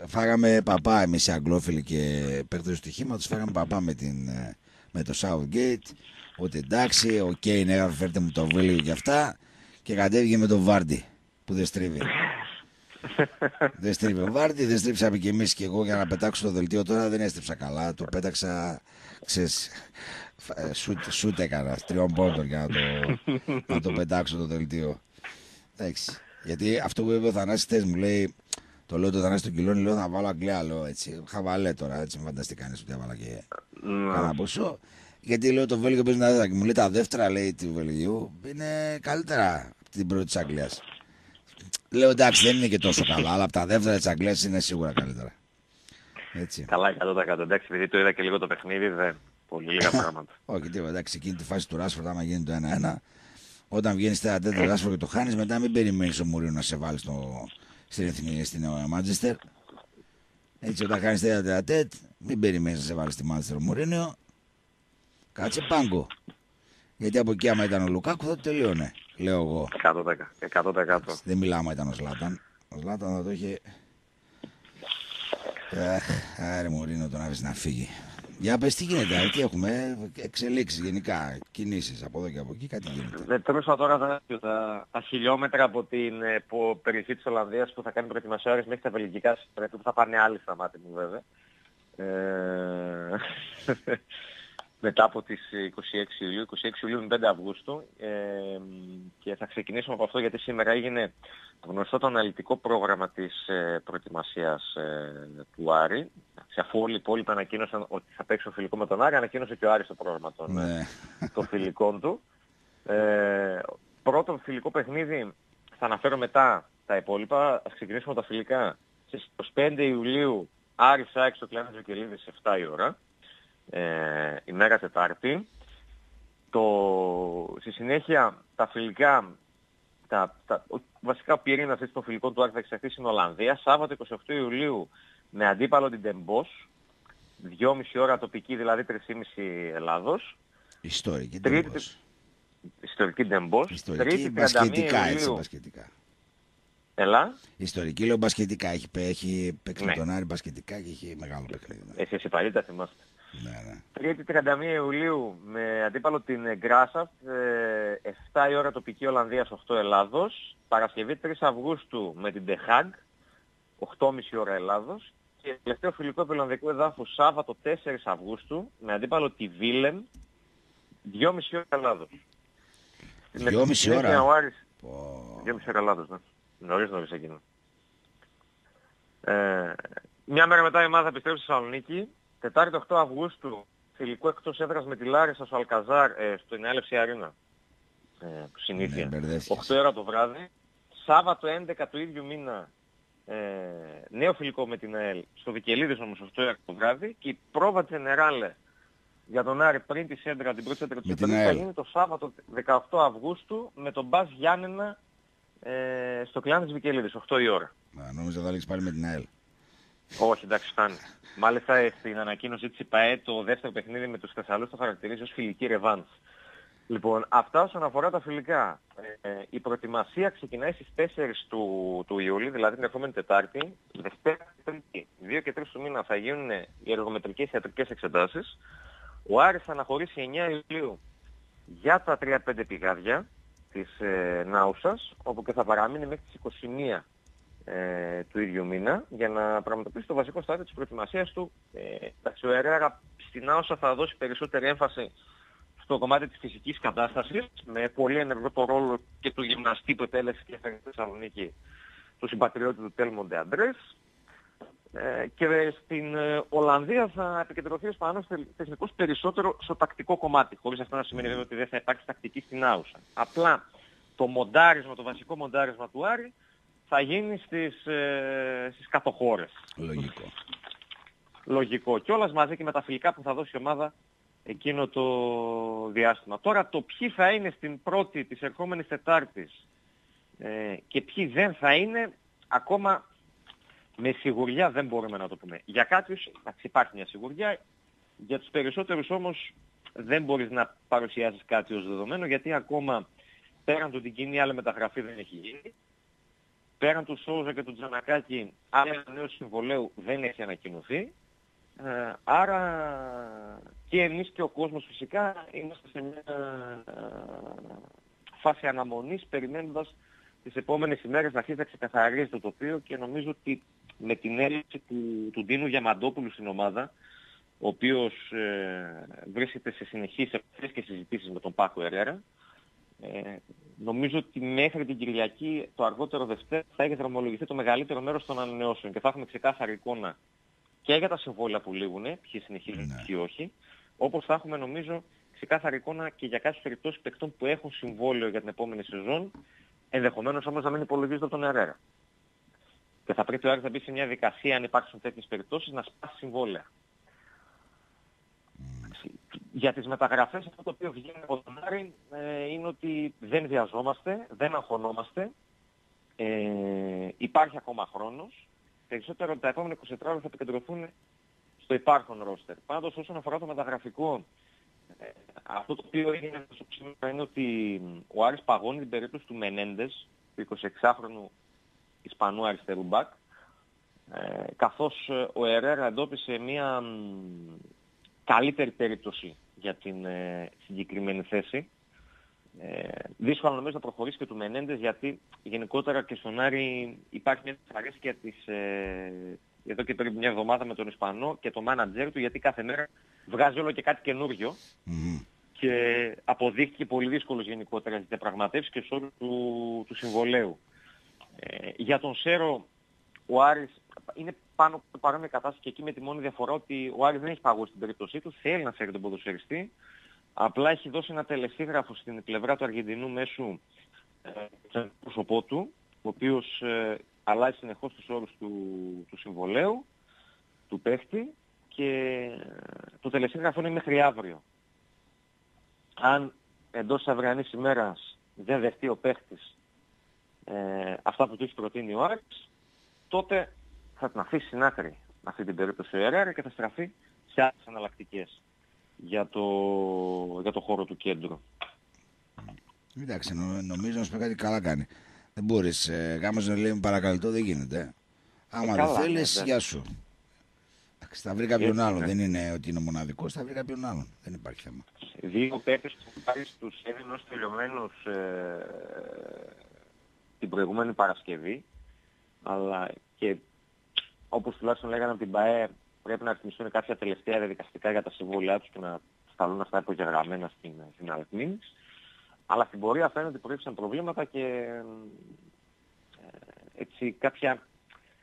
[SPEAKER 1] φάγαμε παπά εμείς οι Αγγλόφιλοι και παίκτες του στοιχήματος. Φάγαμε παπά με, την, με το Southgate ότι εντάξει, OK, okay, ναι, φέρτε μου το Βέλγιο και αυτά και κατέβηκε με τον Βάρντι που δεν στρίβει. δεν στρίβει ο Βάρντι, δεν στρίψαμε κι εμείς και εγώ για να πετάξω το δελτίο τώρα δεν έστριψα καλά. Το πέταξα, ξέρεις, ε, σουτ, σουτ έκανα τριών πόντων για να το, να το πετάξω το δελτίο. Εντάξει. Γιατί αυτό που είπε ο Θανάσης θες μου λέει, το λέω το Θανάση τον Κιλόνι, λέω θα βάλω Αγγλία, λέω έτσι. Χαβαλέ τώρα, έτσι με φανταστεί κανείς ότι έβαλα και
[SPEAKER 3] Ναι.
[SPEAKER 1] κανένα ποσό. Γιατί λέω το Βέλγιο παίζει ένα και μου λέει τα δεύτερα λέει του Βελγίου είναι καλύτερα από την πρώτη της Αγγλίας. Λέω εντάξει δεν είναι και τόσο καλά, αλλά από τα δεύτερα της Αγγλίας είναι σίγουρα καλύτερα. Έτσι.
[SPEAKER 3] Καλά, 100%. Εντάξει, επειδή το είδα και λίγο το παιχνίδι, δεν. Πολύ λίγα πράγματα.
[SPEAKER 1] Όχι, τίποτα. Εντάξει, εκείνη τη φάση του Ράσφορντ, άμα γίνει το 1-1, όταν βγαίνει στα τέταρτα Ράσφορντ και το χάνεις, μετά μην περιμένεις ο Μουρίο να σε βάλει στο, στην εθνική στην Μάντζεστερ. Έτσι, όταν κάνει τέταρτα τέτ, μην περιμένεις να σε βάλει στη Μάντζεστερ ο Μουρίνιο. Κάτσε πάγκο. Γιατί από εκεί, άμα ήταν ο Λουκάκου, θα το τελείωνε. Λέω εγώ.
[SPEAKER 3] 100%. 100%.
[SPEAKER 1] Δεν μιλάω άμα ήταν ο Σλάταν. Ο Σλάταν θα το είχε. Αχ, Άρε Μουρίνο τον άφησε να φύγει. Για πες τι γίνεται, τι έχουμε, εξελίξεις γενικά, κινήσεις από εδώ και από εκεί, κάτι γίνεται.
[SPEAKER 3] Δεν τρούσα τώρα τα, τα, τα χιλιόμετρα από την ε, που, περιοχή της Ολλανδίας που θα κάνει προετοιμασία μέχρι τα βελγικά συμπρέτου που θα πάνε άλλοι στα μάτια μου βέβαια. Ε, μετά από τις 26 Ιουλίου, 26 Ιουλίου με 5 Αυγούστου ε, και θα ξεκινήσουμε από αυτό γιατί σήμερα έγινε το γνωστό το αναλυτικό πρόγραμμα της ε, προετοιμασίας ε, του Άρη. Σε αφού όλοι οι υπόλοιποι ανακοίνωσαν ότι θα παίξει το φιλικό με τον Άρη, ανακοίνωσε και ο Άρης το πρόγραμμα των, ε,
[SPEAKER 1] Ναι.
[SPEAKER 3] των φιλικών του. Ε, πρώτο φιλικό παιχνίδι, θα αναφέρω μετά τα υπόλοιπα, ας ξεκινήσουμε με τα φιλικά. Στις 25 Ιουλίου Άρης Σάιξ στο Κλάνας Βικελίδης σε 7 η ώρα, ε, ημέρα Τετάρτη. Το, στη συνέχεια τα φιλικά, τα, τα, ο, βασικά ο πυρήνας έτσι των φιλικών του Άρη θα εξαχθεί στην Ολλανδία, Σάββατο 28 Ιουλίου με αντίπαλο την Τεμπός, 2,5 ώρα τοπική, δηλαδή 3,5 Ελλάδος.
[SPEAKER 1] Ιστορική
[SPEAKER 3] Τρίτη-
[SPEAKER 1] τέμπος.
[SPEAKER 3] Ιστορική Ντεμπός.
[SPEAKER 1] Ιστορική,
[SPEAKER 3] Τρίτη 31
[SPEAKER 1] μπασκετικά έτσι,
[SPEAKER 3] Ιουλίου.
[SPEAKER 1] μπασκετικά.
[SPEAKER 3] Ελά.
[SPEAKER 1] Ιστορική λέω μπασκετικά, έχει, πέ- έχει παίξει με
[SPEAKER 3] Ναι.
[SPEAKER 1] τον Άρη μπασκετικά και έχει μεγάλο παιχνίδι. ναι.
[SPEAKER 3] Εσείς οι παλιοί τα θυμάστε.
[SPEAKER 1] Ναι, ναι.
[SPEAKER 3] Τρίτη 31 Ιουλίου με αντίπαλο την Γκράσαφ, 7 η ώρα τοπική Ολλανδίας, 8 Ελλάδος. Παρασκευή 3 Αυγούστου με την Ντεχάγκ, 8,5 ώρα Ελλάδος. Και τελευταίο φιλικό επιλανδικού εδάφου Σάββατο 4 Αυγούστου με αντίπαλο τη Βίλεμ, 2,5 ώρα Ελλάδος. Με τη
[SPEAKER 1] 2,5
[SPEAKER 3] συνέχεια
[SPEAKER 1] ώρα.
[SPEAKER 3] Ο Άρης,
[SPEAKER 1] Πω.
[SPEAKER 3] 2,5 ώρα Ελλάδος, ναι. Νωρίς νωρίς εκείνο. Ε, μια μέρα μετά η ομάδα επιστρέφει στη Θεσσαλονίκη. Τετάρτη 8 Αυγούστου, φιλικό εκτός έδρας με τη Λάρισα στο Αλκαζάρ, ε, στην Έλευση Αρίνα. Ε, που συνήθεια.
[SPEAKER 1] Ναι, μπερδεύτηκες.
[SPEAKER 3] 8 ώρα το βράδυ. Σάββατο 11 του ίδιου μήνα, ε, νέο φιλικό με την ΑΕΛ. Στο Βικελίδης όμως 8 ώρα το βράδυ. Και η πρόβα Τζενεράλε για τον Άρη πριν τη Σέντρα, την πρώτη Σέντρα της
[SPEAKER 1] Με την
[SPEAKER 3] Σέντρας, θα
[SPEAKER 1] ΑΕΛ.
[SPEAKER 3] γίνει το Σάββατο 18 Αυγούστου με τον Μπας Γιάννενα ε, στο κλάν της Βικελίδης, 8 η ώρα.
[SPEAKER 1] Α, Νόμιζα θα λέξει πάλι με την ΑΕΛ.
[SPEAKER 3] Όχι, εντάξει, φτάνει. Μάλιστα ε, στην ανακοίνωση της ΙΠΑΕ το δεύτερο παιχνίδι με τους Θεσσαλούς το χαρακτηρίζει ως φιλική ρεβάνς. Λοιπόν, αυτά όσον αφορά τα φιλικά. Ε, ε, η προετοιμασία ξεκινάει στις 4 του, του Ιούλη, δηλαδή την ερχόμενη Τετάρτη. Δευτέρα και Τρίτη, 2 και 3 του μήνα θα γίνουν οι εργομετρικές ιατρικές εξετάσεις. Ο Άρης θα αναχωρήσει 9 Ιουλίου για τα 3-5 πηγάδια της ε, Νάουσας, όπου και θα παραμείνει μέχρι τις 21 ε, του ίδιου μήνα για να πραγματοποιήσει το βασικό στάδιο της προετοιμασίας του. Ε, εντάξει, ο Ερέρα στην Άουσα θα δώσει περισσότερη έμφαση στο κομμάτι της φυσικής κατάστασης με πολύ ενεργό το ρόλο και του γυμναστή που επέλεξε και έφερε στη Θεσσαλονίκη του συμπατριώτη του Τέλμοντε Αντρές. Ε, και στην ε, Ολλανδία θα επικεντρωθεί ο Ισπανός θε- θεσμικός περισσότερο στο τακτικό κομμάτι, χωρίς αυτό να σημαίνει βέβαια ότι δεν θα υπάρξει τακτική στην Άουσα. Απλά το μοντάρισμα, το βασικό μοντάρισμα του Άρη θα γίνει στις, ε, στις κατοχώρες.
[SPEAKER 1] Λογικό.
[SPEAKER 3] Λογικό. Και όλας μαζί και με τα φιλικά που θα δώσει η ομάδα εκείνο το διάστημα. Τώρα το ποιοι θα είναι στην πρώτη της ερχόμενης Τετάρτης ε, και ποιοι δεν θα είναι ακόμα με σιγουριά δεν μπορούμε να το πούμε. Για κάποιους εντάξει, υπάρχει μια σιγουριά, για τους περισσότερους όμως δεν μπορείς να παρουσιάσεις κάτι ως δεδομένο γιατί ακόμα πέραν του την κοινή άλλη μεταγραφή δεν έχει γίνει. Πέραν του Σόουζα και του Τζανακάκη άλλο ένα νέο συμβολέου δεν έχει ανακοινωθεί. Ε, άρα και εμείς και ο κόσμος φυσικά είμαστε σε μια ε, φάση αναμονής περιμένοντας τις επόμενες ημέρες να αρχίσει να ξεκαθαρίζει το τοπίο και νομίζω ότι με την έλευση του, του Ντίνου Γιαμαντόπουλου στην ομάδα, ο οποίος ε, βρίσκεται σε συνεχείς επαφές και συζητήσεις με τον Πάκο Ερέρα, ε, νομίζω ότι μέχρι την Κυριακή το αργότερο Δευτέρα θα έχει δρομολογηθεί το μεγαλύτερο μέρος των ανανεώσεων και θα έχουμε ξεκάθαρη εικόνα και για τα συμβόλαια που λήγουν, ποιοι συνεχίζουν και ναι. ποιοι όχι, όπως θα έχουμε νομίζω ξεκάθαρη εικόνα και για κάποιες περιπτώσεις παικτών που έχουν συμβόλαιο για την επόμενη σεζόν, ενδεχομένως όμως να μην υπολογίζονται από τον Ερέρα. Και θα πρέπει ο Άρης να μπει σε μια δικασία, αν υπάρξουν τέτοιες περιπτώσεις, να σπάσει συμβόλαια. Για τις μεταγραφές αυτό το οποίο βγαίνει από τον Άρη ε, είναι ότι δεν βιαζόμαστε, δεν αγχωνόμαστε, ε, υπάρχει ακόμα χρόνος. Περισσότερο τα επόμενα 24 ώρα θα επικεντρωθούν στο υπάρχον ρόστερ. Πάντως όσον αφορά το μεταγραφικό, ε, αυτό το οποίο έγινε στο σήμερα είναι ότι ο Άρης παγώνει την περίπτωση του Μενέντες, του 26χρονου Ισπανού αριστερού μπακ, ε, καθώς ε, ο Ερέρα εντόπισε μια καλύτερη περίπτωση για την ε, συγκεκριμένη θέση. Ε, δύσκολο νομίζω να προχωρήσει και του Μενέντες γιατί γενικότερα και στον Άρη υπάρχει μια δυσαρέσκεια της, ε, εδώ και περίπου μια εβδομάδα με τον Ισπανό και το μάνατζερ του γιατί κάθε μέρα βγάζει όλο και κάτι καινούριο και αποδείχθηκε πολύ δύσκολος γενικότερα στις διαπραγματεύσεις και σε του, του συμβολέου. Ε, για τον Σέρο ο Άρης είναι πάνω από παρόμοια κατάσταση και εκεί με τη μόνη διαφορά ότι ο Άρης δεν έχει παγώσει την περίπτωσή του, θέλει να φέρει τον ποδοσφαιριστή, απλά έχει δώσει ένα τελεσίγραφο στην πλευρά του Αργεντινού μέσου ε, πρόσωπό του, ο οποίος ε, αλλάζει συνεχώς τους όρους του, του συμβολέου, του παίχτη και το τελεσίγραφο είναι μέχρι αύριο. Αν εντός της αυριανής ημέρας δεν δεχτεί ο παίχτης ε, αυτά που του έχει προτείνει ο Άρης, τότε θα την αφήσει στην άκρη αυτή την περίπτωση ο Ερέρα και θα στραφεί σε άλλες αναλλακτικές για το, για το χώρο του κέντρου.
[SPEAKER 1] Εντάξει, νομίζω να σου πει κάτι καλά κάνει. Δεν μπορείς, ε, γάμος να λέει παρακαλώ, δεν γίνεται. Άμα ε, δεν θέλεις, ναι. γεια σου. Θα βρει κάποιον άλλον. Ναι. Δεν είναι ότι είναι μοναδικός, θα βρει κάποιον άλλον. Δεν υπάρχει θέμα.
[SPEAKER 3] Δύο παίκτες που πάρει στους έδινους τελειωμένους ε, την προηγούμενη Παρασκευή, αλλά και όπως τουλάχιστον λέγανε από την ΠαΕ, πρέπει να ρυθμιστούν κάποια τελευταία διαδικαστικά για τα συμβόλαιά τους και να σταλούν αυτά υπογεγραμμένα στην, στην Αλλά στην πορεία φαίνεται ότι προέκυψαν προβλήματα και ε, έτσι κάποια,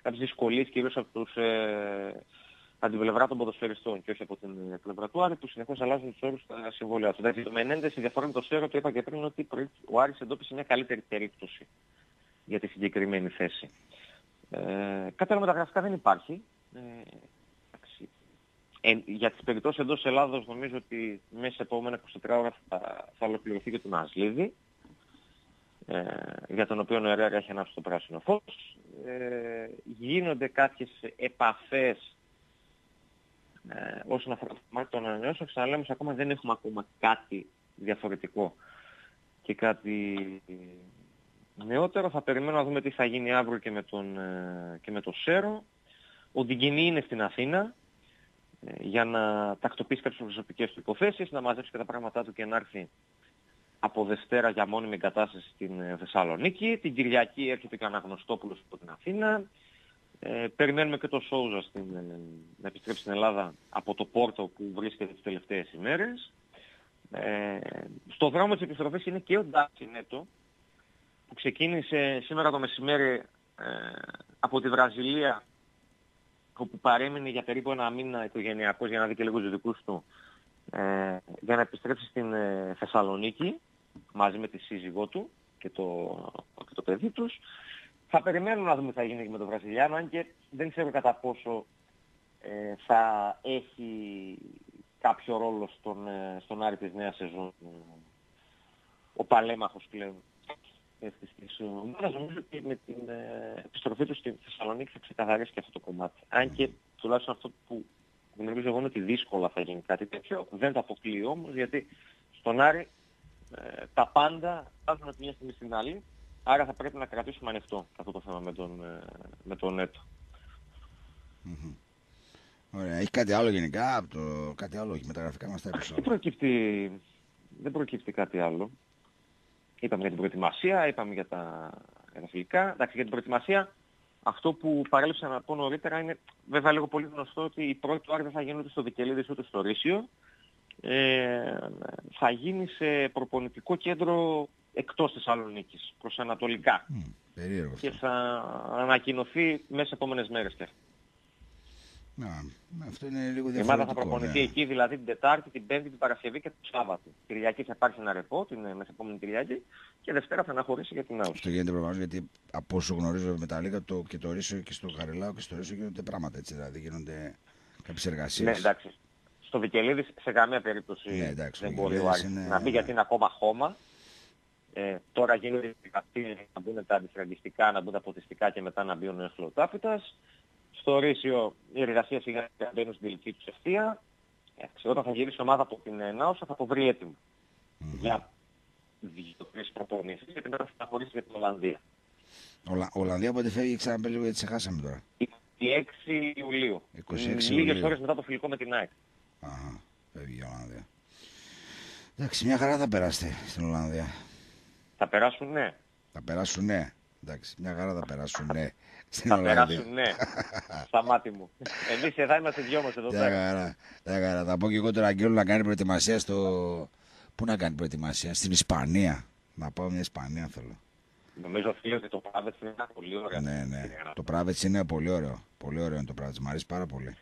[SPEAKER 3] κάποιες δυσκολίες κυρίως από τους ε, από την πλευρά των ποδοσφαιριστών και όχι από την πλευρά του Άρη που συνεχώς αλλάζουν τους όρους στα συμβόλαια τους. Δηλαδή το Μενέντες η διαφορά με το Σέρο το είπα και πριν ότι ο Άρης εντόπισε μια καλύτερη περίπτωση για τη συγκεκριμένη θέση. Ε, κάτι άλλο μεταγραφικά δεν υπάρχει. Ε, ε, για τις περιπτώσεις εντός Ελλάδος νομίζω ότι μέσα σε επόμενα 24 ώρα θα, θα ολοκληρωθεί και το Νασλίδη ε, για τον οποίο ο Ερέρα έχει ανάψει το πράσινο φως. Ε, γίνονται κάποιες επαφές ε, όσον αφορά το κομμάτι των ανανεώσεων. Ξαναλέμε ακόμα δεν έχουμε ακόμα κάτι διαφορετικό και κάτι νεότερο. Θα περιμένω να δούμε τι θα γίνει αύριο και με τον, ε, και με τον Σέρο. Ο Ντιγκινή είναι στην Αθήνα ε, για να τακτοποιήσει κάποιες προσωπικές του υποθέσεις, να μαζέψει και τα πράγματά του και να έρθει από Δευτέρα για μόνιμη εγκατάσταση στην ε, Θεσσαλονίκη. Την Κυριακή έρχεται και ο Αναγνωστόπουλος από την Αθήνα. Ε, περιμένουμε και το Σόουζα στην, να επιστρέψει στην Ελλάδα από το Πόρτο που βρίσκεται τις τελευταίες ημέρες. Ε, στο δρόμο της επιστροφής είναι και ο Ντάτσι Νέτο, που ξεκίνησε σήμερα το μεσημέρι ε, από τη Βραζιλία όπου παρέμεινε για περίπου ένα μήνα οικογενειακός για να δει και λίγο τους δικούς του ε, για να επιστρέψει στην ε, Θεσσαλονίκη μαζί με τη σύζυγό του και το, και το παιδί τους. Θα περιμένουμε να δούμε τι θα γίνει και με τον Βραζιλιάνο, αν και δεν ξέρω κατά πόσο ε, θα έχει κάποιο ρόλο στον, ε, στον Άρη της νέας σεζόν ο Παλέμαχος πλέον της ομάδας. Νομίζω ότι με την ε, επιστροφή του στη Θεσσαλονίκη θα ξεκαθαρίσει και αυτό το κομμάτι. Αν και τουλάχιστον αυτό που γνωρίζω εγώ είναι ότι δύσκολα θα γίνει κάτι τέτοιο. Δεν το αποκλείω όμως γιατί στον Άρη ε, τα πάντα φτάσουν από μια στιγμή στην άλλη. Άρα θα πρέπει να κρατήσουμε ανοιχτό αυτό το θέμα με τον, ε, με τον έτο.
[SPEAKER 1] Ωραία. Έχει κάτι άλλο γενικά από το κάτι άλλο, έχει μεταγραφικά μας τα επεισόδια;
[SPEAKER 3] Δεν προκύπτει, δεν προκύπτει κάτι άλλο. Είπαμε για την προετοιμασία, είπαμε για τα, για τα φιλικά. Εντάξει, για την προετοιμασία αυτό που παρέλειψα να πω νωρίτερα είναι βέβαια λίγο πολύ γνωστό ότι η πρώτη του δεν θα γίνει ούτε στο Δικελίδης ούτε στο Ρήσιο. Ε, θα γίνει σε προπονητικό κέντρο εκτός της Θεσσαλονίκης, προς Ανατολικά.
[SPEAKER 1] Mm, περίεργο
[SPEAKER 3] και θα ανακοινωθεί μέσα σε επόμενες μέρες και
[SPEAKER 1] να, αυτό είναι λίγο διαφορετικό.
[SPEAKER 3] Η ομάδα θα προπονηθεί ναι. εκεί δηλαδή την Τετάρτη, την Πέμπτη, την Παρασκευή και το Σάββατο. Κυριακή θα υπάρχει ένα ρεπό την μεθεπόμενη Κυριακή και Δευτέρα θα αναχωρήσει για την Άουσο.
[SPEAKER 1] Αυτό γίνεται προφανώς γιατί από όσο γνωρίζω με τα Λίγα το, και το Ρήσο και στο Χαριλάο και στο Ρήσο γίνονται πράγματα έτσι δηλαδή γίνονται κάποιες εργασίες.
[SPEAKER 3] Ναι εντάξει. Στο Βικελίδης σε καμία περίπτωση ναι, εντάξει, δεν μπορεί είναι... να μπει γιατί είναι ακόμα χώμα. Ε, τώρα γίνονται οι να μπουν τα αντιστραγγιστικά, να μπουν τα ποτιστικά και μετά να μπει ο νέος στο Ρήσιο η εργασία σιγά σιγά μπαίνουν στην τελική του ευθεία. όταν θα γυρίσει η ομάδα από την Νάουσα θα το βρει έτοιμο. Mm-hmm. Για δύο-τρεις προπονήσεις και μετά θα χωρίσει για την Ολλανδία.
[SPEAKER 1] Ολα... Ολλανδία πότε φεύγει ξαναπέ λίγο γιατί σε χάσαμε τώρα.
[SPEAKER 3] 26 Ιουλίου. 26 Λίγες ώρες μετά το φιλικό με την ΑΕΚ.
[SPEAKER 1] Αχα, φεύγει η Ολλανδία. Εντάξει, μια χαρά θα περάσετε στην Ολλανδία.
[SPEAKER 3] Θα περάσουν ναι.
[SPEAKER 1] Θα περάσουν ναι. Εντάξει, μια χαρά θα περάσουν ναι.
[SPEAKER 3] Στην θα περάσουν, ναι. Στα μάτι μου. Εμείς εδώ είμαστε δυο μας εδώ
[SPEAKER 1] πέρα. Χαρά, Θα πω και εγώ τώρα Αγγέλου να κάνει προετοιμασία στο... Πού να κάνει προετοιμασία, στην Ισπανία. Να πάω μια Ισπανία θέλω.
[SPEAKER 3] Νομίζω φίλε ότι το Πράβετς είναι πολύ ωραίο.
[SPEAKER 1] Ναι, ναι. Το Πράβετς είναι πολύ ωραίο. Πολύ ωραίο είναι το Πράβετς. Μ' αρέσει πάρα πολύ.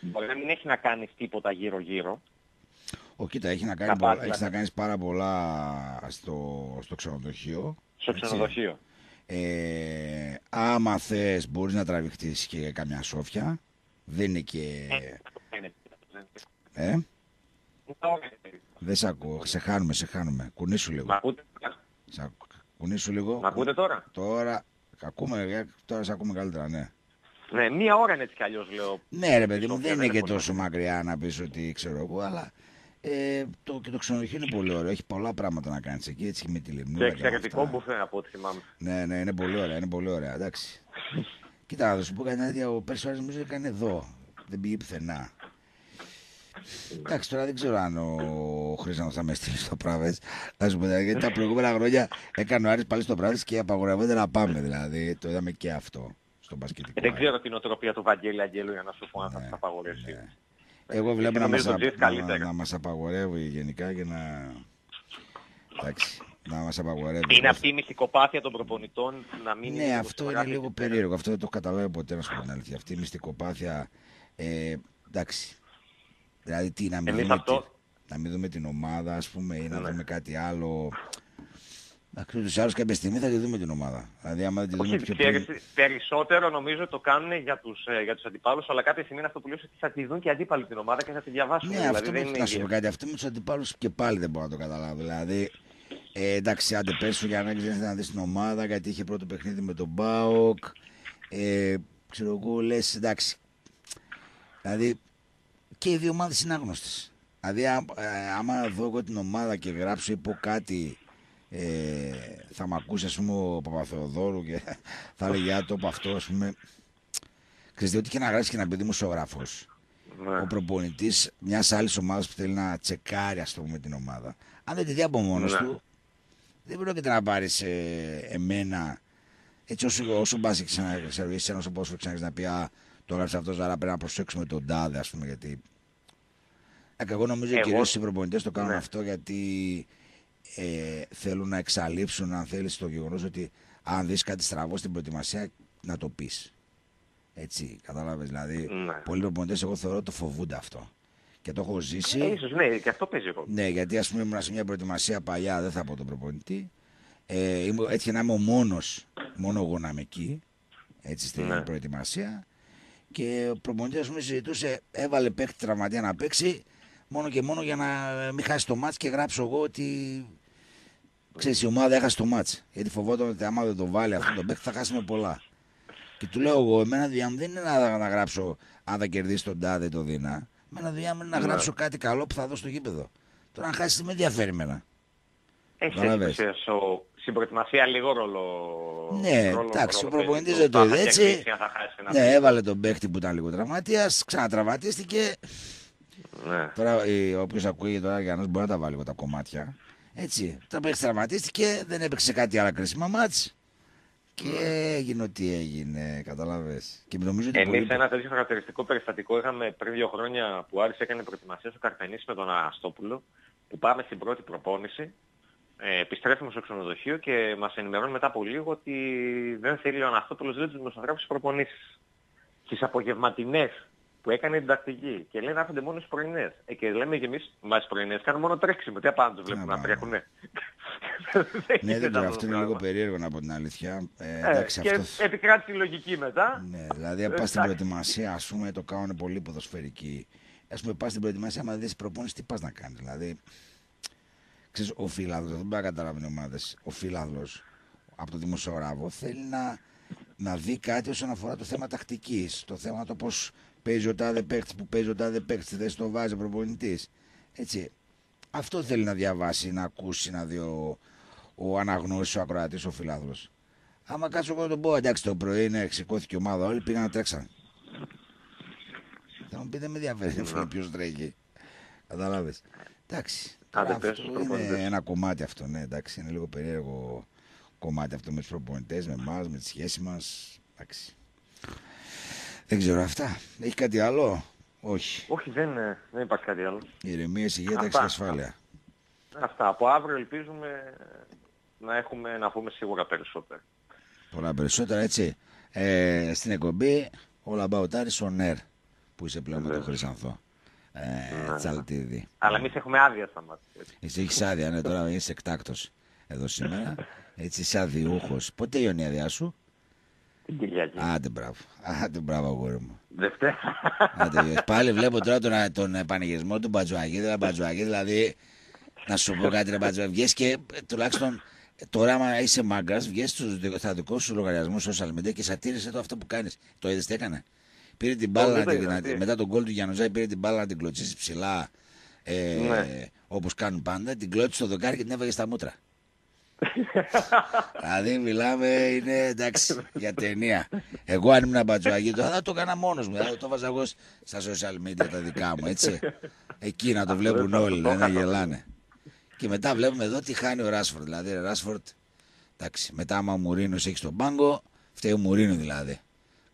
[SPEAKER 3] Μπορεί να μην έχει να κάνεις τίποτα γύρω-γύρω.
[SPEAKER 1] Ο, κοίτα, έχει να, κάνει πολλά, έχεις να κάνεις πάρα πολλά στο, στο ξενοδοχείο.
[SPEAKER 3] Στο ξενοδοχείο.
[SPEAKER 1] Ε, άμα θες μπορείς να τραβηχτείς και καμιά σόφια. Δεν είναι και... Ε; Δεν σε ακούω. Σε χάνουμε, σε χάνουμε. Κουνήσου λίγο.
[SPEAKER 3] Μ' ακούτε;
[SPEAKER 1] Κουνήσου λίγο.
[SPEAKER 3] Μ' ακούτε τώρα;
[SPEAKER 1] Τώρα, ακούμε, τώρα σε ακούμε καλύτερα, ναι.
[SPEAKER 3] Ναι, μία ώρα είναι έτσι κι αλλιώς λέω.
[SPEAKER 1] Ναι ρε παιδί μου, δεν είναι και τόσο μακριά να πεις ότι ξέρω εγώ, αλλά ε, το, και το ξενοδοχείο είναι πολύ ωραίο. Έχει πολλά πράγματα να κάνεις εκεί, έτσι με τη λιμνή.
[SPEAKER 3] Και εξαιρετικό μπουφέ από ό,τι θυμάμαι.
[SPEAKER 1] Ναι, ναι, είναι πολύ ωραία, είναι πολύ ωραία. Εντάξει. Κοίτα, θα σου πω κάτι τέτοιο. Ο Πέρσι νομίζω έκανε εδώ. Δεν πήγε πουθενά. Εντάξει, τώρα δεν ξέρω αν ο Χρήστο θα με στείλει στο Πράβε. Θα σου πω γιατί τα προηγούμενα χρόνια έκανε ο Άρης πάλι στο Πράβε και απαγορεύεται να πάμε. Δηλαδή το είδαμε και αυτό στο μπασκετικό.
[SPEAKER 3] Δεν ξέρω την οτροπία του Βαγγέλη Αγγέλου για να σου πω αν θα ναι, απαγορεύσει. Ναι.
[SPEAKER 1] Εγώ βλέπω να μας, να, να μας απαγορεύει γενικά και να... Εντάξει, να μας απαγορεύει.
[SPEAKER 3] Είναι αυτή η μυστικοπάθεια των προπονητών να μην
[SPEAKER 1] Ναι, αυτό είναι λίγο περίεργο. Αυτό δεν το καταλαβαίνω ποτέ να σου πω την αλήθεια. Αυτή η μυστικοπάθεια, ε, εντάξει. Δηλαδή τι, να μην, δούμε, αυτό... να μην δούμε την ομάδα, ας πούμε, ή να ναι. δούμε κάτι άλλο. Ακριβώς τους άλλους κάποια στιγμή θα τη δούμε την ομάδα. Δηλαδή άμα τη δούμε πιο
[SPEAKER 3] πριν... Περισσότερο νομίζω το κάνουν για τους, ε, για τους αντιπάλους, αλλά κάποια στιγμή είναι αυτό που λέω ότι θα τη δουν και αντίπαλοι την ομάδα και θα τη διαβάσουν.
[SPEAKER 1] Ναι, δηλαδή, αυτό δεν είναι... να σου πω κάτι, αυτό με τους αντιπάλους και πάλι δεν μπορώ να το καταλάβω. Δηλαδή, ε, εντάξει, άντε πέσου για να δεν να δεις την ομάδα, γιατί είχε πρώτο παιχνίδι με τον Μπάοκ. Ε, ξέρω εγώ, λες, εντάξει. Δηλαδή, και οι δύο ομάδες είναι άγνωστες. Δηλαδή, ε, άμα δω εγώ την ομάδα και γράψω ή πω κάτι ε, θα μ' ακούσει ας πούμε ο Παπαθεοδόρου και θα έλεγε α το αυτό ας πούμε ξέρετε ότι και να γράψει και να πει δημοσιογράφος ναι. ο προπονητής μιας άλλης ομάδας που θέλει να τσεκάρει ας πούμε την ομάδα αν δεν τη δει από μόνος ναι. του δεν πρόκειται να πάρεις ε, εμένα έτσι όσο, όσο πας και ξανασερβίσεις ένας όπως ξανά να πει α, το έγραψε αυτός άρα πρέπει να προσέξουμε τον τάδε ας πούμε γιατί ε, εγώ νομίζω εγώ... κυρίως οι προπονητές το κάνουν ναι. αυτό γιατί ε, θέλουν να εξαλείψουν, αν θέλεις, το γεγονός ότι αν δεις κάτι στραβό στην προετοιμασία, να το πεις. Έτσι, κατάλαβες. Δηλαδή, ναι. πολλοί προπονητές, εγώ θεωρώ ότι το φοβούνται αυτό. Και το έχω ζήσει.
[SPEAKER 3] Ε, ίσως, ναι, και αυτό παίζει εγώ.
[SPEAKER 1] Ναι, γιατί ας πούμε ήμουν σε μια προετοιμασία παλιά, δεν θα πω τον προπονητή. Ε, έτυχε να είμαι ο μόνος, μόνο εγώ να είμαι εκεί, έτσι στην ναι. προετοιμασία. Και ο προπονητής, ας πούμε, συζητούσε, έβαλε παίχτη τραυματία να παίξει, μόνο και μόνο για να μην χάσει το μάτς και γράψω εγώ ότι ξέρεις η ομάδα έχασε το μάτς γιατί φοβόταν ότι άμα δεν το βάλει αυτό το παίκτη θα χάσει με πολλά και του λέω εγώ εμένα δουλειά μου δεν είναι να, να γράψω αν θα κερδίσει τον τάδε το δίνα εμένα δουλειά μου είναι να ναι. γράψω κάτι καλό που θα δω στο γήπεδο τώρα αν χάσεις με ενδιαφέρει εμένα
[SPEAKER 3] έχεις στην προετοιμασία λίγο ρόλο.
[SPEAKER 1] Ναι, εντάξει, ο προπονητής δεν το είδε έτσι. Ναι, έβαλε τον παίχτη που ήταν λίγο τραυματίας, ξανατραυματίστηκε.
[SPEAKER 3] Ναι.
[SPEAKER 1] Τώρα, όποιος ακούει τώρα για να μπορεί να τα βάλει τα κομμάτια. Έτσι. Τώρα τραυματίστηκε, δεν έπαιξε κάτι άλλο κρίσιμα μάτς. Και έγινε ό,τι έγινε, καταλαβες. Και νομίζω ότι
[SPEAKER 3] Εμείς
[SPEAKER 1] πολύ...
[SPEAKER 3] ένα τέτοιο χαρακτηριστικό περιστατικό είχαμε πριν δύο χρόνια που Άρης έκανε προετοιμασία στο Καρπενήσι με τον Αναστόπουλο που πάμε στην πρώτη προπόνηση ε, επιστρέφουμε στο ξενοδοχείο και μας ενημερώνουν μετά από λίγο ότι δεν θέλει ο Αναστόπουλος δεν τους δημοσιογράφους στις προπονήσεις. Στις απογευματινές που έκανε την τακτική και λέει να έρχονται μόνο στις πρωινές. Ε, και λέμε και εμείς, μα στις πρωινές κάνουν μόνο τρέξιμο. Τι απάνω τους βλέπουμε
[SPEAKER 1] Να
[SPEAKER 3] να
[SPEAKER 1] πάμε.
[SPEAKER 3] τρέχουνε;
[SPEAKER 1] Ναι, δεν
[SPEAKER 3] γίνεται
[SPEAKER 1] ξέρω,
[SPEAKER 3] αυτό
[SPEAKER 1] αυτό
[SPEAKER 3] το
[SPEAKER 1] είναι λίγο
[SPEAKER 3] πράγμα.
[SPEAKER 1] περίεργο να πω την αλήθεια. Ε,
[SPEAKER 3] Ε,
[SPEAKER 1] εντάξει,
[SPEAKER 3] και
[SPEAKER 1] αυτό...
[SPEAKER 3] επικράτησε η λογική μετά.
[SPEAKER 1] Ναι, δηλαδή, αν πας στην
[SPEAKER 3] εντάξει.
[SPEAKER 1] προετοιμασία, ας πούμε, το κάνουν πολύ ποδοσφαιρικοί. Α πούμε, πας στην προετοιμασία, άμα δεν προπόνηση, τι πας να κάνεις. Δηλαδή, ξέρεις, ο φύλαδος, δεν μπορεί να καταλάβει ομάδε. Ο φύλαδος από το δημοσιογράφο θέλει να, να δει κάτι όσον αφορά το θέμα τακτικής. Το θέμα το πώς παίζει ο τάδε παίκτη, που παίζει ο τάδε παίκτη, τι θέση το βάζει ο προπονητής. Έτσι. Αυτό θέλει να διαβάσει, να ακούσει, να δει ο, ο αναγνώση, ο ακροατής, ο φιλάθλος. Άμα κάτσω εγώ να τον πω, εντάξει το πρωί είναι, σηκώθηκε η ομάδα, όλοι πήγαν να τρέξαν. Θα μου πει δεν με ενδιαφέρει φίλε, ποιος τρέχει. Καταλάβες. Εντάξει.
[SPEAKER 3] Άντε,
[SPEAKER 1] Τώρα
[SPEAKER 3] πες
[SPEAKER 1] αυτό
[SPEAKER 3] στους
[SPEAKER 1] είναι
[SPEAKER 3] προπονητές.
[SPEAKER 1] ένα κομμάτι αυτό, ναι, εντάξει. Είναι λίγο περίεργο κομμάτι αυτό με τους προπονητές, με εμάς, με τη σχέση μας. Εντάξει. Δεν ξέρω αυτά. Έχει κάτι άλλο; Όχι.
[SPEAKER 3] Όχι, δεν, ε, δεν υπάρχει κάτι άλλο.
[SPEAKER 1] Ηρεμία, υγεία, τάξη
[SPEAKER 3] Αυτά.
[SPEAKER 1] και ασφάλεια.
[SPEAKER 3] Αυτά. Από αύριο ελπίζουμε να έχουμε να πούμε σίγουρα περισσότερα.
[SPEAKER 1] Πολλά περισσότερα έτσι. Ε, στην εκπομπή όλα about Aris on air που είσαι πλέον με τον
[SPEAKER 3] Βεβαίως.
[SPEAKER 1] Χρυσανθό. Ε, Τσαλτίδη.
[SPEAKER 3] Αλλά εμείς έχουμε άδεια στα μάτια. έτσι.
[SPEAKER 1] Εσύ έχεις άδεια, ναι, τώρα είσαι εκτάκτος εδώ σήμερα. Έτσι είσαι αδιούχος. Πότε τελειώνει η άδειά σου,
[SPEAKER 3] Την Κυριακή.
[SPEAKER 1] Άντε μπράβο. Άντε μπράβο, αγόρι μου.
[SPEAKER 3] Δευτέρα.
[SPEAKER 1] Άντε, γεια. Πάλι βλέπω τώρα τον, τον ε, πανηγυρισμό του Μπατζουαγή. Δηλαδή, Μπατζουαγή, δηλαδή, να σου πω κάτι, ρε Μπατζουαγή. Βγες και ε, τουλάχιστον ε, τώρα, άμα είσαι μάγκας, βγες στους, δι- στα δικό σου λογαριασμό social media και σατήρισε το αυτό που κάνεις. Το είδες τι έκανε; Πήρε την μπάλα,
[SPEAKER 3] δεν
[SPEAKER 1] να
[SPEAKER 3] το
[SPEAKER 1] την-
[SPEAKER 3] είδα,
[SPEAKER 1] να-
[SPEAKER 3] τι.
[SPEAKER 1] μετά τον γκολ του Γιαννοζάη, πήρε την μπάλα να την κλωτσίσει ψηλά. Ε,
[SPEAKER 3] Ναι.
[SPEAKER 1] Όπως κάνουν πάντα, την κλώτησε στο δοκάρι και την έβαγε στα μούτρα. Δηλαδή μιλάμε είναι εντάξει για ταινία. Εγώ αν ήμουν μπατζουαγί τώρα θα το έκανα μόνος μου. Θα το βάζα εγώ στα social media τα δικά μου έτσι. Εκεί να το βλέπουν
[SPEAKER 3] δεν θα
[SPEAKER 1] όλοι,
[SPEAKER 3] το
[SPEAKER 1] να
[SPEAKER 3] έκανα.
[SPEAKER 1] γελάνε. Και μετά βλέπουμε εδώ τι χάνει ο Ράσφορντ. Δηλαδή, ο Ράσφορντ, εντάξει, μετά άμα ο Μουρίνος έχει στον πάγκο, φταίει ο Μουρίνο δηλαδή.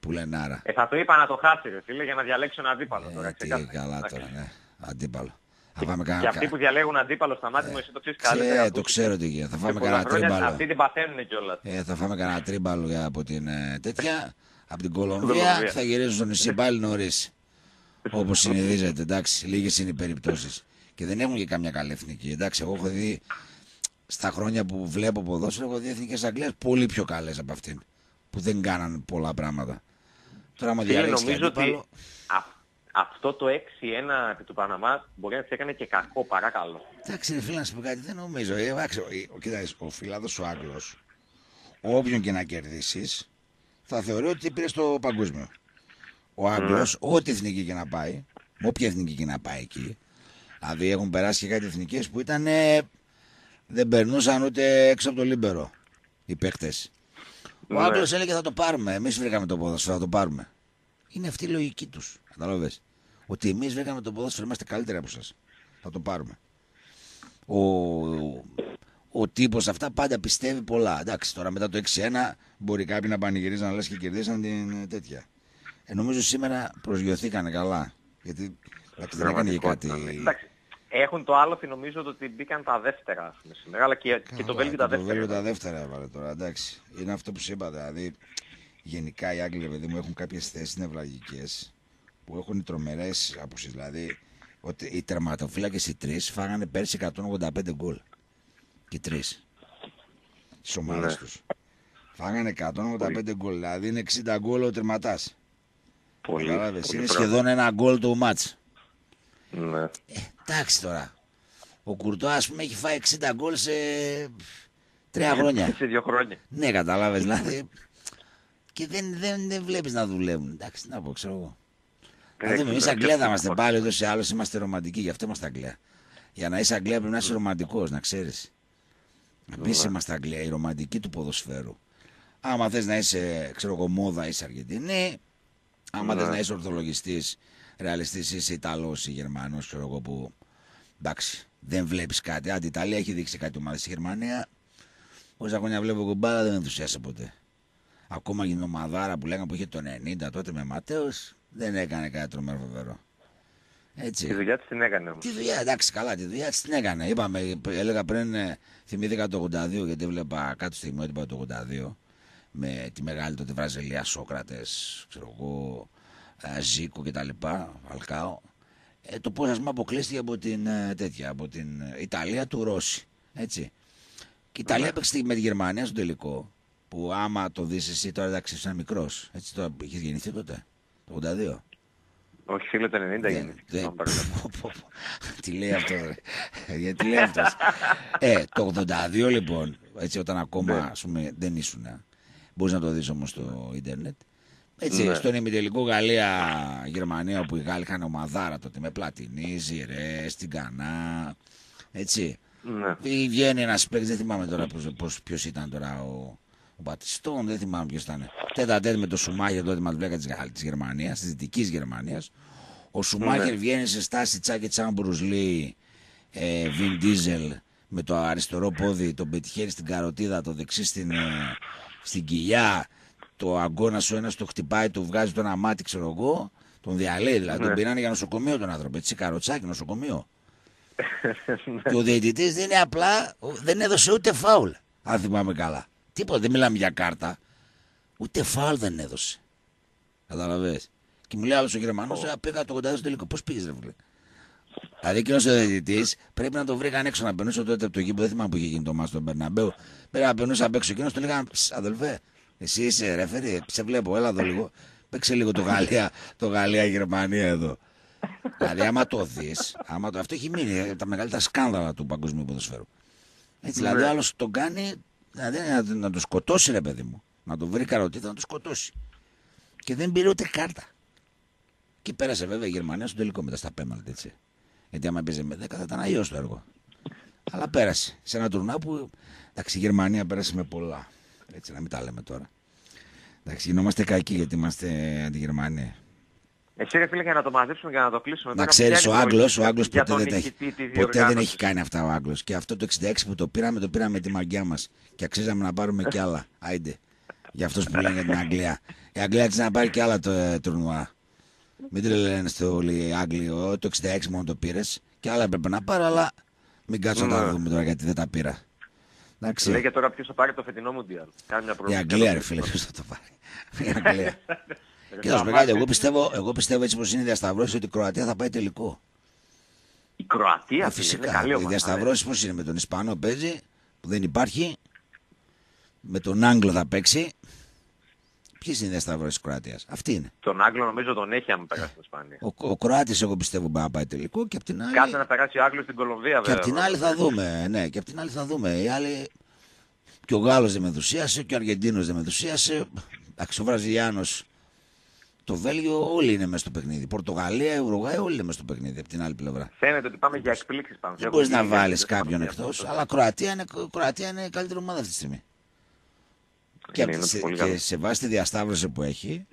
[SPEAKER 1] Που λένε άρα.
[SPEAKER 3] Ε, θα το είπα να το χάσει, ρε φίλε, για να διαλέξει ένα αντίπαλο. τώρα,
[SPEAKER 1] Ε, τι
[SPEAKER 3] ξεκάθαρα.
[SPEAKER 1] καλά
[SPEAKER 3] Εντάξει.
[SPEAKER 1] τώρα, ναι. Αντίπαλο. Θα φάμε
[SPEAKER 3] Και
[SPEAKER 1] κανένα.
[SPEAKER 3] αυτοί που διαλέγουν αντίπαλο στα μάτια μου, εσύ το ξέρεις καλύτερα.
[SPEAKER 1] Ξέ,
[SPEAKER 3] από
[SPEAKER 1] το
[SPEAKER 3] τους-
[SPEAKER 1] ξέρω τι γίνεται. Θα
[SPEAKER 3] σε
[SPEAKER 1] φάμε
[SPEAKER 3] πολλά
[SPEAKER 1] κανένα
[SPEAKER 3] χρόνια
[SPEAKER 1] τρίμπαλο.
[SPEAKER 3] Αυτοί την παθαίνουν κιόλας.
[SPEAKER 1] Ε, θα φάμε κανένα τρίμπαλο για- από την ε, τέτοια. Από την Κολομβία
[SPEAKER 3] Κολομβία.
[SPEAKER 1] και θα γυρίσουν στο νησί πάλι νωρίς. Όπως συνηθίζεται, εντάξει. Λίγες είναι οι περιπτώσεις. Και δεν έχουν και καμιά καλή εθνική. Εντάξει, εγώ έχω δει στα χρόνια που βλέπω ποδόσφαιρο, έχω δει εθνικές Αγγλία πολύ πιο καλές από αυτήν. Που δεν κάναν πολλά πράγματα. Τώρα, άμα
[SPEAKER 3] Φίλε,
[SPEAKER 1] διαλέξεις
[SPEAKER 3] νομίζω ότι
[SPEAKER 1] αντίπαλο.
[SPEAKER 3] α- αυτό το 6-1 επί του Παναμάς μπορεί να της έκανε και κακό, παρακαλώ.
[SPEAKER 1] Εντάξει, ρε φίλε, να σου πω κάτι, δεν νομίζω. Ε, εντάξει, ο, ο, κοίταξε, ο φιλάδος ο Άγγλος, όποιον και να κερδίσεις, θα θεωρεί ότι πήρες στο παγκόσμιο. Ο Άγγλος, ό,τι εθνική και να πάει, όποια εθνική και να πάει εκεί, δηλαδή έχουν περάσει και κάτι εθνικές που ήταν. ε, δεν περνούσαν ούτε έξω από το λίμπερο οι παίκτες. Ο
[SPEAKER 3] Ναι.
[SPEAKER 1] Άγγλος έλεγε θα το πάρουμε. Εμείς βρήκαμε το ποδόσφαιρο, θα το πάρουμε. Είναι αυτή η λογική τους. Κατάλαβε. Ότι εμείς βρήκαμε το ποδόσφαιρο, είμαστε καλύτεροι από εσά. Θα το πάρουμε ο, ο τύπος αυτά πάντα πιστεύει πολλά. Εντάξει, τώρα μετά το 6-1 μπορεί κάποιοι να πανηγυρίζουν λες και κερδίσαν την ε, τέτοια. Ε, νομίζω σήμερα προσγειωθήκανε καλά. Γιατί εντάξει, δεν έκανε και κάτι.
[SPEAKER 3] Πραγματικότητα, ναι. Εντάξει, έχουν το άλλο νομίζω ότι μπήκαν τα δεύτερα ας πούμε, σήμερα, αλλά και, και το
[SPEAKER 1] Καλά,
[SPEAKER 3] Βέλγιο τα
[SPEAKER 1] Το Βέλγιο
[SPEAKER 3] δεύτερα.
[SPEAKER 1] τα δεύτερα έβαλε τώρα, εντάξει. Είναι αυτό που σου είπα, δηλαδή γενικά οι Άγγλοι, παιδί μου, έχουν κάποιες θέσεις νευραλγικές που έχουν τρομερές αποσύσεις. Δηλαδή, ότι οι τερματοφύλακες οι τρεις φάγανε πέρσι 185 γκολ. Και οι τρεις. Στις ομάδες
[SPEAKER 3] Ναι.
[SPEAKER 1] τους. Φάγανε 185 γκολ, δηλαδή είναι 60 γκολ ο τερματάς.
[SPEAKER 3] Πολύ,
[SPEAKER 1] Κατάλαβες,
[SPEAKER 3] πολύ
[SPEAKER 1] είναι
[SPEAKER 3] πράγμα.
[SPEAKER 1] σχεδόν ένα γκολ το μάτς.
[SPEAKER 3] Ναι.
[SPEAKER 1] Ε, εντάξει τώρα. Ο Κουρτό, ας πούμε, έχει φάει 60 γκολ σε τρία χρόνια.
[SPEAKER 3] Σε δύο χρόνια.
[SPEAKER 1] Ναι, κατάλαβες δηλαδή. Και δεν, δεν, δεν βλέπεις να δουλεύουν. Εντάξει, τι να πω, ξέρω εγώ. Δηλαδή, εμεί
[SPEAKER 3] Εντάξει,
[SPEAKER 1] Αγγλία θα
[SPEAKER 3] εντάξει,
[SPEAKER 1] είμαστε πάλι ούτω ή άλλω είμαστε ρομαντικοί, γι' αυτό είμαστε Αγγλία. Για να είσαι Αγγλία πρέπει να είσαι ρομαντικός, να ξέρεις. Επίσης είμαστε Αγγλία, η ρομαντική του ποδοσφαίρου. Άμα θες να είσαι, ξέρω εγώ, μόδα, είσαι Αργεντινή. Άμα
[SPEAKER 3] Ναι.
[SPEAKER 1] θε να είσαι ορθολογιστής, ρεαλιστής, είσαι Ιταλός ή Γερμανός, ξέρω εγώ που. Εντάξει, Δεν βλέπεις κάτι. Αν η Ιταλία έχει δείξει κάτι ομάδα στη Γερμανία. Όσα χρόνια βλέπω κουμπάρα δεν ενθουσιάσε ποτέ. Ακόμα και η ομαδάρα που λέγανε που είχε το 90 τότε με Ματέο δεν έκανε κάτι τρομερό φοβερό. Έτσι.
[SPEAKER 3] Τη δουλειά της την έκανε όμως.
[SPEAKER 1] Τη δουλειά, εντάξει, καλά, τη δουλειά της την έκανε. Είπαμε, έλεγα πριν, ε, θυμήθηκα το 82, γιατί έβλεπα κάτω στη δημότυπα το 82 με τη μεγάλη τότε Βραζιλία, Σόκρατες, ξέρω εγώ, ε, Ζήκο κτλ. Αλκάο. Ε, το πώ α πούμε αποκλείστηκε από την ε, τέτοια, από την ε, Ιταλία του Ρώση. Έτσι. Και η Ιταλία
[SPEAKER 3] Ναι.
[SPEAKER 1] έπαιξε με τη Γερμανία στο τελικό. Που άμα το δεις εσύ τώρα εντάξει, είσαι μικρός. Έτσι το είχες γεννηθεί τότε. Το 82.
[SPEAKER 3] Όχι φίλε το 90
[SPEAKER 1] Δεν-
[SPEAKER 3] γεννήθηκε.
[SPEAKER 1] δεν-
[SPEAKER 3] Συγγνώμη, παρακαλώ.
[SPEAKER 1] Πω, πω, πω. Τι λέει αυτό, ρε. Γιατί λέει αυτός. Ε, το 82 λοιπόν, έτσι όταν ακόμα
[SPEAKER 3] Ναι.
[SPEAKER 1] ας πούμε, δεν ήσουν. Μπορείς να το δεις όμως στο ίντερνετ. Έτσι,
[SPEAKER 3] Ναι.
[SPEAKER 1] στον ημιτελικό Γαλλία-Γερμανία, όπου οι Γάλλοι είχαν ομαδάρα τότε με πλατινή, ζηρέ, στην Κανά. Έτσι.
[SPEAKER 3] Ναι.
[SPEAKER 1] Ή Βγαίνει ένας παίκτης, δεν θυμάμαι τώρα ποιος ήταν τώρα ο, ο Μπατιστόν, δεν θυμάμαι ποιος ήταν. Τέτα τέτα με το Σουμάχερ τότε μα βλέκα της Γερμανίας, της δυτικής Γερμανίας. Ο Σουμάχερ
[SPEAKER 3] Ναι.
[SPEAKER 1] βγαίνει σε στάση τσάκι τσάν Μπρουσλί, ε, Βιν Ντίζελ με το αριστερό πόδι, τον πετυχαίνει στην καροτίδα, το δεξί στην, ε, στην κοιλιά. Το αγκώνα ο ένας το χτυπάει, του βγάζει το ένα μάτι, ξέρω εγώ. Τον διαλύει δηλαδή. Τον
[SPEAKER 3] Ναι.
[SPEAKER 1] πήρανε για νοσοκομείο τον άνθρωπο. Έτσι, καροτσάκι, νοσοκομείο. Και ο διαιτητής δεν είναι απλά, δεν έδωσε ούτε φάουλ. Αν θυμάμαι καλά. Τίποτα, δεν μιλάμε για κάρτα. Ούτε φάουλ δεν έδωσε. Καταλαβέ. Και μου λέει άλλο ο Γερμανό, oh. πήγα το 80 στο τελικό. Πώς πήγες, ρε φίλε. Δηλαδή εκείνος ο διαιτητής πρέπει να το βρήκαν έξω να περνούσε τότε από το γήπεδο. Δεν θυμάμαι που είχε γίνει το μάτι στον Μπερναμπέου. Πρέπει να περνούσε απ' έξω. Εκείνος του λέγανε Αδελφέ, εσύ είσαι ρεφερή, σε βλέπω, έλα εδώ λίγο. Παίξε λίγο το Γαλλία, το Γαλλία-Γερμανία εδώ. Δηλαδή, άμα το δεις, άμα το... αυτό έχει μείνει ε, τα μεγαλύτερα σκάνδαλα του παγκοσμίου ποδοσφαίρου. Έτσι, δηλαδή, ο άλλος τον κάνει δηλαδή, να, να το σκοτώσει, ρε παιδί μου. Να το βρει καροτίδα να το σκοτώσει. Και δεν πήρε ούτε κάρτα. Και πέρασε βέβαια η Γερμανία στο τελικό μετά στα πέναλτι, έτσι. Γιατί άμα έπαιζε με 10 θα ήταν αλλιώς το έργο. Αλλά πέρασε. Σε ένα τουρνά που εντάξει, η Γερμανία πέρασε με πολλά. Έτσι, να μην τα λέμε τώρα. Εντάξει, γινόμαστε κακοί γιατί είμαστε αντιγερμανοί.
[SPEAKER 3] Εσύ ρε φίλε για να το μαζέψουμε και να το κλείσουμε.
[SPEAKER 1] Να
[SPEAKER 3] τώρα,
[SPEAKER 1] ξέρεις,
[SPEAKER 3] ποια
[SPEAKER 1] ο
[SPEAKER 3] είναι η
[SPEAKER 1] Άγγλος
[SPEAKER 3] πολιτική
[SPEAKER 1] ο Άγγλος
[SPEAKER 3] για
[SPEAKER 1] ποτέ,
[SPEAKER 3] τον
[SPEAKER 1] δεν, τα έχει,
[SPEAKER 3] νικητή της
[SPEAKER 1] ποτέ δεν
[SPEAKER 3] διοργάνωσης;
[SPEAKER 1] έχει κάνει αυτά ο Άγγλος. Και αυτό το 66 που το πήραμε, το πήραμε με τη μαγκιά μας. Και αξίζαμε να πάρουμε κι άλλα. Άιντε. Για αυτούς που λένε για την Αγγλία. Η Αγγλία αξίζει να πάρει κι άλλα το ε, τουρνουά. Μην τρελαίνε στο όλοι οι Άγγλοι. «Ω, Το 66 μόνο το πήρες. Και άλλα έπρεπε να πάρω, αλλά μην κάτσω να τα
[SPEAKER 3] Ναι.
[SPEAKER 1] δούμε τώρα γιατί δεν τα πήρα. Εντάξει.
[SPEAKER 3] Λέγε τώρα ποιος θα πάρει το φετινό Μουντιάλ. Κάνει μια
[SPEAKER 1] Η
[SPEAKER 3] πρόβλημα.
[SPEAKER 1] Αγγλία, ρε φίλε, ποιος θα το πάρει. Η Αγγλία. Και να σου πω
[SPEAKER 3] Μάρτιν.
[SPEAKER 1] κάτι, εγώ πιστεύω, εγώ πιστεύω έτσι πως είναι η διασταυρώση ότι η Κροατία θα πάει τελικό.
[SPEAKER 3] Η Κροατία
[SPEAKER 1] Ε,
[SPEAKER 3] φίλε, είναι
[SPEAKER 1] φυσικά.
[SPEAKER 3] καλή
[SPEAKER 1] Οι
[SPEAKER 3] ομάδα. ναι.
[SPEAKER 1] διασταυρώσει πώς είναι με τον Ισπανό παίζει, που δεν υπάρχει. Με τον Άγγλο θα παίξει. Ποιες είναι οι διασταυρώσεις της Κροατίας. Αυτή είναι.
[SPEAKER 3] Τον Άγγλο νομίζω τον έχει αν περάσει στην Ισπανία.
[SPEAKER 1] Ο, ο Κροάτης, εγώ πιστεύω, μπορεί να πάει τελικό και απ' την άλλη.
[SPEAKER 3] Κάτσε να περάσει ο Άγγλος στην Κολομβία
[SPEAKER 1] Και
[SPEAKER 3] βέβαια.
[SPEAKER 1] απ' την άλλη θα δούμε. Ναι, και απ' την άλλη θα δούμε. Οι άλλοι. Και ο Γάλλος δεν με ενθουσίασε, και ο Αργεντίνος δεν με ενθουσίασε. Εντάξει, ο Βραζιλιάνος, το Βέλγιο, όλοι είναι μέσα στο παιχνίδι. Πορτογαλία, η Ουρουγάη, όλοι είναι μέσα στο παιχνίδι από την άλλη πλευρά.
[SPEAKER 3] Φαίνεται ότι πάμε για εκπλήξεις πάνω.
[SPEAKER 1] Δεν μπορείς να βάλεις κάποιον εκτός, αλλά Κροατία είναι, Κροατία είναι η καλύτερη ομάδα αυτή τη στιγμή. Και,
[SPEAKER 3] Είναι,
[SPEAKER 1] απ'
[SPEAKER 3] είναι
[SPEAKER 1] σε,
[SPEAKER 3] πολύ
[SPEAKER 1] και
[SPEAKER 3] καλό.
[SPEAKER 1] σε βάση τη διασταύρωση που έχει,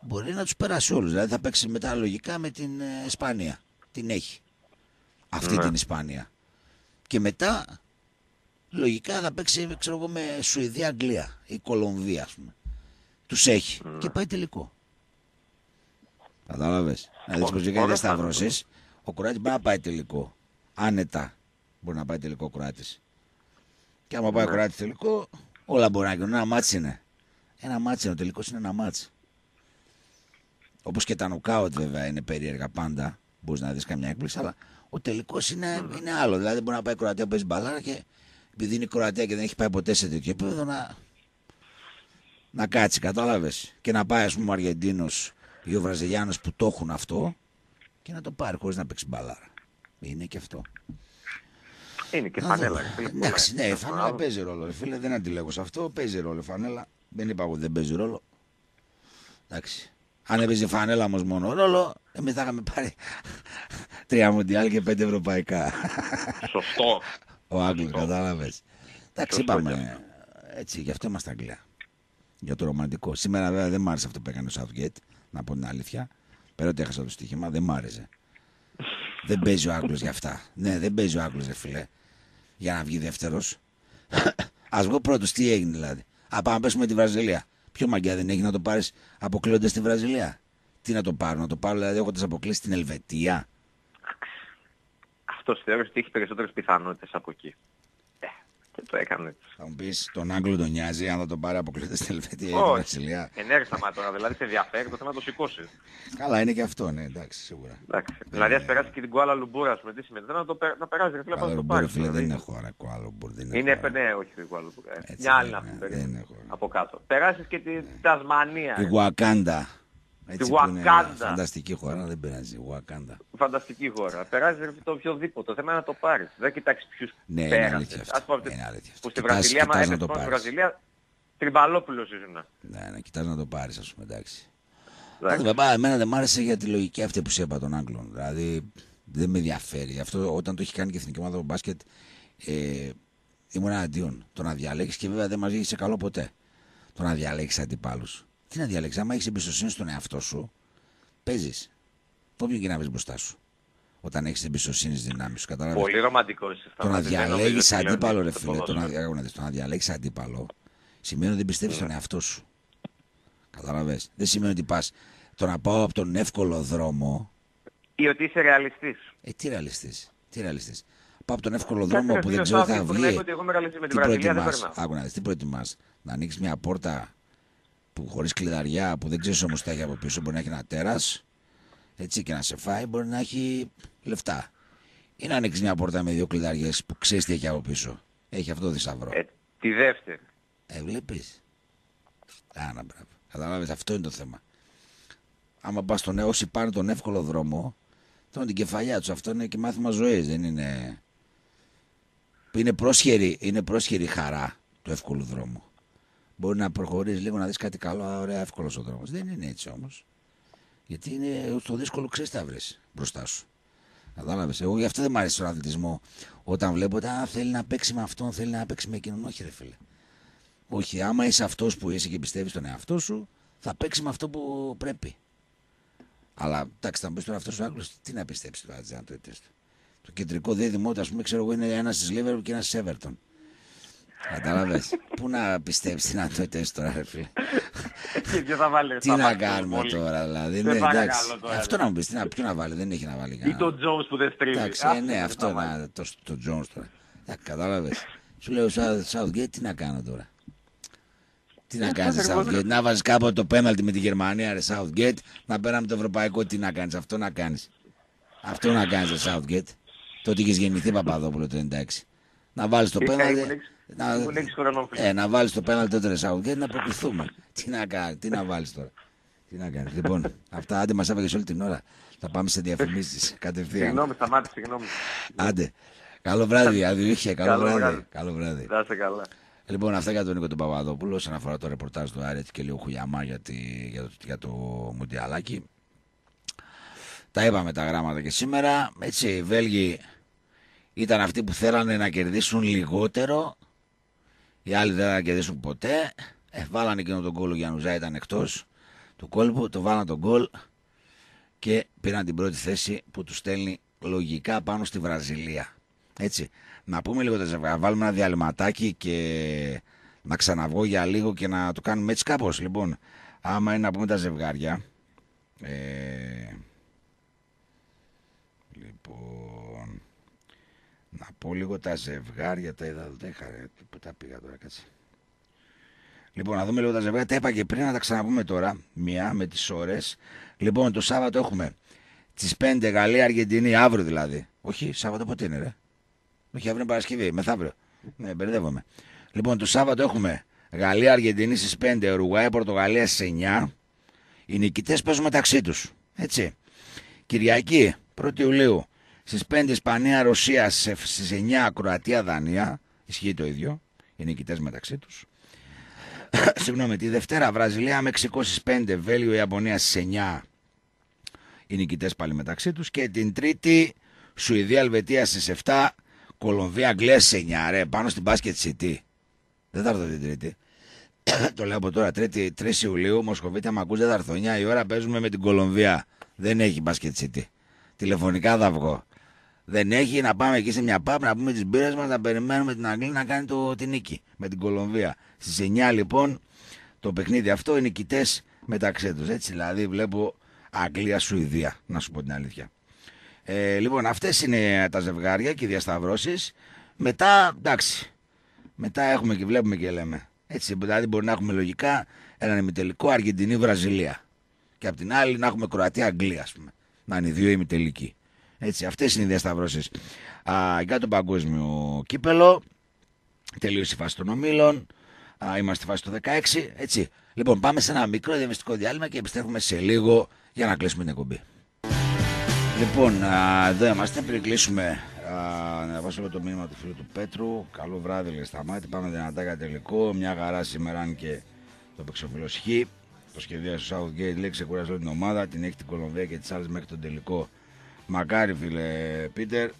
[SPEAKER 1] μπορεί να τους περάσει όλους. Δηλαδή θα παίξει μετά λογικά με την ε, Ισπανία. Την έχει. Αυτή
[SPEAKER 3] Ναι.
[SPEAKER 1] την Ισπανία. Και μετά λογικά θα παίξει ξέρω εγώ, με Σουηδία-Αγγλία ή Κολομβία, ας πούμε. Τους έχει.
[SPEAKER 3] Ναι.
[SPEAKER 1] Και πάει τελικό. Κατάλαβες. Να δεις
[SPEAKER 3] Ωραία,
[SPEAKER 1] πως βγαίνει
[SPEAKER 3] ωραία,
[SPEAKER 1] διασταυρώσει. Ο Κροάτη μπορεί να πάει τελικό. Άνετα μπορεί να πάει τελικό ο Κροάτη. Και άμα πάει ο
[SPEAKER 3] Ναι.
[SPEAKER 1] Κροάτη τελικό, όλα μπορεί να γίνουν. Ένα ματς είναι. Ένα ματς είναι. Ο τελικός είναι ένα ματς. Όπως και τα νοκάουτ βέβαια είναι περίεργα πάντα. Μπορείς να δεις καμιά έκπληξη, αλλά ο τελικός είναι, είναι άλλο. Δηλαδή μπορεί να πάει η Κροατία που παίζει μπαλάρα και επειδή είναι η Κροατία και δεν έχει πάει ποτέ σε τέτοιο επίπεδο να, να κάτσει, κατάλαβες. Και να πάει, ας πούμε, ο Αργεντίνος ή ο Βραζιλιάνος που το έχουν αυτό και να το πάρει χωρίς να παίξει μπαλάρα. Είναι και αυτό.
[SPEAKER 3] Είναι και
[SPEAKER 1] Να
[SPEAKER 3] φανέλα.
[SPEAKER 1] δω.
[SPEAKER 3] ρε φίλε,
[SPEAKER 1] Εντάξει,
[SPEAKER 3] πολλά.
[SPEAKER 1] ναι, η
[SPEAKER 3] Θα
[SPEAKER 1] φανέλα
[SPEAKER 3] το
[SPEAKER 1] παίζει ρόλο. Ρε φίλε, δεν αντιλέγω σε αυτό. Παίζει ρόλο η φανέλα. Δεν είπα εγώ ότι δεν παίζει ρόλο. Εντάξει. Αν έπαιζε η φανέλα όμως μόνο ρόλο, εμείς θα είχαμε πάρει τρία μοντιάλ και πέντε ευρωπαϊκά.
[SPEAKER 3] Σωστό.
[SPEAKER 1] Ο Άγγλος, κατάλαβες. Εντάξει,
[SPEAKER 3] Σωστό
[SPEAKER 1] είπαμε. Έτσι, γι' αυτό είμαστε Αγγλία. Για το ρομαντικό. Σήμερα βέβαια δεν μ' άρεσε αυτό που έκανε ο Southgate, να πω την αλήθεια. Πέρα ότι έχασα το στοίχημα, δεν μ' άρεσε. Δεν παίζει ο Άγγλος για αυτά. Ναι, δεν παίζει ο Άγγλος, ρε φίλε. Για να βγει δεύτερος. Α βγω πρώτος, τι έγινε δηλαδή. Α, πάμε να πέσουμε τη Βραζιλία. Ποιο μαγκιά δεν έχει να το πάρεις αποκλείοντας τη Βραζιλία. Τι να το πάρω, να το πάρω δηλαδή έχοντας αποκλείσει την Ελβετία.
[SPEAKER 3] Αυτός θεωρώ ότι έχει περισσότερες πιθανότητες από εκεί. Ε, και το έκανε έτσι.
[SPEAKER 1] Θα μου πεις τον Άγγλο τον νοιάζει αν θα τον πάρει αποκλείοντας την Ελβετία ή τη
[SPEAKER 3] Όχι.
[SPEAKER 1] Βραζιλία;
[SPEAKER 3] Ενέργεια τώρα, δηλαδή σε ενδιαφέρει το θέμα να το σηκώσεις.
[SPEAKER 1] Καλά, είναι και αυτό, ναι, εντάξει, σίγουρα.
[SPEAKER 3] Εντάξει. Δηλαδή, ας περάσει και την Κουάλα Λουμπούρα, ας πούμε, τι σημαίνει. Δεν να, το, πε- να περάσει, ρε φίλε,
[SPEAKER 1] Καλό
[SPEAKER 3] να το
[SPEAKER 1] Λομπόρ,
[SPEAKER 3] πάρεις.
[SPEAKER 1] φίλε, δεν
[SPEAKER 3] δηλαδή.
[SPEAKER 1] είναι χώρα. Κουάλομπορ δεν είναι.
[SPEAKER 3] Είναι,
[SPEAKER 1] χώρα.
[SPEAKER 3] ναι, όχι η Κουάλα Λουμπούρα.
[SPEAKER 1] Έτσι,
[SPEAKER 3] Μια άλλη
[SPEAKER 1] ναι,
[SPEAKER 3] να
[SPEAKER 1] ναι,
[SPEAKER 3] πει
[SPEAKER 1] δεν
[SPEAKER 3] περίπου.
[SPEAKER 1] είναι χώρα.
[SPEAKER 3] Από κάτω. Περάσεις και την Τασμανία.
[SPEAKER 1] Η Γουακάντα. Έτσι που είναι
[SPEAKER 3] Wakanda.
[SPEAKER 1] Φανταστική χώρα, δεν πειράζει. Γουακάντα.
[SPEAKER 3] Φανταστική χώρα. Περάζει ρε, το οποιοδήποτε. Το θέμα είναι να το πάρεις. Δεν κοιτάξεις ποιους
[SPEAKER 1] Ναι, είναι
[SPEAKER 3] πέρασες.
[SPEAKER 1] αλήθεια αυτό.
[SPEAKER 3] Ας πούμε,
[SPEAKER 1] Είναι αλήθεια αυτό.
[SPEAKER 3] Που στη
[SPEAKER 1] Κοιτάς-
[SPEAKER 3] Βραζιλία, μα
[SPEAKER 1] κοιτάς να
[SPEAKER 3] έπαιξε
[SPEAKER 1] το
[SPEAKER 3] μόνο στη
[SPEAKER 1] πάρεις.
[SPEAKER 3] Βραζιλία, τριμπαλόπουλος ήσουν.
[SPEAKER 1] Ναι, να κοιτάς να το πάρεις, ας πούμε, εντάξει.
[SPEAKER 3] Εντάξει.
[SPEAKER 1] Βέβαια, εμένα δεν μ' άρεσε για τη λογική αυτή που σου είπα των Άγγλων. Δηλαδή, δεν με ενδιαφέρει. Αυτό όταν το έχει κάνει και η εθνική ομάδα του μπάσκετ, ε, ήμουν αντίον. Το να διαλέξεις και βέβαια δεν μας βγήκε σε καλό ποτέ. Το να διαλέξεις αντιπάλους. Τι να διαλέξεις, άμα έχεις εμπιστοσύνη στον εαυτό σου, παίζεις. Όποιον και να βρει μπροστά σου. Όταν έχεις εμπιστοσύνη στις δυνάμεις σου, καταλαβαίνεις.
[SPEAKER 3] Πολύ ρομαντικό είσαι.
[SPEAKER 1] Το να
[SPEAKER 3] Δεν νομίζω
[SPEAKER 1] διαλέγεις
[SPEAKER 3] ότι πλέον
[SPEAKER 1] αντίπαλο, ρε
[SPEAKER 3] στο
[SPEAKER 1] φίλε, το να,
[SPEAKER 3] ποδόσφαιρο.
[SPEAKER 1] άκου να δεις, το να διαλέγει αντίπαλο σημαίνει ότι δεν πιστεύει στον εαυτό σου. Καταλαβέ. Δεν σημαίνει ότι πας το να πάω από τον εύκολο δρόμο.
[SPEAKER 3] Ή ότι είσαι ρεαλιστής.
[SPEAKER 1] Ε, τι ρεαλιστής. Τι ρεαλιστής. Πάω από τον εύκολο
[SPEAKER 3] Κάτσε,
[SPEAKER 1] δρόμο
[SPEAKER 3] ρε
[SPEAKER 1] που
[SPEAKER 3] φίλε,
[SPEAKER 1] δεν ξέρω τι
[SPEAKER 3] ο
[SPEAKER 1] θα
[SPEAKER 3] Σάββατος που λέει
[SPEAKER 1] βγει.
[SPEAKER 3] ότι εγώ είμαι ρεαλιστής με
[SPEAKER 1] Τι
[SPEAKER 3] τη Βραζιλία δεν
[SPEAKER 1] προτιμάς,
[SPEAKER 3] περνάω.
[SPEAKER 1] άκου να δεις, τι προτιμά. Να ανοίξεις μια πόρτα που χωρίς κλειδαριά που δεν ξέρεις όμως τι θα έχει από πίσω. Μπορεί να έχει ένα τέρας. Έτσι και να σε φάει, μπορεί να έχει λεφτά. Ή να ανοίξεις μια πόρτα με δύο κλειδαριές που ξέρεις τι έχει από πίσω. Έχει αυτό το θησαυρό.
[SPEAKER 3] Ε, τη δεύτερη.
[SPEAKER 1] Ε, βλέπεις. Άνα, μπράβο. Καταλάβες, αυτό είναι το θέμα. Άμα πας στον όσοι πάνε τον εύκολο δρόμο, τρώνε την κεφαλιά τους. Αυτό είναι και μάθημα ζωής, δεν είναι... Είναι πρόσχερη, είναι πρόσχερη χαρά του εύκολου δρόμου. Μπορεί να προχωρείς λίγο να δεις κάτι καλό, α, ωραία, εύκολος ο δρόμος. Δεν είναι έτσι όμως. Γιατί είναι στο δύσκολο ξέρεις τι θα βρεις μπροστά σου. Κατάλαβες. Εγώ γι' αυτό δεν μ' αρέσει τον αθλητισμό. Όταν βλέπω ότι α, θέλει να παίξει με αυτόν, θέλει να παίξει με εκείνον. Όχι, ρε φίλε. Όχι, άμα είσαι αυτός που είσαι και πιστεύεις στον εαυτό σου, θα παίξει με αυτό που πρέπει. Αλλά εντάξει, θα μου πεις τώρα αυτό ο Άγγλος, τι να πιστέψεις τώρα, να το ετέστο. Το κεντρικό δίδυμο του, ας πούμε, ξέρω εγώ, είναι ένας της Λίβερπουλ και ένας της Everton. Κατάλαβες. Πού να πιστέψεις, τι να το ετέστο τώρα, ρε φίλε.
[SPEAKER 3] Και ποιο θα βάλει.
[SPEAKER 1] τι
[SPEAKER 3] θα
[SPEAKER 1] να
[SPEAKER 3] βάλει
[SPEAKER 1] κάνουμε
[SPEAKER 3] πολύ.
[SPEAKER 1] τώρα, δηλαδή.
[SPEAKER 3] Σε
[SPEAKER 1] Ναι,
[SPEAKER 3] παρακαλώ
[SPEAKER 1] εντάξει.
[SPEAKER 3] τώρα,
[SPEAKER 1] Αυτό
[SPEAKER 3] δηλαδή.
[SPEAKER 1] να μου πεις, τι να, ποιο να βάλει, δεν έχει να βάλει
[SPEAKER 3] Ή
[SPEAKER 1] κανένα.
[SPEAKER 3] τον Jones που δεν στρίβει.
[SPEAKER 1] Εντάξει, ε,
[SPEAKER 3] Αυτό
[SPEAKER 1] ναι,
[SPEAKER 3] δεν
[SPEAKER 1] αυτό
[SPEAKER 3] θα βάλει.
[SPEAKER 1] να, το, το Jones τώρα. Κατάλαβες. Σου λέω South- Southgate, τι να κάνω τώρα. Τι να
[SPEAKER 3] Ε,
[SPEAKER 1] κάνεις,
[SPEAKER 3] αυτό ακριβώς
[SPEAKER 1] Southgate. Να βάζεις κάποτε το πέναλτι με τη Γερμανία, ρε Southgate. Να πέραμε το ευρωπαϊκό, τι να κάνεις. Αυτό να κάνεις. Αυτό να κάνεις, ρε Southgate. Το ότι είχες γεννηθεί Παπαδόπουλο το 96. Να βάλεις το
[SPEAKER 3] Είχα-
[SPEAKER 1] πέναλτι.
[SPEAKER 3] ήμουν έξι-
[SPEAKER 1] Να,
[SPEAKER 3] ήμουν έξι χρονών, φίλε.
[SPEAKER 1] ε, να βάλεις το πέναλτι τότε, ρε Southgate, να προκριθούμε. τι να κάνει, τι να βάλεις τώρα. Τι να κάνει. Λοιπόν, αυτά άντε μας έφαγε όλη την ώρα. Θα πάμε σε διαφημίσεις κατευθείαν.
[SPEAKER 3] Συγγνώμη, σταμάτησε, συγγνώμη.
[SPEAKER 1] Άντε. Καλό βράδυ, Αδιούχε. Καλό,
[SPEAKER 3] Καλό
[SPEAKER 1] βράδυ.
[SPEAKER 3] βράδυ.
[SPEAKER 1] Καλό βράδυ.
[SPEAKER 3] Να είστε καλά.
[SPEAKER 1] Λοιπόν, αυτά για τον Νίκο τον Παπαδόπουλο όσον αφορά το ρεπορτάζ του Άρετ και λίγο χουλιαμά για, τη, για, το, για το Μουντιαλάκι. Τα είπαμε τα γράμματα και σήμερα. Έτσι, οι Βέλγοι ήταν αυτοί που θέλανε να κερδίσουν λιγότερο. Οι άλλοι δεν θέλανε να κερδίσουν ποτέ. Ε, βάλανε εκείνο τον γκολ ο Γιανουζά ήταν εκτός του κόλπου. Το βάλανε τον γκολ και πήραν την πρώτη θέση που τους στέλνει λογικά πάνω στη Βραζιλία. Έτσι. Να πούμε λίγο τα ζευγάρια. Βάλουμε ένα διαλυματάκι και να ξαναβγώ για λίγο και να το κάνουμε έτσι κάπως. Λοιπόν, άμα είναι να πούμε τα ζευγάρια. Ε, λοιπόν, να πω λίγο τα ζευγάρια. Τα είδα, δεν είχα, ρε, πού τα πήγα τώρα, κάτσε. Λοιπόν, να δούμε λίγο τα ζευγάρια. Τα είπα και πριν να τα ξαναπούμε τώρα. Μία με τις ώρες. Λοιπόν, το Σάββατο έχουμε τις 5 Γαλλία, Αργεντινή, αύριο δηλαδή. Όχι, Σάββατο πότε είναι, ρε; Όχι, αύριο είναι Παρασκευή, μεθαύριο. Ναι, μπερδεύομαι. Λοιπόν, το Σάββατο έχουμε Γαλλία, Αργεντινή στις 5, Ουρουγουάη, Πορτογαλία στις 9. Οι νικητές παίζουν μεταξύ τους. Έτσι. Κυριακή, 1η Ιουλίου, στις 5 Ισπανία, Ρωσία, στις 9 Κροατία, Δανία. Ισχύει το ίδιο. Οι νικητές μεταξύ τους. Συγγνώμη, τη Δευτέρα Βραζιλία, Μεξικό στις 5, Βέλγιο, Ιαπωνία στις 9. Οι νικητές πάλι μεταξύ τους. Και την Τρίτη, Σουηδία, Ελβετία στις 7, Κολομβία, Αγγλίας στις 9. Ρε, πάνω στην Basket City. Δεν θα έρθω την Τρίτη. το λέω από τώρα, 3, 3 Ιουλίου, Μοσχοβίτη, άμα ακούς δεν θα έρθω. 9 η ώρα παίζουμε με την Κολομβία. Δεν έχει Basket City. Τηλεφωνικά θα βγω. Δεν έχει να πάμε εκεί σε μια πάπ να πούμε τις μπύρες μας να περιμένουμε την Αγγλία να κάνει το, την νίκη με την Κολομβία. Στις 9 λοιπόν το παιχνίδι αυτό οι νικητές μεταξύ τους. Έτσι δηλαδή βλέπω Αγγλία-Σουηδία να σου πω την αλήθεια. Ε, λοιπόν αυτές είναι τα ζευγάρια και οι διασταυρώσεις. Μετά εντάξει μετά έχουμε και βλέπουμε και λέμε. Έτσι, δηλαδή μπορεί να έχουμε λογικά έναν ημιτελικό Αργεντινή-Βραζιλία. Και απ' την άλλη να έχουμε Κροατία-Αγγλία, ας πούμε. Να είναι οι δύο ημιτελικοί. Έτσι, αυτές είναι οι διασταυρώσεις. Για το παγκόσμιο κύπελο. Τελείωσε η φάση των ομίλων. Α, είμαστε στη φάση του 16. Έτσι. Λοιπόν, πάμε σε ένα μικρό διαβεστικό διάλειμμα και επιστρέφουμε σε λίγο για να κλείσουμε την εκπομπή. Λοιπόν, α, εδώ είμαστε πριν κλείσουμε να βάσω το μήνυμα του φίλου του Πέτρου. Καλό βράδυ, λέει Σταμάτη. Πάμε δυνατά για τελικό. Μια χαρά σήμερα, αν και το παίξοφιλο Χ. Το σχεδίασε ο Southgate, λέει ξεκουράζει την ομάδα. Την έχει την Κολομβία και τις άλλες μέχρι τον τελικό. Μακάρι, φίλε Πίτερ.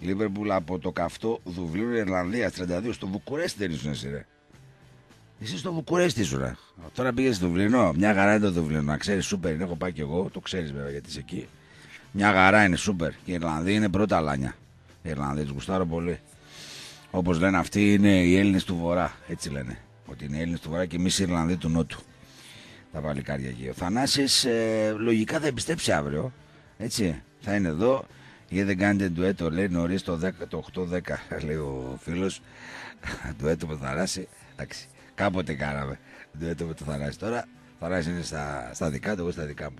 [SPEAKER 1] Λίβερπουλ από το καυτό Δουβλίνου Ιρλανδία 32 στο Βουκουρέστι δεν ήσουν εσύ, ρε. Εσύ στο Βουκουρέστι σου, ρε. Τώρα πήγες στο Δουβλίνο. Μια χαρά είναι το Δουβλίνο. Να ξέρεις, σούπερ Έχω πάει κι εγώ. Το ξέρεις βέβαια γιατί είσαι εκεί. Μια χαρά είναι σούπερ. Και η Ιρλανδία είναι πρώτα λάνια. Οι Ιρλανδοί τους γουστάρω πολύ. Όπως λένε αυτοί είναι οι Έλληνες του Βορρά. Έτσι λένε. Ότι είναι οι Έλληνες του Βορρά και εμείς οι Ιρλανδοί του Νότου. Τα παλικάρια εκεί. Ο Θανάσης ε, λογικά θα επιστρέψει αύριο. Έτσι. Θα είναι εδώ. Γιατί δεν κάνετε ντουέτο, λέει νωρίς το, το 8-10, λέει ο φίλος. ντουέτο με το Θανάση. Εντάξει. Κάποτε κάναμε ντουέτο με το Θανάση. Τώρα Θανάση είναι στα, στα δικά του, εγώ στα δικά μου.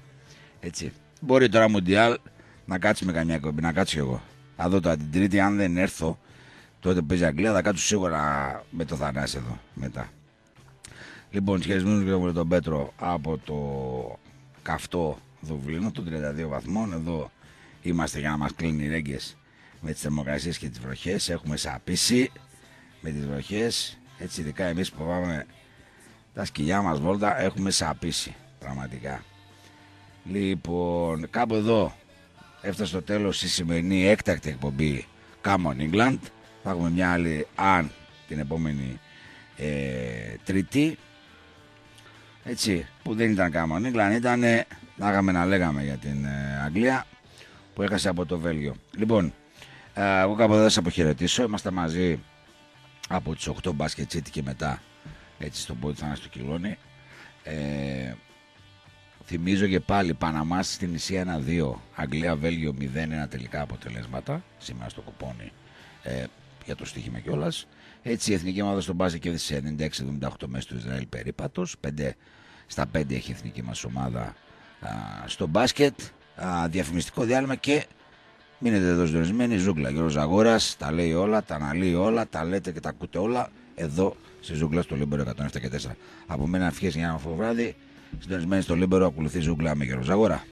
[SPEAKER 1] Έτσι. Μπορεί τώρα Μουντιάλ να κάτσει με καμιά κομπή, να κάτσω εγώ. Θα δω τώρα την Τρίτη, αν δεν έρθω τότε που παίζει Αγγλία, θα κάτσω σίγουρα με το Θανάση εδώ μετά. Λοιπόν, σχεδιασμού με τον Πέτρο από το καυτό Δουβλίνο των 32 βαθμών. Εδώ είμαστε για να μας κλείνει οι ρέγγε με τις θερμοκρασίες και τις βροχές. Έχουμε σαπίσει με τις βροχές. Έτσι, ειδικά εμείς που πάμε τα σκυλιά μας βόλτα, έχουμε σαπίσει πραγματικά. Λοιπόν, κάπου εδώ έφτασε στο τέλος η σημερινή έκτακτη εκπομπή Come on England. Θα έχουμε μια άλλη αν την επόμενη ε, Τρίτη. Έτσι, που δεν ήταν Come on England, ήταν να είχαμε να λέγαμε για την ε, Αγγλία που έχασε από το Βέλγιο. Λοιπόν, ε, εγώ κάπου εδώ θα σας αποχαιρετήσω. Είμαστε μαζί από τις 8 μπάσκετ και μετά έτσι στον πόδι θα στο κιλόνι. Ε, Θυμίζω και πάλι Παναμά στην νησία 1-2, Αγγλία-Βέλγιο 0-1 τελικά αποτελέσματα. Σήμερα στο κουπόνι ε, για το στοίχημα κιόλας. Έτσι η εθνική ομάδα στον μπάζι κέρδισε 96-78 μέσα στο Ισραήλ περίπατος. 5 στα 5 έχει η εθνική μας ομάδα α, στο μπάσκετ. Α, διαφημιστικό διάλειμμα και μείνετε εδώ συντονισμένοι. Ζούγκλα Γιώργο Ζαγόρα τα λέει όλα, τα αναλύει όλα, τα λέτε και τα ακούτε όλα εδώ στη Ζούγκλα στο Λίμπερο 107 και 4. Από μένα ευχές για ένα βράδυ. Συντονισμένοι στο Λίμπερο ακολουθεί ζούγκλα με Γιώργο Ζαγόρα.